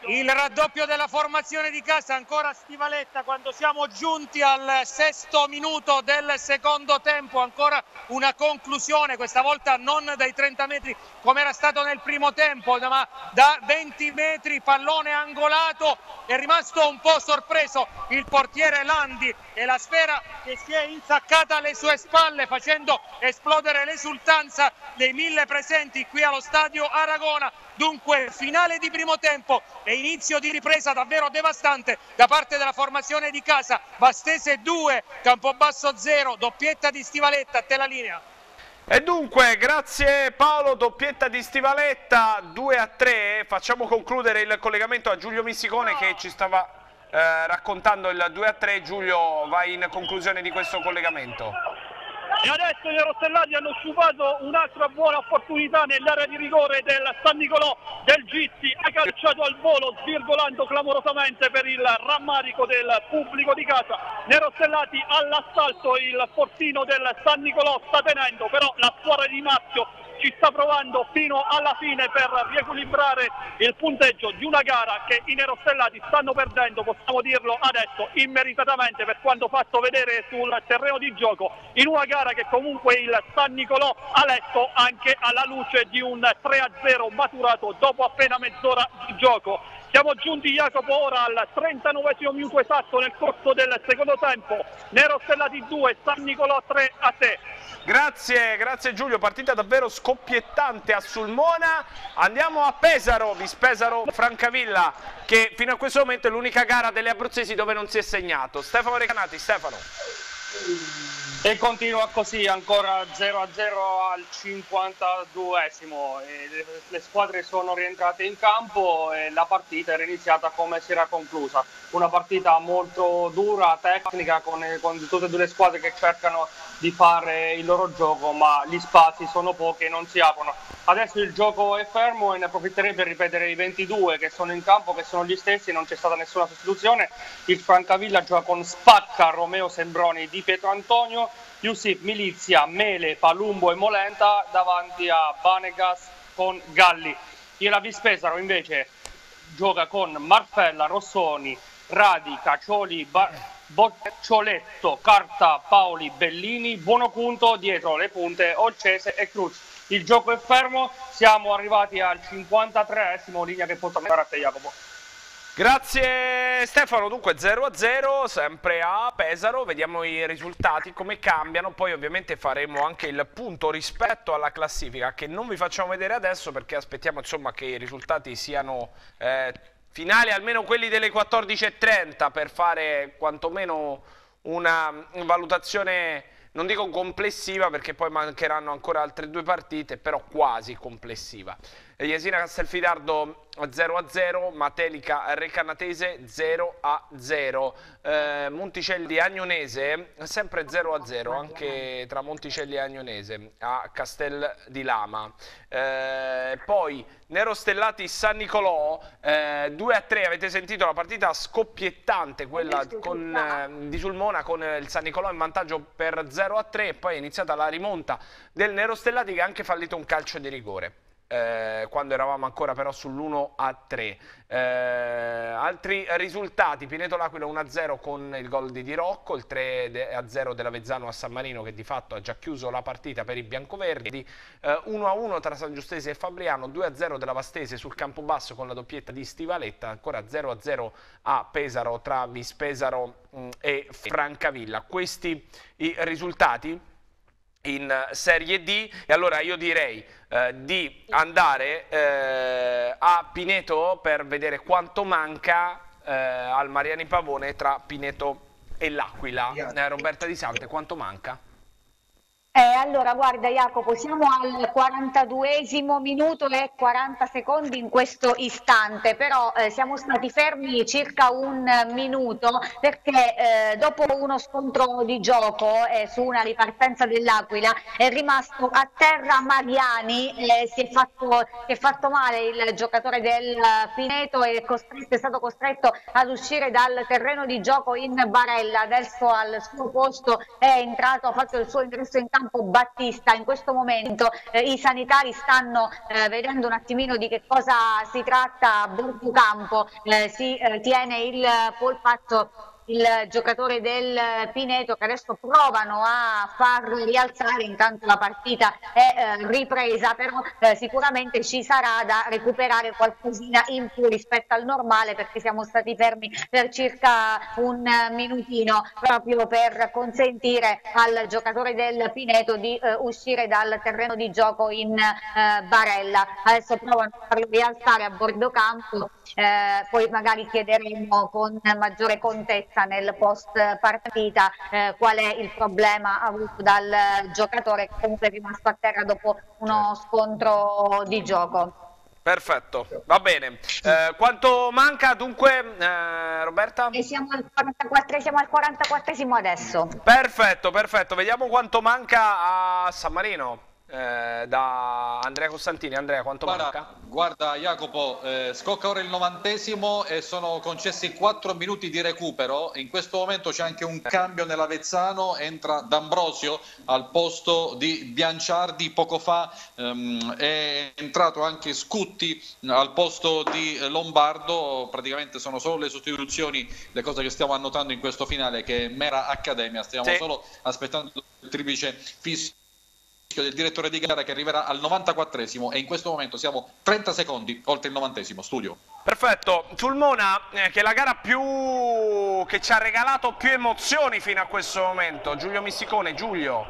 Il raddoppio della formazione di casa, ancora Stivaletta quando siamo giunti al sesto minuto del secondo tempo, ancora una conclusione, questa volta non dai 30 metri come era stato nel primo tempo, ma da 20 metri pallone angolato, è rimasto un po' sorpreso il portiere Landi e la sfera che si è insaccata alle sue spalle facendo esplodere l'esultanza dei mille presenti qui allo stadio Aragona. Dunque finale di primo tempo e inizio di ripresa davvero devastante da parte della formazione di casa. Vastese 2, Campobasso 0, doppietta di Stivaletta, a te la linea. E dunque, grazie Paolo, doppietta di Stivaletta, 2 a 3, facciamo concludere il collegamento a Giulio Missicone che ci stava eh, raccontando il 2 a 3, Giulio vai in conclusione di questo collegamento. E adesso i rossellati hanno sciupato un'altra buona opportunità nell'area di rigore del San Nicolò del Gitti, ha calciato al volo svirgolando clamorosamente per il rammarico del pubblico di casa. Nei rossellati all'assalto il portino del San Nicolò sta tenendo, però la squadra di Marzio ci sta provando fino alla fine per riequilibrare il punteggio di una gara che i nerostellati stanno perdendo, possiamo dirlo adesso, immeritatamente per quanto fatto vedere sul terreno di gioco, in una gara che comunque il San Nicolò ha letto anche alla luce di un 3-0 maturato dopo appena mezz'ora di gioco. Siamo giunti Jacopo ora al 39 minuto esatto nel corso del secondo tempo. Nero Stellati 2, San Nicolò 3 a te. Grazie, grazie Giulio, partita davvero scoppiettante a Sulmona. Andiamo a Pesaro, Vispesaro Francavilla, che fino a questo momento è l'unica gara delle abruzzesi dove non si è segnato. Stefano Recanati, Stefano. E continua così ancora 0 a 0 al 52esimo. Le squadre sono rientrate in campo e la partita era iniziata come si era conclusa. Una partita molto dura, tecnica, con, con tutte e due le squadre che cercano di fare il loro gioco, ma gli spazi sono pochi e non si aprono. Adesso il gioco è fermo e ne approfitterei per ripetere i 22 che sono in campo, che sono gli stessi, non c'è stata nessuna sostituzione. Il Francavilla gioca con Spacca, Romeo Sembroni, Di Pietro Antonio, Yusuf Milizia, Mele, Palumbo e Molenta davanti a Banegas con Galli. Il Lavis Pesaro invece gioca con Marfella, Rossoni, Radi, Cacioli, Bar- Boccioletto, Carta, Paoli, Bellini, Buonopunto dietro le punte Olcese e Cruz. Il gioco è fermo, siamo arrivati al 53esimo, linea che può tornare a te Jacopo. Grazie Stefano, dunque 0-0 sempre a Pesaro, vediamo i risultati come cambiano, poi ovviamente faremo anche il punto rispetto alla classifica che non vi facciamo vedere adesso perché aspettiamo insomma, che i risultati siano eh, finali, almeno quelli delle 14.30 per fare quantomeno una valutazione non dico complessiva perché poi mancheranno ancora altre due partite, però quasi complessiva. Jesina Castelfidardo 0-0, Matelica Recanatese 0-0, eh, Monticelli Agnonese sempre 0-0 anche tra Monticelli e Agnonese a Castel di Lama. Eh, poi Nero Stellati San Nicolò eh, 2-3, avete sentito la partita scoppiettante quella con, eh, di Sulmona con il San Nicolò in vantaggio per 0-3 e poi è iniziata la rimonta del Nero Stellati che ha anche fallito un calcio di rigore eh, quando eravamo ancora però sull'1 a 3. Eh, altri risultati, Pineto L'Aquila 1-0 con il gol di Rocco, il 3-0 della Vezzano a San Marino che di fatto ha già chiuso la partita per i biancoverdi, eh, 1-1 tra San Giustese e Fabriano, 2-0 della Vastese sul Campobasso con la doppietta di Stivaletta, ancora 0-0 a Pesaro tra Vispesaro mh, mm, e Francavilla. Questi i risultati in Serie D e allora io direi eh, di andare eh, a Pineto per vedere quanto manca eh, al Mariani Pavone tra Pineto e l'Aquila. Eh, Roberta Di Sante, quanto manca? Eh, allora, guarda Jacopo, siamo al 42esimo minuto e 40 secondi in questo istante, però eh, siamo stati fermi circa un minuto perché eh, dopo uno scontro di gioco eh, su una ripartenza dell'Aquila è rimasto a terra Mariani, si è fatto, si è fatto male il giocatore del Pineto e è, è stato costretto ad uscire dal terreno di gioco in Barella, adesso al suo posto è entrato, ha fatto il suo ingresso in campo campo Battista. In questo momento eh, i sanitari stanno eh, vedendo un attimino di che cosa si tratta a bordo campo. Eh, si eh, tiene il polpaccio il giocatore del Pineto che adesso provano a far rialzare, intanto la partita è eh, ripresa, però eh, sicuramente ci sarà da recuperare qualcosina in più rispetto al normale perché siamo stati fermi per circa un minutino proprio per consentire al giocatore del Pineto di eh, uscire dal terreno di gioco in eh, Barella. Adesso provano a farlo rialzare a bordo campo, eh, poi magari chiederemo con maggiore contezza chiarezza nel post partita eh, qual è il problema avuto dal giocatore che comunque è rimasto a terra dopo uno certo. scontro di gioco. Perfetto, va bene. Eh, quanto manca dunque, eh, Roberta? E siamo al 44, siamo al 44 adesso. Perfetto, perfetto. Vediamo quanto manca a San Marino eh, da Andrea Costantini. Andrea, quanto guarda, manca? Guarda Jacopo, eh, scocca ora il novantesimo e sono concessi 4 minuti di recupero. In questo momento c'è anche un cambio nell'Avezzano, entra D'Ambrosio al posto di Bianciardi. Poco fa ehm, è entrato anche Scutti al posto di Lombardo. Praticamente sono solo le sostituzioni, le cose che stiamo annotando in questo finale, che è mera accademia. Stiamo sì. solo aspettando il triplice fisso del direttore di gara che arriverà al 94esimo e in questo momento siamo 30 secondi oltre il 90esimo studio. Perfetto, Sulmona eh, che è la gara più che ci ha regalato più emozioni fino a questo momento, Giulio Missicone, Giulio.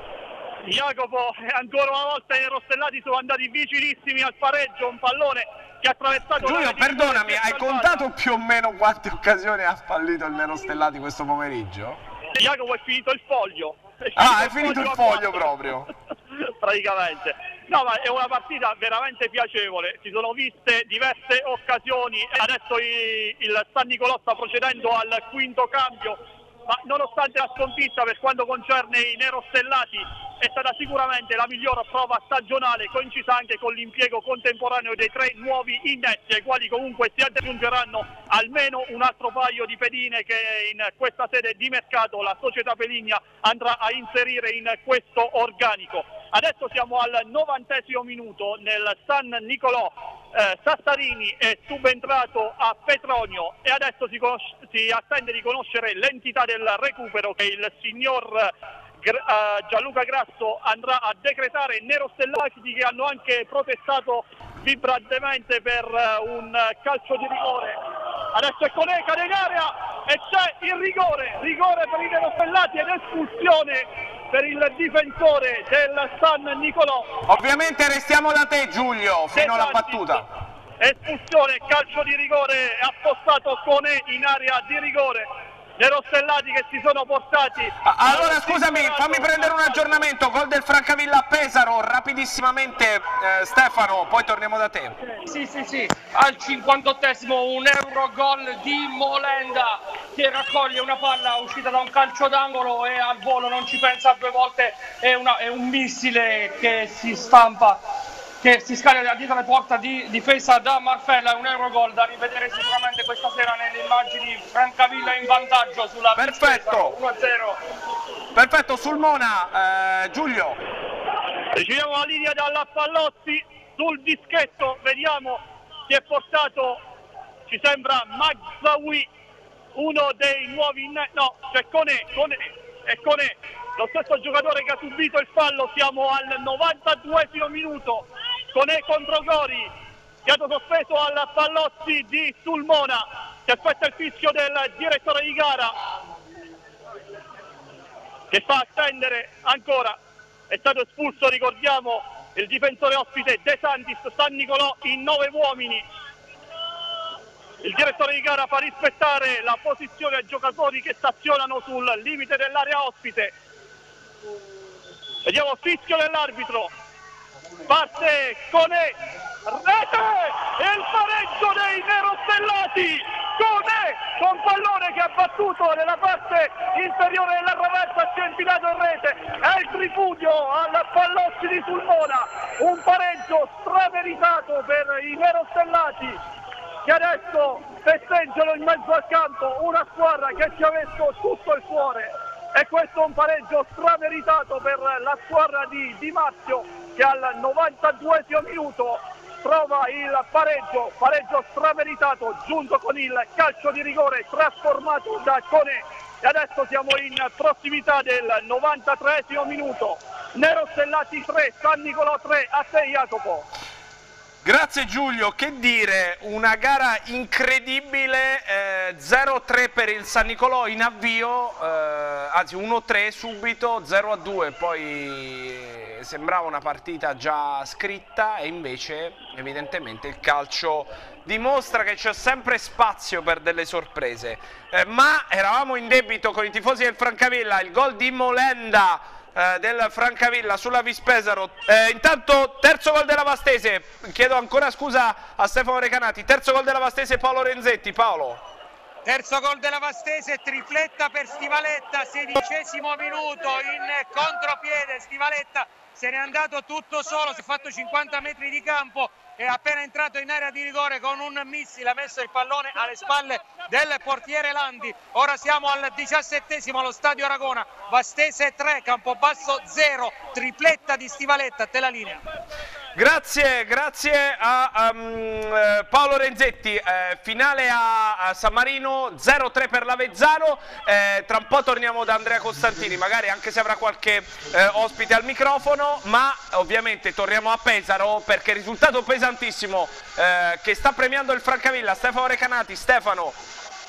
Jacopo, ancora una volta i rostellati sono andati vicinissimi al pareggio, un pallone che ha attraversato Giulio, perdonami, hai contato più o meno quante occasioni ha fallito il Nero Stellati questo pomeriggio? Jacopo è finito il foglio. Ah, è finito il foglio proprio. praticamente. No, ma è una partita veramente piacevole, si sono viste diverse occasioni e adesso il San Nicolò sta procedendo al quinto cambio ma nonostante la sconfitta per quanto concerne i nerostellati è stata sicuramente la miglior prova stagionale coincisa anche con l'impiego contemporaneo dei tre nuovi innetti ai quali comunque si aggiungeranno almeno un altro paio di pedine che in questa sede di mercato la società Peligna andrà a inserire in questo organico. Adesso siamo al novantesimo minuto nel San Nicolò, eh, Sassarini è subentrato a Petronio e adesso si, si attende di conoscere l'entità del recupero che il signor Uh, Gianluca Grasso andrà a decretare Nero Stellati che hanno anche protestato vibrantemente per uh, un calcio di rigore. Adesso è Coneca in area e c'è il rigore, rigore per i Nero Stellati ed espulsione per il difensore del San Nicolò. Ovviamente restiamo da te Giulio fino alla battuta. Espulsione, calcio di rigore, appostato Cone in area di rigore. Nerostellati che si sono portati. Allora scusami, fammi prendere un aggiornamento. Gol del Francavilla a Pesaro, rapidissimamente eh, Stefano, poi torniamo da te. Sì, sì, sì, al 58esimo un euro gol di Molenda che raccoglie una palla uscita da un calcio d'angolo e al volo non ci pensa due volte, è, una, è un missile che si stampa che si scaglia dietro le porte di difesa da Marfella, un euro gol da rivedere sicuramente questa sera nelle immagini Francavilla in vantaggio sulla Perfetto. 1-0. Perfetto, sul Mona, eh, Giulio. Riceviamo la linea dalla Pallotti sul dischetto, vediamo si è portato, ci sembra Magzawi, uno dei nuovi, no, c'è Cone, Cone, è Cone, lo stesso giocatore che ha subito il fallo, siamo al 92 minuto, Cone contro Gori, fiato sospeso al Pallotti di Sulmona, si aspetta il fischio del direttore di gara, che fa attendere ancora, è stato espulso, ricordiamo, il difensore ospite De Santis, San Nicolò in nove uomini. Il direttore di gara fa rispettare la posizione ai giocatori che stazionano sul limite dell'area ospite. Vediamo fischio dell'arbitro. Parte Cone, rete il pareggio dei nerostellati. Cone con pallone che ha battuto nella parte inferiore della traversa, si è infilato in rete. È il tripudio al Pallozzi di Sulmona. Un pareggio strameritato per i nerostellati che adesso festeggiano in mezzo al campo una squadra che ci ha messo tutto il cuore e questo è un pareggio strameritato per la squadra di Di Marzio che al 92 minuto trova il pareggio, pareggio strameritato giunto con il calcio di rigore trasformato da Cone e adesso siamo in prossimità del 93 minuto. Nero Stellati 3, San Nicolò 3, a te Jacopo. Grazie Giulio, che dire, una gara incredibile, eh, 0-3 per il San Nicolò in avvio, eh, anzi 1-3 subito, 0-2, poi sembrava una partita già scritta e invece evidentemente il calcio dimostra che c'è sempre spazio per delle sorprese, Eh, ma eravamo in debito con i tifosi del Francavilla, il gol di Molenda eh, del Francavilla sulla Vispesaro. Eh, intanto terzo gol della Vastese, chiedo ancora scusa a Stefano Recanati, terzo gol della Vastese Paolo Renzetti, Paolo. Terzo gol della Vastese, tripletta per Stivaletta, sedicesimo minuto in contropiede, Stivaletta se n'è andato tutto solo, si è fatto 50 metri di campo è appena entrato in area di rigore con un missile, ha messo il pallone alle spalle del portiere Landi. Ora siamo al diciassettesimo allo stadio Aragona, Vastese 3, Campobasso 0, tripletta di Stivaletta, te la linea. Grazie, grazie a um, eh, Paolo Renzetti, eh, finale a, a, San Marino 0-3 per l'Avezzano, eh, tra un po' torniamo da Andrea Costantini, magari anche se avrà qualche eh, ospite al microfono, ma ovviamente torniamo a Pesaro perché il risultato pesantissimo eh, che sta premiando il Francavilla, Stefano Recanati, Stefano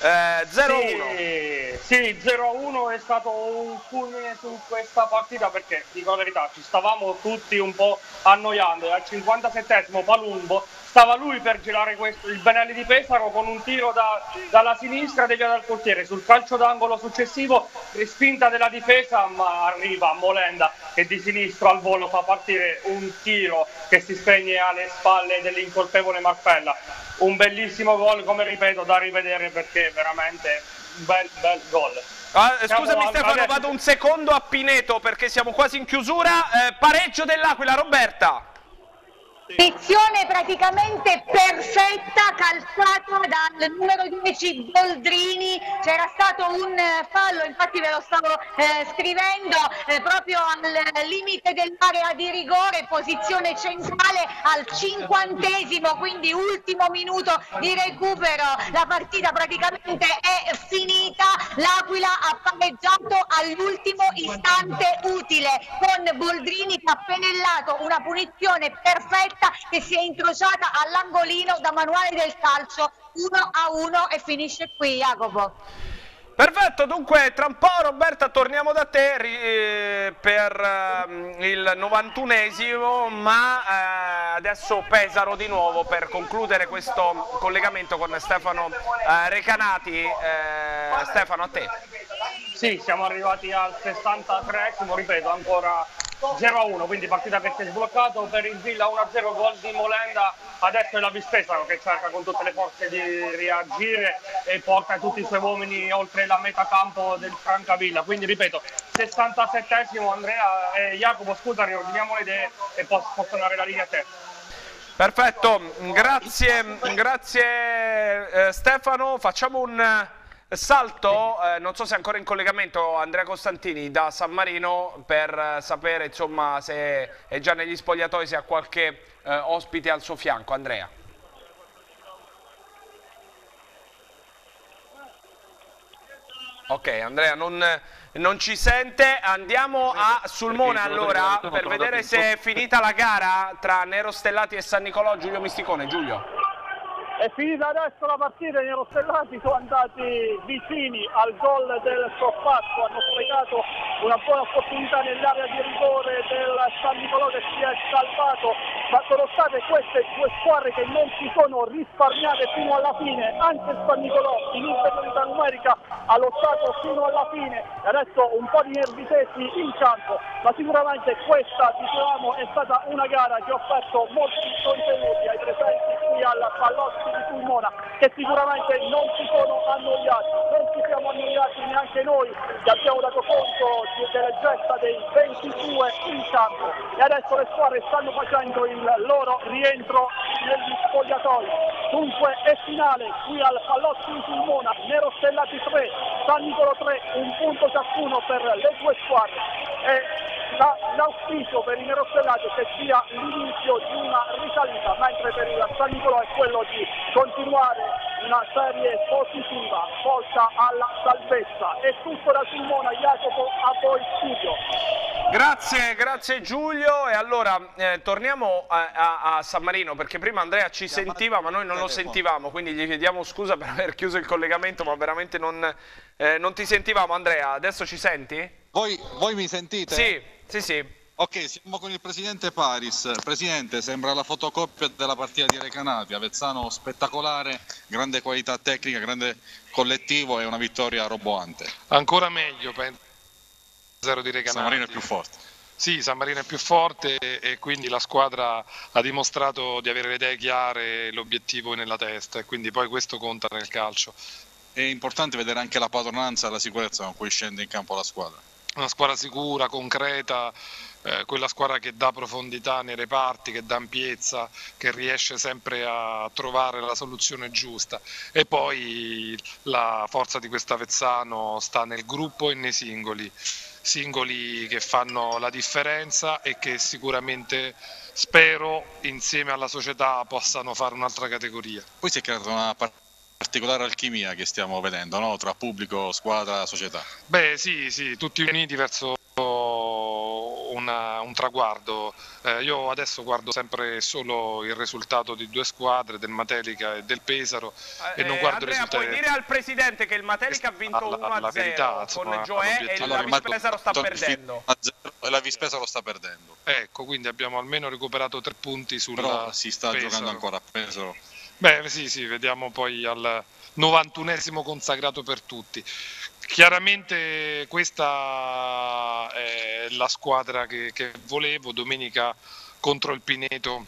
eh, 0-1. Sì, sì 0-1 è stato un fulmine su questa partita perché, dico la verità, ci stavamo tutti un po' annoiando al 57esimo Palumbo stava lui per girare questo, il Benelli di Pesaro con un tiro da, dalla sinistra deviato dal portiere sul calcio d'angolo successivo respinta della difesa ma arriva Molenda che di sinistro al volo fa partire un tiro che si spegne alle spalle dell'incolpevole Marfella un bellissimo gol come ripeto da rivedere perché è veramente un bel bel gol Ah, scusami Stefano, vado un secondo a Pineto perché siamo quasi in chiusura. Eh, pareggio dell'Aquila, Roberta. Posizione praticamente perfetta calzata dal numero 10 Boldrini, c'era stato un fallo, infatti ve lo stavo eh, scrivendo, eh, proprio al limite dell'area di rigore, posizione centrale al cinquantesimo, quindi ultimo minuto di recupero, la partita praticamente è finita, l'Aquila ha pareggiato all'ultimo istante utile con Boldrini che ha penellato una punizione perfetta che si è incrociata all'angolino da manuale del calcio 1 a 1 e finisce qui Jacopo. Perfetto, dunque tra un po' Roberta torniamo da te eh, per eh, il 91esimo, ma eh, adesso Pesaro di nuovo per concludere questo collegamento con Stefano eh, Recanati. Eh, Stefano, a te. Sì, siamo arrivati al 63esimo, ripeto, ancora 0-1, quindi partita che si è sbloccato per il Villa 1-0, gol di Molenda, adesso è la Vispesaro che cerca con tutte le forze di reagire e porta tutti i suoi uomini oltre la metà campo del Francavilla, quindi ripeto, 67esimo Andrea e Jacopo, scusa, riordiniamo le idee e posso, dare la linea a te. Perfetto, grazie, grazie eh, Stefano, facciamo un Salto, eh, non so se è ancora in collegamento Andrea Costantini da San Marino per eh, sapere insomma, se è già negli spogliatoi, se ha qualche eh, ospite al suo fianco. Andrea. Ok, Andrea non, non ci sente, andiamo a Sulmona allora per vedere se è finita la gara tra Nero Stellati e San Nicolò, Giulio Misticone. Giulio. È finita adesso la partita, i nerostellati sono andati vicini al gol del sorpasso, hanno sprecato una buona opportunità nell'area di rigore del San Nicolò che si è salvato, ma sono state queste due squadre che non si sono risparmiate fino alla fine, anche il San Nicolò in inferiorità numerica ha lottato fino alla fine. Adesso un po' di nervitezzi in campo, ma sicuramente questa diciamo, è stata una gara che ha offerto molti contenuti ai presenti qui al Pallotto di Sulmona che sicuramente non si sono annoiati, non ci siamo annoiati neanche noi che abbiamo dato conto delle gesta dei 22 in campo e adesso le squadre stanno facendo il loro rientro negli spogliatoi. Dunque è finale qui al Pallotto di Sulmona, Nero Stellati 3, San Nicolo 3, un punto ciascuno per le due squadre. E l'auspicio per i nerostellati è che sia l'inizio di una risalita, mentre per il San Nicolò è quello di continuare una serie positiva volta alla salvezza. È tutto da Simona, Jacopo, a voi studio. Grazie, grazie Giulio e allora eh, torniamo a, a, a, San Marino perché prima Andrea ci sentiva ma noi non lo sentivamo quindi gli chiediamo scusa per aver chiuso il collegamento ma veramente non, eh, non ti sentivamo Andrea, adesso ci senti? Voi, voi mi sentite? Sì, sì, sì. Ok, siamo con il presidente Paris. Presidente, sembra la fotocopia della partita di Recanati. Avezzano spettacolare, grande qualità tecnica, grande collettivo e una vittoria roboante. Ancora meglio, penso. Zero di Recanati. San Marino è più forte. Sì, San Marino è più forte e quindi la squadra ha dimostrato di avere le idee chiare e l'obiettivo nella testa e quindi poi questo conta nel calcio. È importante vedere anche la padronanza e la sicurezza con cui scende in campo la squadra una squadra sicura, concreta, eh, quella squadra che dà profondità nei reparti, che dà ampiezza, che riesce sempre a trovare la soluzione giusta. E poi la forza di quest'Avezzano sta nel gruppo e nei singoli, singoli che fanno la differenza e che sicuramente spero insieme alla società possano fare un'altra categoria. Poi si è creata una partita particolare alchimia che stiamo vedendo no? tra pubblico, squadra, società. Beh sì, sì, tutti uniti verso una, un traguardo. Eh, io adesso guardo sempre solo il risultato di due squadre, del Matelica e del Pesaro, eh, e non guardo Andrea, i risultati. puoi dire al Presidente che il Matelica ha vinto 1-0 con Gioè e allora, la Vispesa lo sta perdendo. E la Vispesa lo sta perdendo. Ecco, quindi abbiamo almeno recuperato tre punti sulla Però si sta Pesaro. giocando ancora a Pesaro. Beh, sì, sì, vediamo poi al 91esimo consacrato per tutti. Chiaramente questa è la squadra che, che volevo, domenica contro il Pineto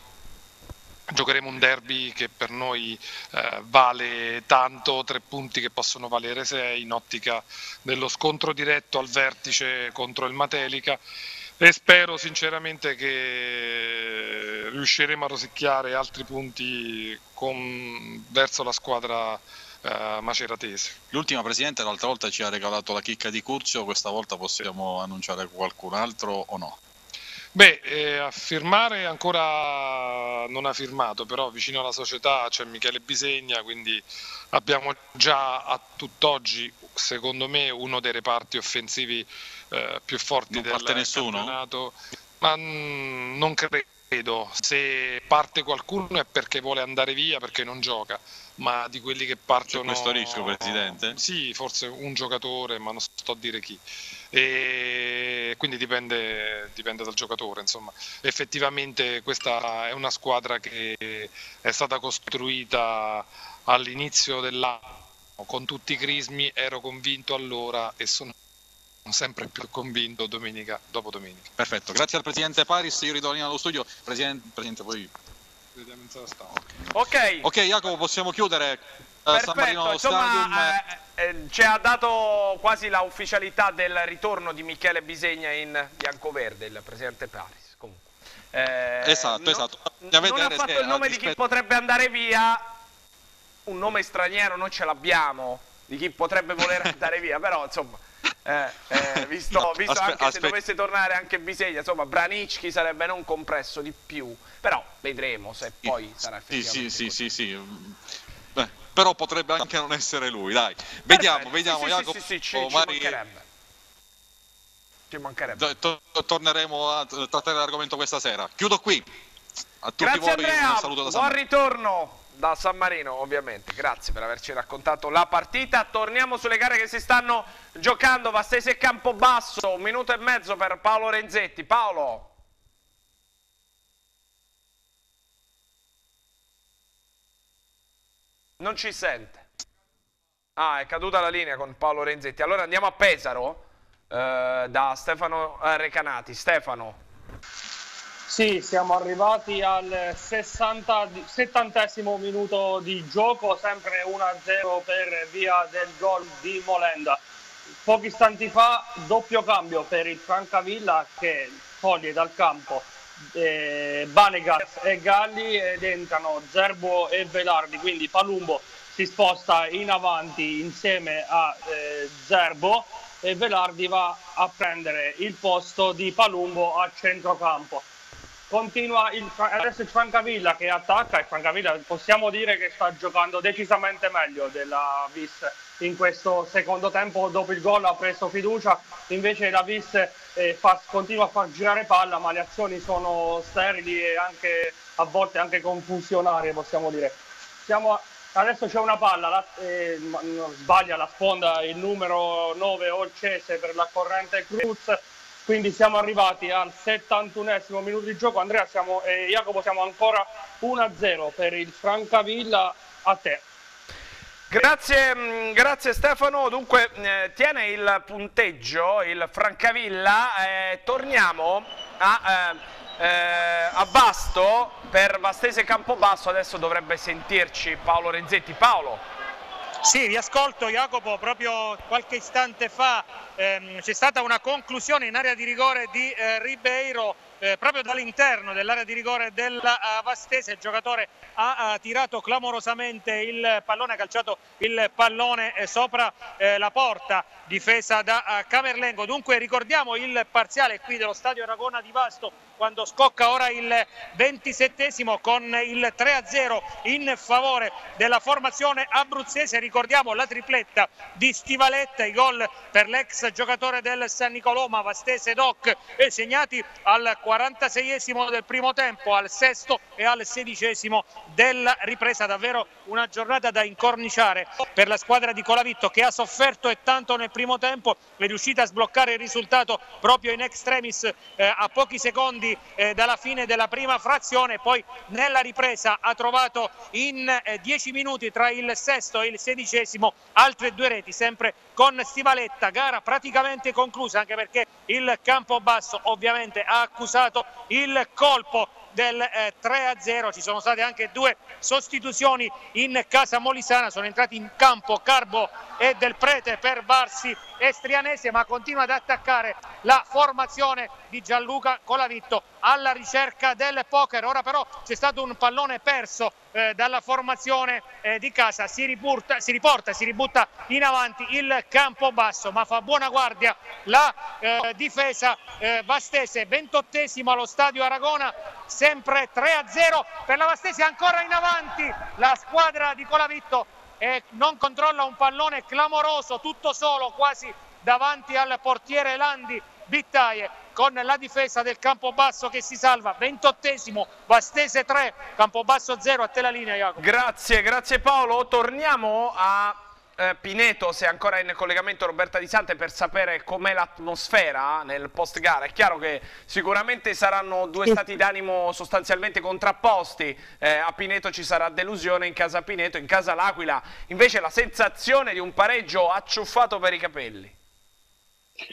giocheremo un derby che per noi eh, vale tanto, tre punti che possono valere sei in ottica dello scontro diretto al vertice contro il Matelica. E spero sinceramente che riusciremo a rosicchiare altri punti con, verso la squadra eh, maceratese. L'ultima Presidente l'altra volta ci ha regalato la chicca di Curzio, questa volta possiamo annunciare qualcun altro o no? Beh, eh, a firmare ancora non ha firmato, però vicino alla società c'è Michele Bisegna, quindi abbiamo già a tutt'oggi, secondo me, uno dei reparti offensivi eh, più forti non del parte nessuno? campionato. Ma mh, mm, non credo credo. Se parte qualcuno è perché vuole andare via, perché non gioca, ma di quelli che partono... C'è questo rischio, Presidente? Sì, forse un giocatore, ma non sto a dire chi. E quindi dipende, dipende dal giocatore. Insomma. Effettivamente questa è una squadra che è stata costruita all'inizio dell'anno con tutti i crismi, ero convinto allora e sono sempre più convinto domenica dopo domenica. Perfetto, grazie al Presidente Paris, io ridò la linea allo studio. Presidente, Presidente poi... Ok. Ok Jacopo, possiamo chiudere. Uh, Perfetto, insomma eh, eh, ci ha dato quasi la ufficialità del ritorno di Michele Bisegna in biancoverde, il Presidente Paris. Comunque. Eh, esatto, no, esatto. Non ha fatto il nome di chi potrebbe andare via, un nome straniero non ce l'abbiamo, di chi potrebbe voler andare via, però insomma... Eh, eh, visto, no, visto aspe- anche aspe- se dovesse tornare anche Bisegna, insomma, Branicchi sarebbe non compresso di più, però vedremo se poi sarà effettivamente. Sì, sì, sì, sì, Beh, però potrebbe anche non essere lui, dai. Vediamo, Perfetto. vediamo, sì, Jacopo. Sì, sì, sì, ci, ci mancherebbe. Ci mancherebbe. To- torneremo a trattare l'argomento questa sera. Chiudo qui. A tutti Grazie voi Andrea, un saluto da San buon ritorno da San Marino ovviamente, grazie per averci raccontato la partita, torniamo sulle gare che si stanno giocando, Vastese e Campobasso, un minuto e mezzo per Paolo Renzetti, Paolo. Non ci sente. Ah, è caduta la linea con Paolo Renzetti, allora andiamo a Pesaro eh, da Stefano Recanati, Stefano. Sì, siamo arrivati al 60, 70 minuto di gioco, sempre 1-0 per via del gol di Molenda. Pochi istanti fa doppio cambio per il Francavilla che toglie dal campo eh, Banegas e Galli ed entrano Zerbo e Velardi, quindi Palumbo si sposta in avanti insieme a eh, Zerbo e Velardi va a prendere il posto di Palumbo a centrocampo continua il, adesso il Francavilla che attacca e Francavilla possiamo dire che sta giocando decisamente meglio della Vis in questo secondo tempo dopo il gol ha preso fiducia invece la Vis eh, continua a far girare palla ma le azioni sono sterili e anche a volte anche confusionarie possiamo dire. Siamo, adesso c'è una palla la, eh, sbaglia la sponda il numero 9 Olcese per la corrente Cruz quindi siamo arrivati al 71 minuto di gioco. Andrea siamo, eh, Jacopo siamo ancora 1-0 per il Francavilla. A te. Grazie, mm, grazie Stefano. Dunque eh, tiene il punteggio il Francavilla. Eh, torniamo a, eh, eh a Basto per Vastese Campobasso. Adesso dovrebbe sentirci Paolo Renzetti. Paolo. Sì, vi ascolto Jacopo, proprio qualche istante fa ehm, c'è stata una conclusione in area di rigore di eh, Ribeiro eh, proprio dall'interno dell'area di rigore della uh, Vastese il giocatore ha uh, tirato clamorosamente il pallone, ha calciato il pallone eh, sopra eh, la porta difesa da Camerlengo. Dunque ricordiamo il parziale qui dello stadio Aragona di Vasto quando scocca ora il ventisettesimo con il 3-0 in favore della formazione abruzzese. Ricordiamo la tripletta di Stivaletta, i gol per l'ex giocatore del San Nicolò, ma Vastese Doc, segnati al 46esimo del primo tempo, al sesto e al sedicesimo della ripresa. Davvero una giornata da incorniciare per la squadra di Colavitto che ha sofferto e tanto nel primo tempo, è riuscita a sbloccare il risultato proprio in extremis eh, a pochi secondi eh, dalla fine della prima frazione, poi nella ripresa ha trovato in eh, dieci minuti tra il sesto e il sedicesimo altre due reti, sempre con Stivaletta, gara praticamente conclusa anche perché il campo basso ovviamente ha accusato il colpo del eh, 3-0. Ci sono state anche due sostituzioni in casa molisana, sono entrati in campo Carbo e Del Prete per Varsi e Strianese, ma continua ad attaccare la formazione di Gianluca Colavitto alla ricerca del poker. Ora però c'è stato un pallone perso eh, dalla formazione eh, di casa, si, riporta, si riporta, si ributta in avanti il campo basso, ma fa buona guardia la eh, difesa eh, vastese, ventottesimo allo stadio Aragona, sempre 3-0 per la Vastese, ancora in avanti. La squadra di Colavitto e non controlla un pallone clamoroso, tutto solo quasi davanti al portiere Landi Bittaie con la difesa del Campobasso che si salva, ventottesimo, Vastese 3, Campobasso 0, a te la linea Jacopo. Grazie, grazie Paolo, torniamo a eh, Pineto, se è ancora in collegamento Roberta Di Sante per sapere com'è l'atmosfera nel post gara. È chiaro che sicuramente saranno due stati d'animo sostanzialmente contrapposti. Eh, a Pineto ci sarà delusione in casa Pineto, in casa L'Aquila invece la sensazione di un pareggio acciuffato per i capelli.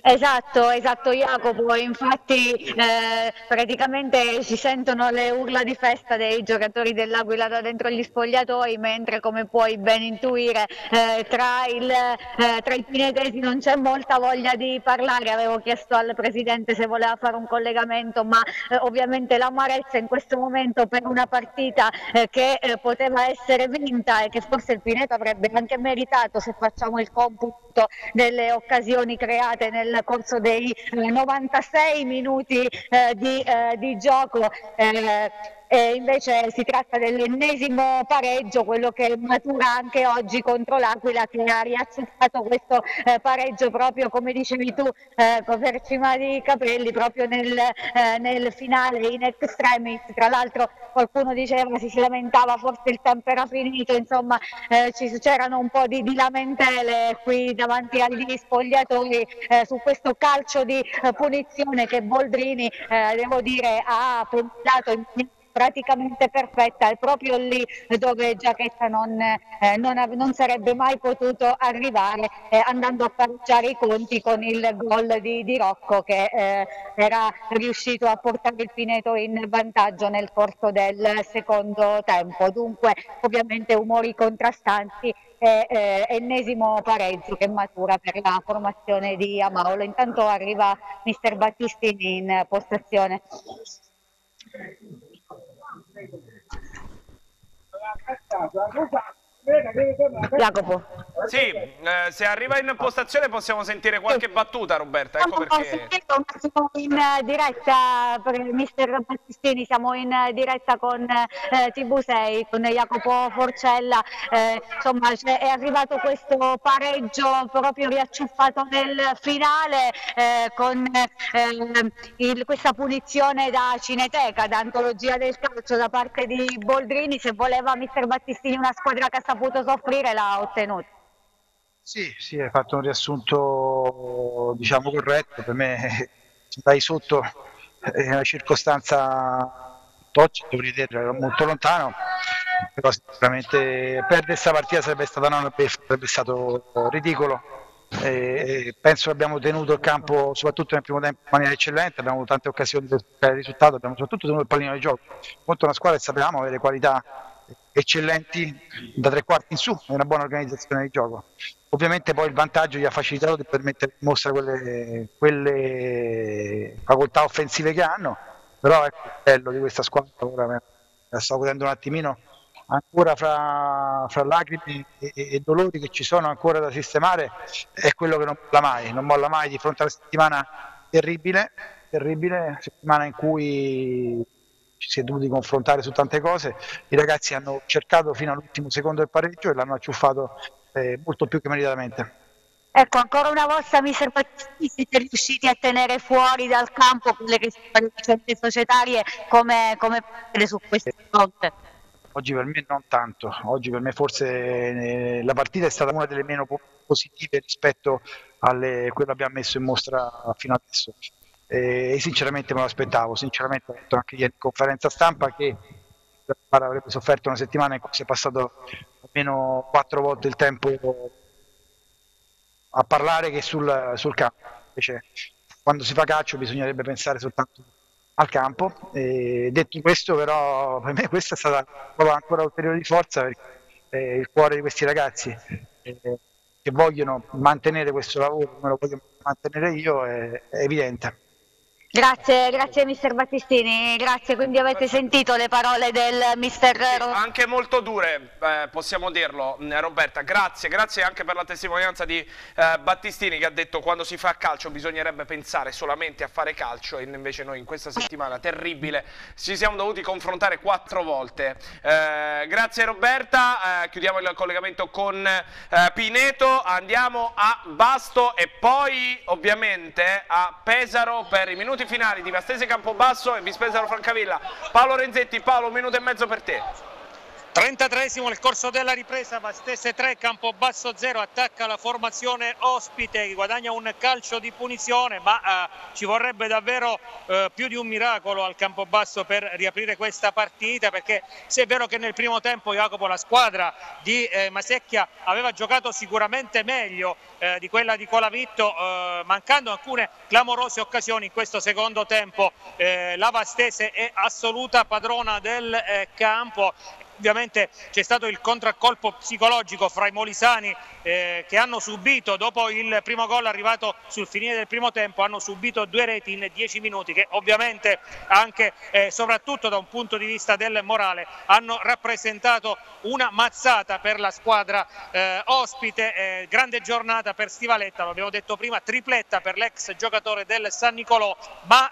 Esatto, esatto Jacopo, infatti eh, praticamente si sentono le urla di festa dei giocatori dell'Aquila da dentro gli spogliatoi, mentre come puoi ben intuire eh, tra, il, eh, tra, i pinetesi non c'è molta voglia di parlare, avevo chiesto al Presidente se voleva fare un collegamento, ma eh, ovviamente l'amarezza in questo momento per una partita eh, che eh, poteva essere vinta e che forse il Pineto avrebbe anche meritato se facciamo il computo delle occasioni create nel corso dei 96 minuti eh, di, eh, di, gioco. Eh, e invece si tratta dell'ennesimo pareggio, quello che matura anche oggi contro l'Aquila che ha riaccettato questo eh, pareggio proprio come dicevi tu eh, per cima di capelli proprio nel, eh, nel finale in extremis, tra l'altro qualcuno diceva si lamentava forse il tempo era finito, insomma eh, c'erano un po' di, di, lamentele qui davanti agli spogliatori eh, su questo calcio di eh, punizione che Boldrini devo dire ha pensato in praticamente perfetta, è proprio lì dove Giacchetta non, eh, non, non sarebbe mai potuto arrivare eh, andando a pareggiare i conti con il gol di, di Rocco che eh, era riuscito a portare il Pineto in vantaggio nel corso del secondo tempo. Dunque ovviamente umori contrastanti e eh, ennesimo pareggio che matura per la formazione di Amaolo. Intanto arriva mister Battistini in postazione. Thank you. Jacopo. Sì, eh, se arriva in postazione possiamo sentire qualche battuta Roberta, ecco perché... Siamo in diretta per il mister Battistini, siamo in diretta con eh, TV6, con Jacopo Forcella, eh, insomma è arrivato questo pareggio proprio riacciuffato nel finale eh, con eh, il, questa punizione da cineteca, da antologia del calcio da parte di Boldrini, se voleva mister Battistini una squadra che ha saputo soffrire l'ha ottenuto. Sì, sì, hai fatto un riassunto diciamo corretto, per me dai sotto è una circostanza oggi dovrei dire molto lontano, però sicuramente perdere questa partita sarebbe stata sarebbe stato ridicolo. E penso che abbiamo tenuto il campo soprattutto nel primo tempo in maniera eccellente, abbiamo avuto tante occasioni per il risultato, abbiamo soprattutto tenuto il pallino di gioco contro una squadra che sapevamo avere qualità eccellenti da tre quarti in su, è una buona organizzazione di gioco. Ovviamente poi il vantaggio gli ha facilitato di permettere in mostra quelle, quelle, facoltà offensive che hanno, però il bello di questa squadra, ora la sto godendo un attimino, ancora fra, fra lacrime e, e, dolori che ci sono ancora da sistemare, è quello che non molla mai, non molla mai di fronte a una settimana terribile, terribile, settimana in cui ci si è dovuti confrontare su tante cose, i ragazzi hanno cercato fino all'ultimo secondo del pareggio e l'hanno acciuffato eh, molto più che meritatamente. Ecco, ancora una volta mi Battistini siete riusciti a tenere fuori dal campo quelle che sono le vicende societarie come, come su queste fronte? Oggi per me non tanto, oggi per me forse eh, la partita è stata una delle meno positive rispetto a quelle che abbiamo messo in mostra fino adesso e sinceramente me lo aspettavo, sinceramente ho detto anche ieri in conferenza stampa che avrebbe sofferto una settimana in cui si è passato almeno quattro volte il tempo a parlare che sul, sul campo. Invece quando si fa calcio bisognerebbe pensare soltanto al campo. E detto questo, però, per me questa è stata ancora ulteriore di forza perché eh, il cuore di questi ragazzi eh, che vogliono mantenere questo lavoro come lo voglio mantenere io è, è evidente. Grazie, grazie mister Battistini, grazie, quindi avete sentito le parole del mister sì, Anche molto dure, eh, possiamo dirlo Roberta, grazie, grazie anche per la testimonianza di eh, Battistini che ha detto quando si fa calcio bisognerebbe pensare solamente a fare calcio e invece noi in questa settimana terribile ci siamo dovuti confrontare quattro volte. Eh, grazie Roberta, eh, chiudiamo il collegamento con eh, Pineto, andiamo a Basto e poi ovviamente a Pesaro per i minuti finali di Vastese Campobasso e Vispesaro Francavilla. Paolo Renzetti, Paolo un minuto e mezzo per te. 33esimo nel corso della ripresa, Vastese 3, Campobasso 0, attacca la formazione ospite, guadagna un calcio di punizione, ma eh, ci vorrebbe davvero eh, più di un miracolo al Campobasso per riaprire questa partita, perché se è vero che nel primo tempo Jacopo la squadra di eh, Masecchia aveva giocato sicuramente meglio eh, di quella di Colavitto, eh, mancando alcune clamorose occasioni in questo secondo tempo, eh, la Vastese è assoluta padrona del campo ovviamente c'è stato il contraccolpo psicologico fra i molisani eh, che hanno subito dopo il primo gol arrivato sul finire del primo tempo hanno subito due reti in dieci minuti che ovviamente anche e eh, soprattutto da un punto di vista del morale hanno rappresentato una mazzata per la squadra eh, ospite eh, grande giornata per Stivaletta lo abbiamo detto prima tripletta per l'ex giocatore del San Nicolò ma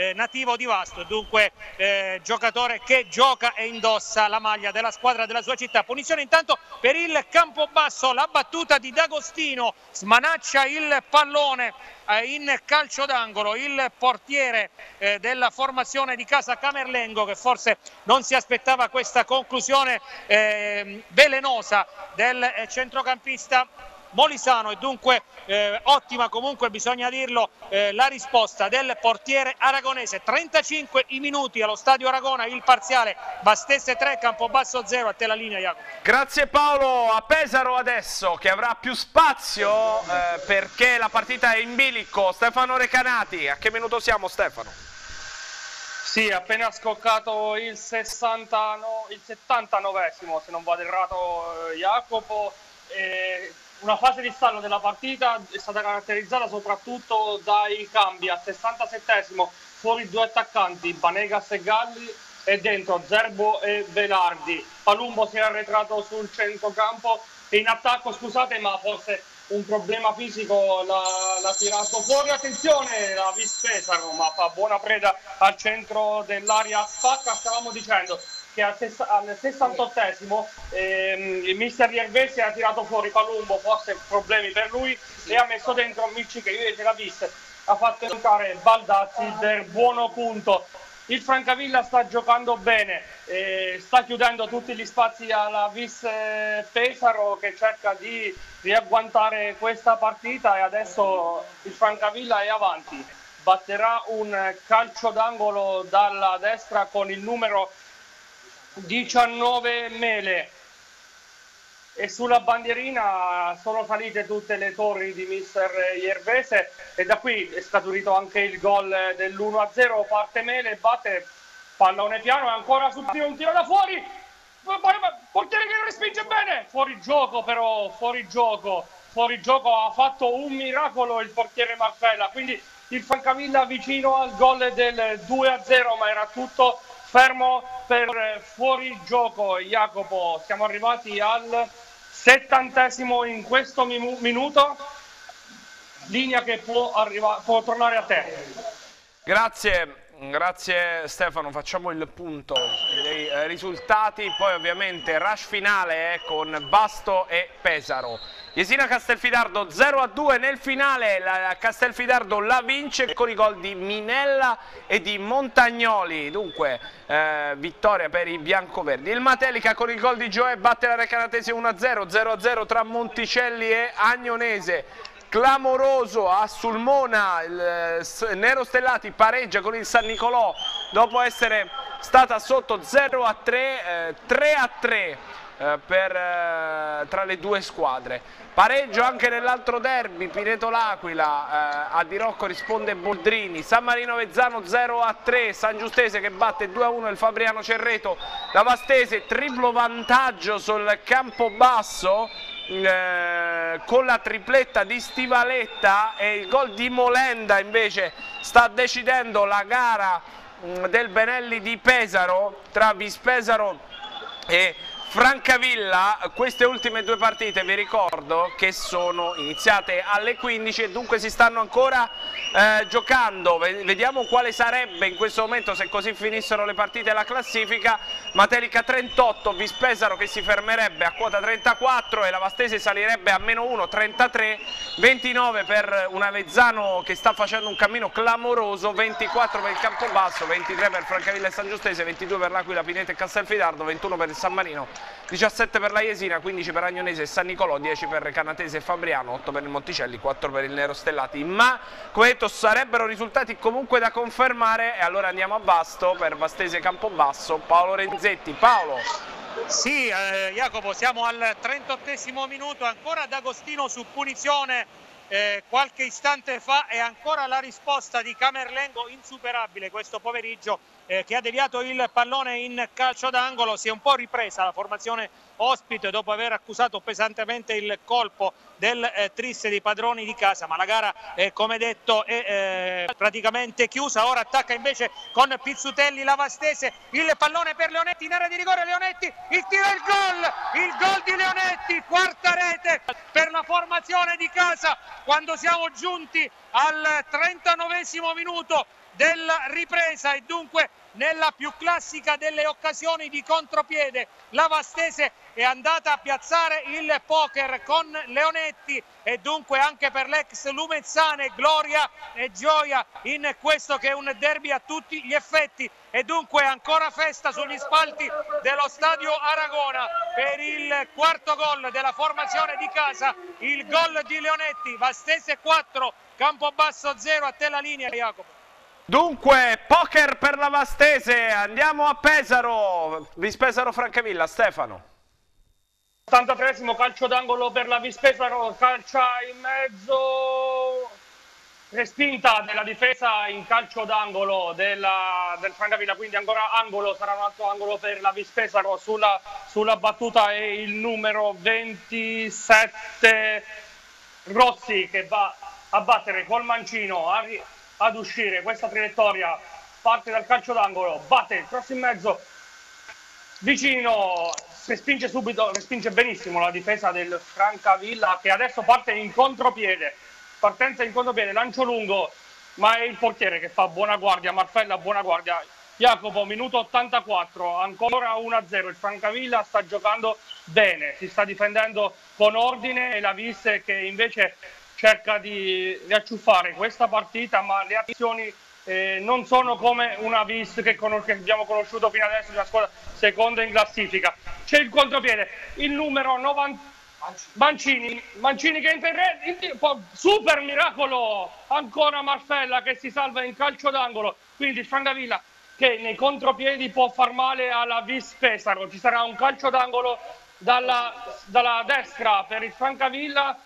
eh, nativo di Vasto, dunque eh, giocatore che gioca e indossa la maglia della squadra della sua città. Punizione intanto per il Campobasso, la battuta di D'Agostino, smanaccia il pallone eh, in calcio d'angolo, il portiere eh, della formazione di casa Camerlengo che forse non si aspettava questa conclusione eh, velenosa del eh, centrocampista Molisano e dunque eh, ottima comunque bisogna dirlo eh, la risposta del portiere aragonese 35 i minuti allo stadio Aragona il parziale Bastesse 3 Campobasso 0 a te la linea Jacopo grazie Paolo a Pesaro adesso che avrà più spazio eh, perché la partita è in bilico Stefano Recanati a che minuto siamo Stefano? Sì, appena scoccato il, 60, no, il 79esimo, se non vado errato, eh, Jacopo. Eh, una fase di stallo della partita è stata caratterizzata soprattutto dai cambi al 67esimo fuori due attaccanti, Banegas e Galli e dentro Zerbo e Velardi. Palumbo si è arretrato sul centrocampo e in attacco, scusate, ma forse un problema fisico l'ha, tirato fuori. Attenzione, la Vis Pesaro, ma fa buona preda al centro dell'area spacca, stavamo dicendo che al, al 68esimo ehm, il mister Iervesi ha tirato fuori Palumbo, forse problemi per lui, e ha messo dentro Micci che io l'ha vista, ha fatto giocare Baldazzi per buono punto. Il Francavilla sta giocando bene, eh, sta chiudendo tutti gli spazi alla Vis Pesaro che cerca di riagguantare questa partita e adesso il Francavilla è avanti. Batterà un calcio d'angolo dalla destra con il numero 19 mele. E sulla bandierina sono salite tutte le torri di mister Iervese e da qui è scaturito anche il gol dell'1-0 parte Mele batte pallone piano e ancora primo un tiro da fuori. Portiere che non respinge bene. Fuori gioco però fuori gioco. Fuori gioco ha fatto un miracolo il portiere Marfella. Quindi il Francavilla vicino al gol del 2-0 ma era tutto fermo per fuori gioco Jacopo. Siamo arrivati al settantesimo in questo minuto. Linea che può, può tornare a te. Grazie grazie Stefano, facciamo il punto dei risultati, poi ovviamente rush finale con Basto e Pesaro. Jesina Castelfidardo 0 a 2 nel finale, la Castelfidardo la vince con i gol di Minella e di Montagnoli, dunque eh, vittoria per i biancoverdi. Il Matelica con il gol di Gioè batte la Recanatese 1 a 0, 0 a 0 tra Monticelli e Agnonese. Clamoroso a Sulmona, il eh, Nero Stellati pareggia con il San Nicolò dopo essere stata sotto 0 a 3, eh, 3 a 3 eh, per, eh, tra le due squadre. Pareggio anche nell'altro derby, Pineto L'Aquila, eh, a Di Rocco risponde Boldrini, San Marino Vezzano 0 a 3, San Giustese che batte 2 a 1 il Fabriano Cerreto, la Vastese triplo vantaggio sul campo basso eh, con la tripletta di Stivaletta e il gol di Molenda invece sta decidendo la gara mh, mm, del Benelli di Pesaro tra Vispesaro e Francavilla, queste ultime due partite vi ricordo che sono iniziate alle 15 e dunque si stanno ancora eh, giocando, vediamo quale sarebbe in questo momento se così finissero le partite la classifica, Matelica 38, Vispesaro che si fermerebbe a quota 34 e la Vastese salirebbe a meno 1, 33, 29 per un Avezzano che sta facendo un cammino clamoroso, 24 per il Campobasso, 23 per Francavilla e San Giustese, 22 per l'Aquila, Pineta e Castelfidardo, 21 per il San Marino 17 per la Jesina, 15 per Agnonese e San Nicolò, 10 per Canatese e Fabriano, 8 per il Monticelli, 4 per il Nero Stellati, ma come detto sarebbero risultati comunque da confermare. E allora andiamo a Vasto per Vastese Campobasso, Paolo Renzetti. Paolo. Sì, eh, Jacopo, siamo al 38 minuto, ancora D'Agostino su punizione eh, qualche istante fa. E ancora la risposta di Camerlengo insuperabile questo pomeriggio eh, che ha deviato il pallone in calcio d'angolo, si è un po' ripresa la formazione ospite dopo aver accusato pesantemente il colpo del eh, triste dei padroni di casa, ma la gara eh, come detto è eh, praticamente chiusa, ora attacca invece con Pizzutelli la Vastese, il pallone per Leonetti in area di rigore, Leonetti, il tiro e il gol, il gol di Leonetti, quarta rete per la formazione di casa. Quando siamo giunti al 39 minuto della ripresa e dunque nella più classica delle occasioni di contropiede la Vastese è andata a piazzare il poker con Leonetti e dunque anche per l'ex Lumezzane gloria e gioia in questo che è un derby a tutti gli effetti e dunque ancora festa sugli spalti dello stadio Aragona per il quarto gol della formazione di casa il gol di Leonetti Vastese 4 Campobasso 0 a te la linea Jacopo Dunque, poker per la Vastese, andiamo a Pesaro, Vispesaro Francavilla, Stefano. 83esimo calcio d'angolo per la Vispesaro, calcia in mezzo, respinta della difesa in calcio d'angolo del Francavilla, quindi ancora angolo, sarà un altro angolo per la Vispesaro, sulla, sulla battuta è il numero 27 Rossi che va a battere col mancino, ad uscire questa traiettoria parte dal calcio d'angolo batte il cross in mezzo vicino respinge subito respinge benissimo la difesa del Francavilla che adesso parte in contropiede partenza in contropiede lancio lungo ma è il portiere che fa buona guardia Marfella buona guardia. Jacopo minuto 84 ancora 1-0 il Francavilla sta giocando bene si sta difendendo con ordine e la Visse che invece cerca di riacciuffare questa partita, ma le azioni eh, non sono come una vis che, che, abbiamo conosciuto fino adesso, una squadra seconda in classifica. C'è il contropiede, il numero 90. Mancini, Mancini che interrede, super miracolo, ancora Marfella che si salva in calcio d'angolo, quindi Francavilla che nei contropiedi può far male alla Vis Pesaro, ci sarà un calcio d'angolo dalla, dalla destra per il Francavilla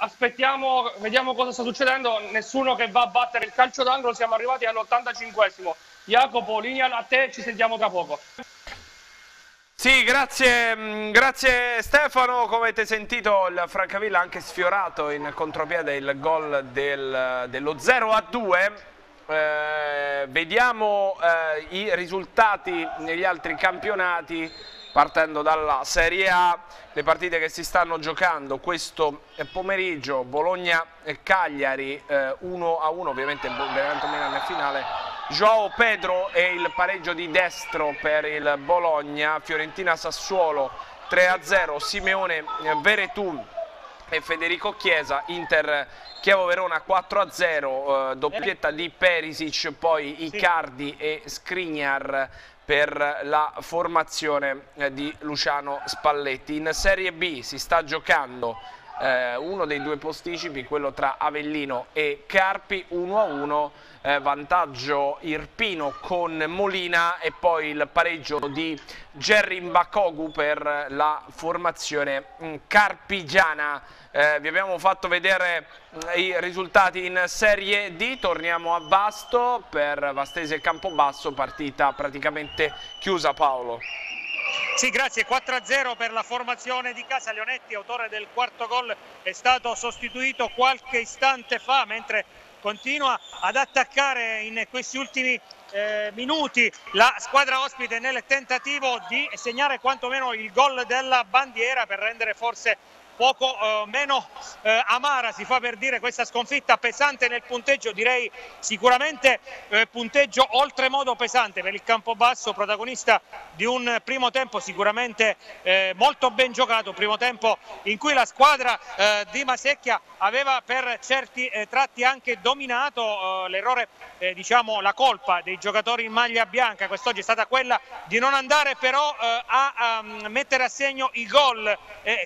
aspettiamo, vediamo cosa sta succedendo. Nessuno che va a battere il calcio d'angolo, siamo arrivati all'85esimo. Jacopo, linea a te, ci sentiamo tra poco. Sì, grazie, mm, grazie, Stefano, come avete sentito il Francavilla ha anche sfiorato in contropiede il gol del, dello 0 a 2. Eh, vediamo eh, i risultati negli altri campionati partendo dalla Serie A, le partite che si stanno giocando questo pomeriggio, Bologna e Cagliari eh, 1 a 1, ovviamente Benevento Milan è finale, Joao Pedro e il pareggio di destro per il Bologna, Fiorentina Sassuolo 3 a 0, Simeone Veretù e Federico Chiesa, Inter Chievo Verona 4 a 0, eh, doppietta di Perisic, poi Icardi e Skriniar per la formazione eh, di Luciano Spalletti. In Serie B si sta giocando eh, uno dei due posticipi, quello tra Avellino e Carpi, 1-1, eh, vantaggio Irpino con Molina e poi il pareggio di Gerry Mbakogu per la formazione mm, carpigiana. Eh, vi abbiamo fatto vedere mm, i risultati in Serie D, torniamo a Vasto per Vastese e Campobasso, partita praticamente chiusa Paolo. Sì, grazie. 4-0 per la formazione di Casa Leonetti, autore del quarto gol, è stato sostituito qualche istante fa mentre continua ad attaccare in questi ultimi eh, minuti la squadra ospite nel tentativo di segnare quantomeno il gol della bandiera per rendere forse poco eh, meno eh, amara si fa per dire questa sconfitta pesante nel punteggio direi sicuramente eh, punteggio oltremodo pesante per il Campobasso protagonista di un primo tempo sicuramente eh, molto ben giocato primo tempo in cui la squadra eh, di Masecchia aveva per certi eh, tratti anche dominato l'errore diciamo la colpa dei giocatori in maglia bianca. Quest'oggi è stata quella di non andare però a, a, mettere a segno i gol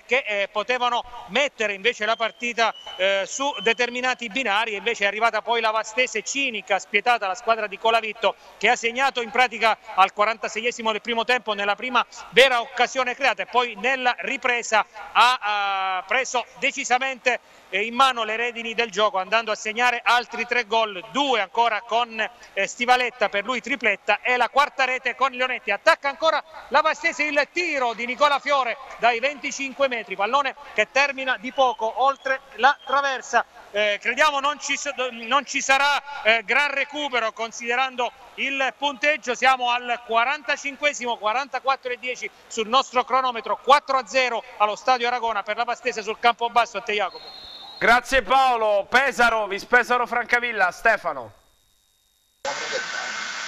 che potevano potevano mettere invece la partita eh, su determinati binari e invece è arrivata poi la vastese cinica, spietata la squadra di Colavitto che ha segnato in pratica al 46esimo del primo tempo nella prima vera occasione creata e poi nella ripresa ha, ha preso decisamente in mano le redini del gioco andando a segnare altri tre gol, due ancora con eh, Stivaletta per lui tripletta e la quarta rete con Leonetti. Attacca ancora la Vastese il tiro di Nicola Fiore dai 25 metri, pallone che termina di poco oltre la traversa. Eh, crediamo non ci, non ci sarà eh, gran recupero considerando il punteggio, siamo al 45esimo, 44 e 10 sul nostro cronometro, 4 a 0 allo Stadio Aragona per la Pastese sul campo basso a te Jacopo. Grazie Paolo, Pesaro, Vispesaro Francavilla, Stefano.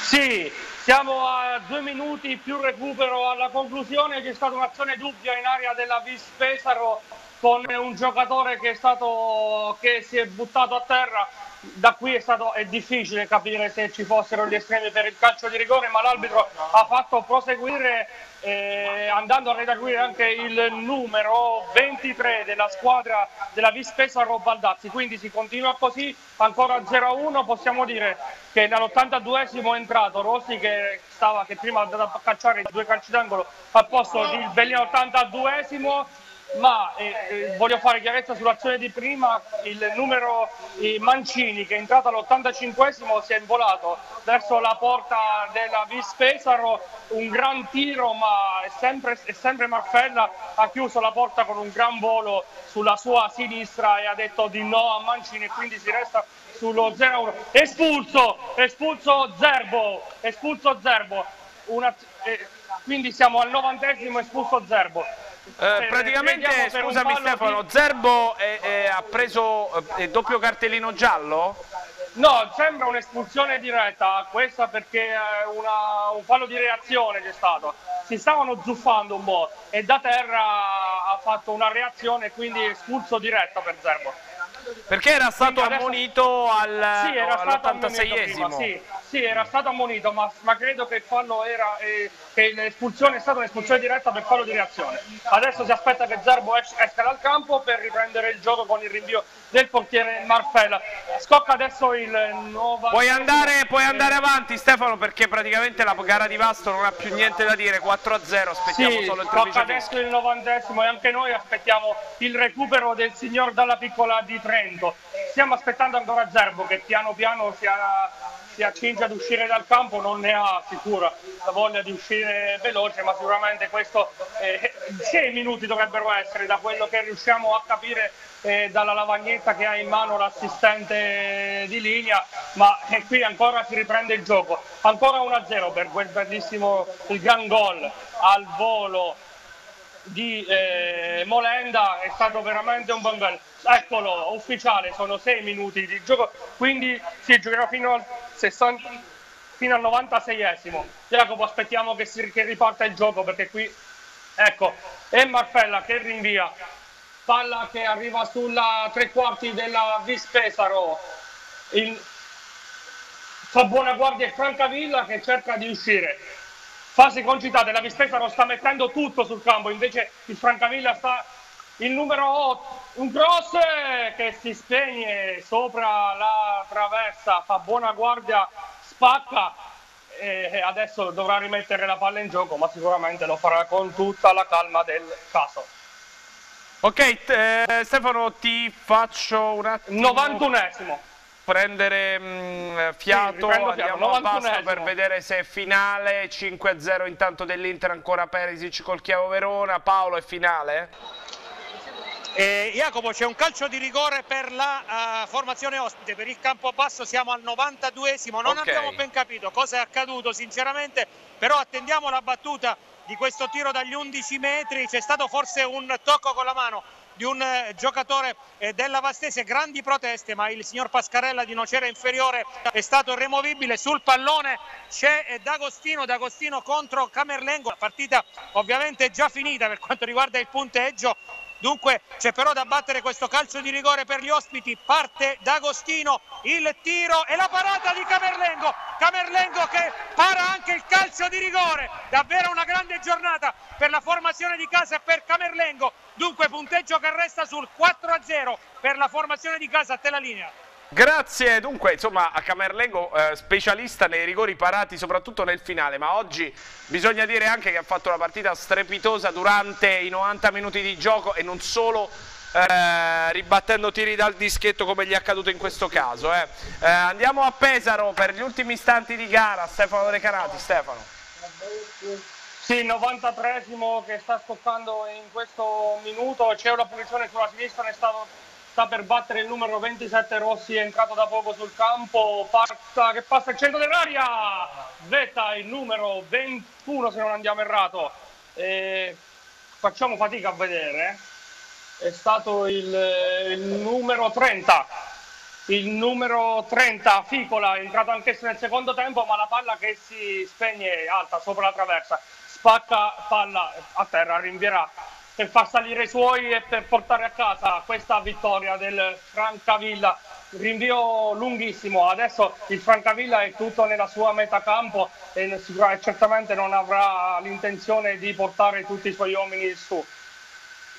Sì, siamo a due minuti più recupero. Alla conclusione, c'è stata un'azione dubbia in area della Vispesaro con un giocatore che, è stato, che si è buttato a terra. Da qui è, stato, è difficile capire se ci fossero gli estremi per il calcio di rigore, ma l'arbitro ha fatto proseguire eh, andando a redaguire anche il numero 23 della squadra della Vispesa Robaldazzi, quindi si continua così, ancora 0-1, possiamo dire che nell'82esimo è entrato Rossi che, stava, che prima andava a cacciare due calci d'angolo al posto del nell'82esimo ma eh, eh, voglio fare chiarezza sull'azione di prima, il numero eh, Mancini che è entrato all'85esimo si è involato verso la porta della Vis Pesaro, un gran tiro ma è sempre, è sempre Marfella ha chiuso la porta con un gran volo sulla sua sinistra e ha detto di no a Mancini e quindi si resta sullo 0-1. Espulso, espulso Zerbo, espulso Zerbo. Una, eh, quindi siamo al novantesimo espulso Zerbo. Eh, praticamente, scusami Stefano, di... Zerbo è, è, ha preso il eh, doppio cartellino giallo? No, sembra un'espulsione diretta, questa perché una, un fallo di reazione c'è stato. Si stavano zuffando un po' e da terra ha fatto una reazione, quindi espulso diretto per Zerbo. Perché era stato adesso... ammonito al, sì, era all'86esimo? Sì, sì, era stato ammonito, ma, ma credo che il fallo era eh, che l'espulsione è stata un'espulsione diretta per fallo di reazione. Adesso si aspetta che Zerbo esca dal campo per riprendere il gioco con il rinvio del portiere Marfella. Scocca adesso il nuovo. Puoi andare, puoi andare avanti Stefano perché praticamente la gara di Vasto non ha più niente da dire, 4 a 0, aspettiamo sì, solo il Scocca adesso il novantesimo e anche noi aspettiamo il recupero del signor Dalla Piccola di Trento. Stiamo aspettando ancora Zerbo che piano piano si, ha, si accinge ad uscire dal campo, non ne ha sicura la voglia di uscire veloce, ma sicuramente questo eh, 6 minuti dovrebbero essere da quello che riusciamo a capire eh, dalla lavagnetta che ha in mano l'assistente di linea, ma eh, qui ancora si riprende il gioco. Ancora 1-0 per quel bellissimo, il gran gol al volo di eh, Molenda, è stato veramente un buon gol. Eccolo, ufficiale, sono 6 minuti di gioco, quindi si giocherà fino al, 60, fino al 96esimo. Jacopo, aspettiamo che, si, che riparta il gioco perché qui, ecco, è Marfella che rinvia palla che arriva sulla tre quarti della Vis Pesaro il... fa buona guardia Francavilla che cerca di uscire fase concitata la Vis Pesaro sta mettendo tutto sul campo invece il Francavilla sta il numero 8 un cross che si spegne sopra la traversa fa buona guardia spacca e adesso dovrà rimettere la palla in gioco ma sicuramente lo farà con tutta la calma del caso Ok, eh, Stefano, ti faccio un attimo... 91esimo. Prendere mh, mm, fiato, sì, andiamo a basso per vedere se è finale, 5-0 intanto dell'Inter, ancora Perisic col Chiavo Verona, Paolo è finale? Eh, Jacopo, c'è un calcio di rigore per la uh, formazione ospite, per il campo basso siamo al 92esimo, non Okay. abbiamo ben capito cosa è accaduto sinceramente, però attendiamo la battuta di questo tiro dagli 11 metri, c'è stato forse un tocco con la mano di un eh, giocatore eh, della Vastese, grandi proteste, ma il signor Pascarella di Nocera inferiore è stato removibile, sul pallone c'è eh, D'Agostino, D'Agostino contro Camerlengo, la partita ovviamente è già finita per quanto riguarda il punteggio, Dunque c'è però da battere questo calcio di rigore per gli ospiti, parte D'Agostino, il tiro e la parata di Camerlengo, Camerlengo che para anche il calcio di rigore, davvero una grande giornata per la formazione di casa e per Camerlengo, dunque punteggio che resta sul 4-0 per la formazione di casa. A te la linea. Grazie, dunque insomma a Camerlengo eh, specialista nei rigori parati soprattutto nel finale, ma oggi bisogna dire anche che ha fatto una partita strepitosa durante i 90 minuti di gioco e non solo eh, ribattendo tiri dal dischetto come gli è accaduto in questo caso. eh. Eh, andiamo a Pesaro per gli ultimi istanti di gara, Stefano Recanati, Stefano. Sì, il 93esimo che sta scoccando in questo minuto, c'è una punizione sulla sinistra, ne sta, sta per battere il numero 27 Rossi, è entrato da poco sul campo, Parta che passa il centro dell'aria, svetta il numero 21 se non andiamo errato, E facciamo fatica a vedere, è stato il, il numero 30 il numero 30 Ficola è entrato anch'esso nel secondo tempo ma la palla che si spegne alta sopra la traversa. Spacca palla a terra rinvierà per far salire i suoi e per portare a casa questa vittoria del Francavilla. Rinvio lunghissimo. Adesso il Francavilla è tutto nella sua metà campo e certamente non avrà l'intenzione di portare tutti i suoi uomini su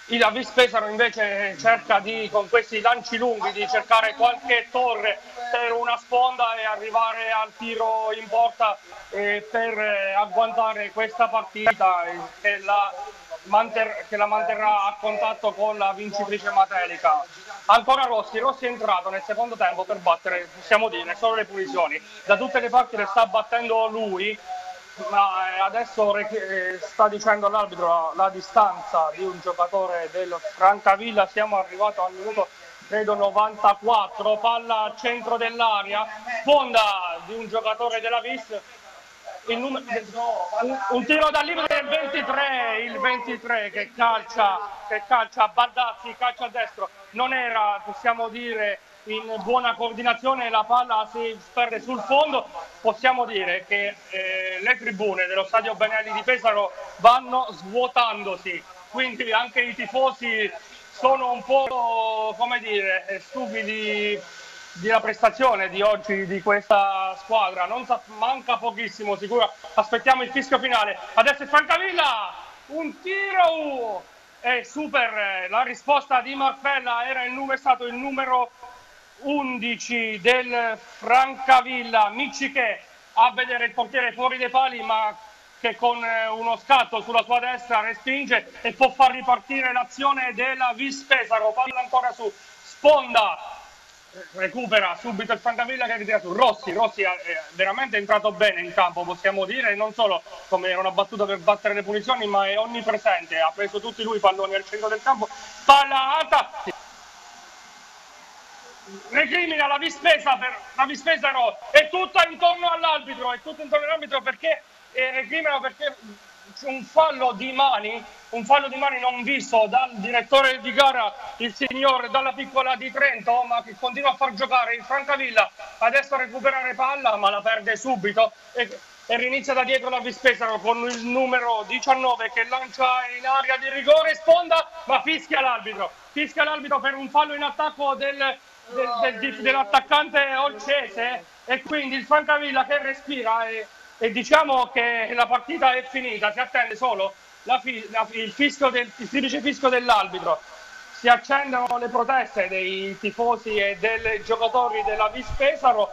il Avis Pesaro invece cerca di, con questi lanci lunghi, di cercare qualche torre per una sponda e arrivare al tiro in porta eh, per eh, agguantare questa partita eh, che la, manter- che la manterrà a contatto con la vincitrice Matelica. Ancora Rossi, Rossi è entrato nel secondo tempo per battere, possiamo dire, solo le punizioni. Da tutte le parti le sta battendo lui, ma eh, adesso eh, sta dicendo all'arbitro la, distanza di un giocatore del Francavilla, siamo arrivati al minuto credo 94, palla al centro dell'area, sponda di un giocatore della Vis, il num- un, un tiro dal libero del 23, il 23 che calcia, che calcia Baldazzi, calcia a destro, non era possiamo dire in buona coordinazione, la palla si perde sul fondo, possiamo dire che eh, le tribune dello stadio Benelli di Pesaro vanno svuotandosi, quindi anche i tifosi sono un po' come dire eh, stupidi della prestazione di oggi di questa squadra. Non sa- manca pochissimo sicuro. Aspettiamo il fischio finale. Adesso è Francavilla. Un tiro. È super. La risposta di Marfella era il numero, stato il numero 11 del Francavilla Micciche a vedere il portiere fuori dai pali ma che con eh, uno scatto sulla sua destra respinge e può far ripartire l'azione della Vis Pesaro palla ancora su Sponda recupera subito il Francavilla che ritira su Rossi. Rossi è è veramente entrato bene in campo, possiamo dire, non solo come era una battuta per battere le punizioni, ma è onnipresente. Ha preso tutti lui i palloni al centro del campo, palla alta. Recrimina la Vispesa per la Vispesaro, è tutto intorno all'arbitro, è tutto intorno all'arbitro perché eh, recriminano perché un fallo di mani, un fallo di mani non visto dal direttore di gara, il signor dalla piccola di Trento, ma che continua a far giocare il Francavilla, adesso a recuperare palla, ma la perde subito e, e rinizia da dietro la Vispesaro con il numero 19 che lancia in area di rigore, sponda, ma fischia l'arbitro, fischia l'arbitro per un fallo in attacco del, del- del- dell'attaccante Olcese e quindi il Francavilla che respira e, e diciamo che la partita è finita, si attende solo la fi- la- il, fischio del, il triplice fischio dell'arbitro. Si accendono le proteste dei tifosi e dei giocatori della Vis Pesaro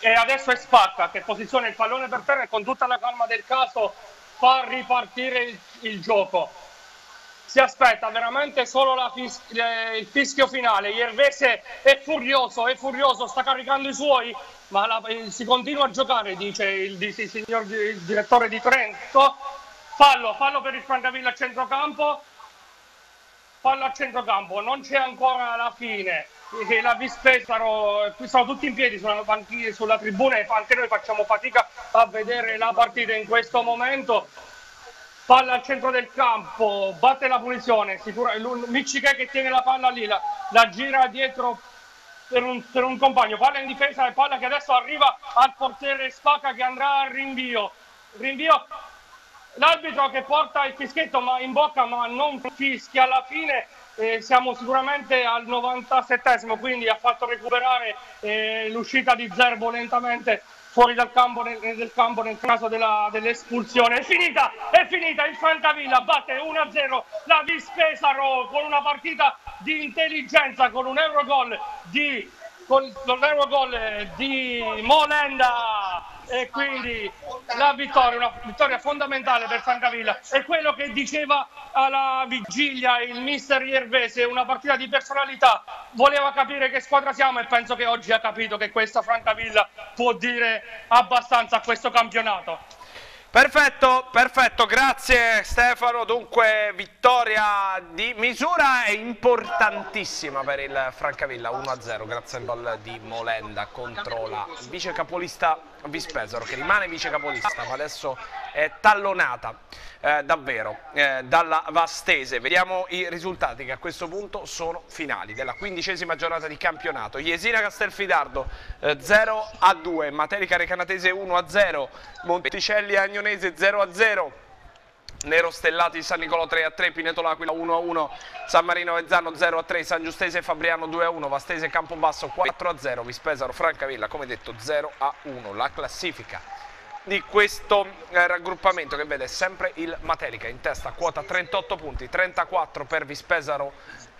e adesso è Spacca che posiziona il pallone per terra e con tutta la calma del caso fa ripartire il, il gioco. Si aspetta veramente solo fis- eh, il fischio finale. Iervese è furioso, è furioso, sta caricando i suoi, ma la- eh, si continua a giocare, dice il, dice il signor il direttore di Trento. fallo, fallo per il Francavilla a centrocampo, fallo a centrocampo, non c'è ancora la fine. La Vispesaro, qui sono tutti in piedi sulla, panchina, sulla tribuna e anche noi facciamo fatica a vedere la partita in questo momento. Palla al centro del campo, batte la punizione, sicura, Michiche che tiene la palla lì, la, la gira dietro per un, per un, compagno, palla in difesa e palla che adesso arriva al portiere Spacca che andrà al rinvio. Rinvio. L'arbitro che porta il fischietto ma in bocca ma non fischia. Alla fine eh, siamo sicuramente al 97esimo quindi ha fatto recuperare eh, l'uscita di Zerbo lentamente fuori dal campo nel, del campo nel caso dell'espulsione. È finita, è finita, il Francavilla batte 1-0 la Vispesaro con una partita di intelligenza, con un Eurogol di, con l'Eurogol di Molenda e quindi la vittoria, una vittoria fondamentale per Francavilla è quello che diceva alla vigilia il mister Iervese, una partita di personalità, voleva capire che squadra siamo e penso che oggi ha capito che questa Francavilla può dire abbastanza a questo campionato. Perfetto, perfetto, grazie Stefano. Dunque, vittoria di misura e importantissima per il Francavilla 1-0 grazie al gol di Molenda contro la vice capolista Vispesaro che rimane vice capolista ma adesso è tallonata eh, davvero eh, dalla Vastese. Vediamo i risultati che a questo punto sono finali della quindicesima giornata di campionato. Iesina Castelfidardo eh, 0 a 2, Materica Recanatese 1 a 0, Monticelli Agnonese 0 a 0. Nero Stellati San Nicolò 3 a 3, Pineto L'Aquila 1 a 1, San Marino Vezzano 0 a 3, San Giustese Fabriano 2 a 1, Vastese Campobasso 4 a 0, Vispesaro Francavilla come detto 0 a 1. La classifica di questo eh, raggruppamento che vede sempre il Materica in testa, quota 38 punti, 34 per, Vispesaro,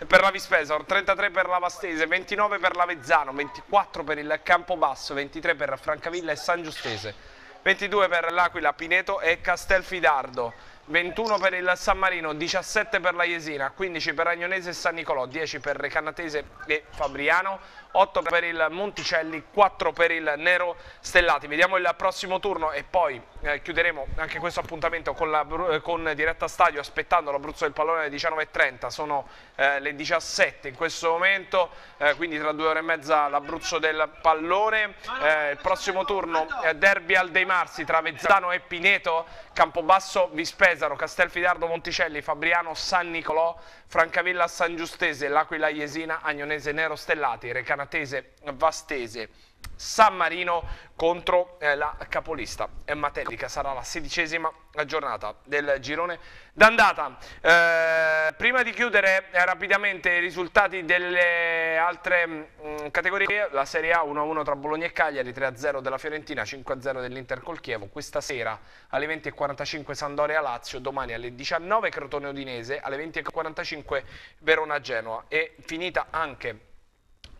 per la Vispesaro, 33 per la Vastese, 29 per la Vezzano, 24 per il Campobasso, 23 per Francavilla e San Giustese, 22 per l'Aquila, Pineto e Castelfidardo, 21 per il San Marino, 17 per la Jesina, 15 per Agnonese e San Nicolò, 10 per Recannatese e Fabriano, 8 per il Monticelli, 4 per il Nero Stellati. Vediamo il prossimo turno e poi eh, chiuderemo anche questo appuntamento con, la, eh, con diretta stadio aspettando l'Abruzzo del pallone alle 19.30, sono eh, le 17 in questo momento, eh, quindi tra due ore e mezza l'Abruzzo del pallone. Eh, il prossimo turno eh, derby al Dei Marsi tra Vezzano e Pineto, Campobasso, Vispesaro, Castelfidardo, Monticelli, Fabriano, San Nicolò, Francavilla, San Giustese, L'Aquila, Jesina, Agnonese, Nero Stellati, Recanatese, Canatese Vastese San Marino contro eh, la capolista Matelica. Sarà la sedicesima giornata del girone d'andata. Eh, prima di chiudere eh, rapidamente i risultati delle altre mh, mm, categorie, la Serie A 1-1 tra Bologna e Cagliari, 3-0 della Fiorentina, 5-0 dell'Inter col Chievo. Questa sera alle 20.45 Sandoria Lazio, domani alle 19 Crotone Udinese, alle 20.45 Verona Genoa e finita anche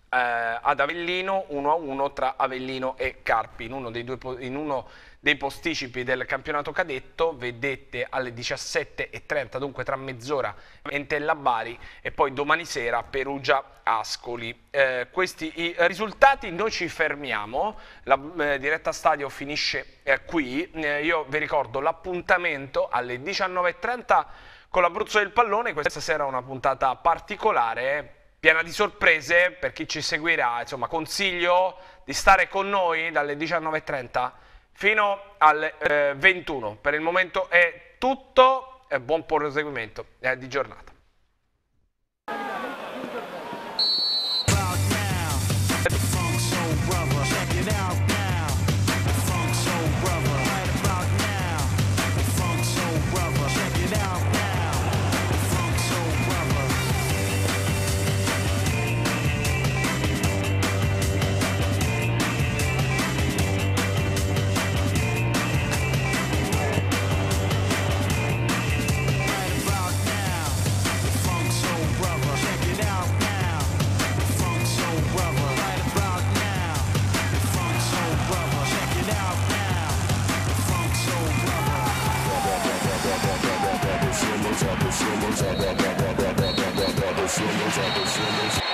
eh, ad Avellino 1-1 tra Avellino e Carpi. In uno dei, due, in uno dei posticipi del campionato cadetto vedete alle 17.30 dunque tra mezz'ora Entella Bari e poi domani sera Perugia Ascoli. Eh, questi i risultati noi ci fermiamo. La eh, diretta stadio finisce eh, qui. Eh, io vi ricordo l'appuntamento alle 19.30 con l'Abruzzo del Pallone. Questa sera è una puntata particolare piena di sorprese per chi ci seguirà, insomma consiglio di stare con noi dalle 19.30 fino alle eh, 21. Per il momento è tutto, e buon proseguimento eh, di giornata. Somos a pessoa.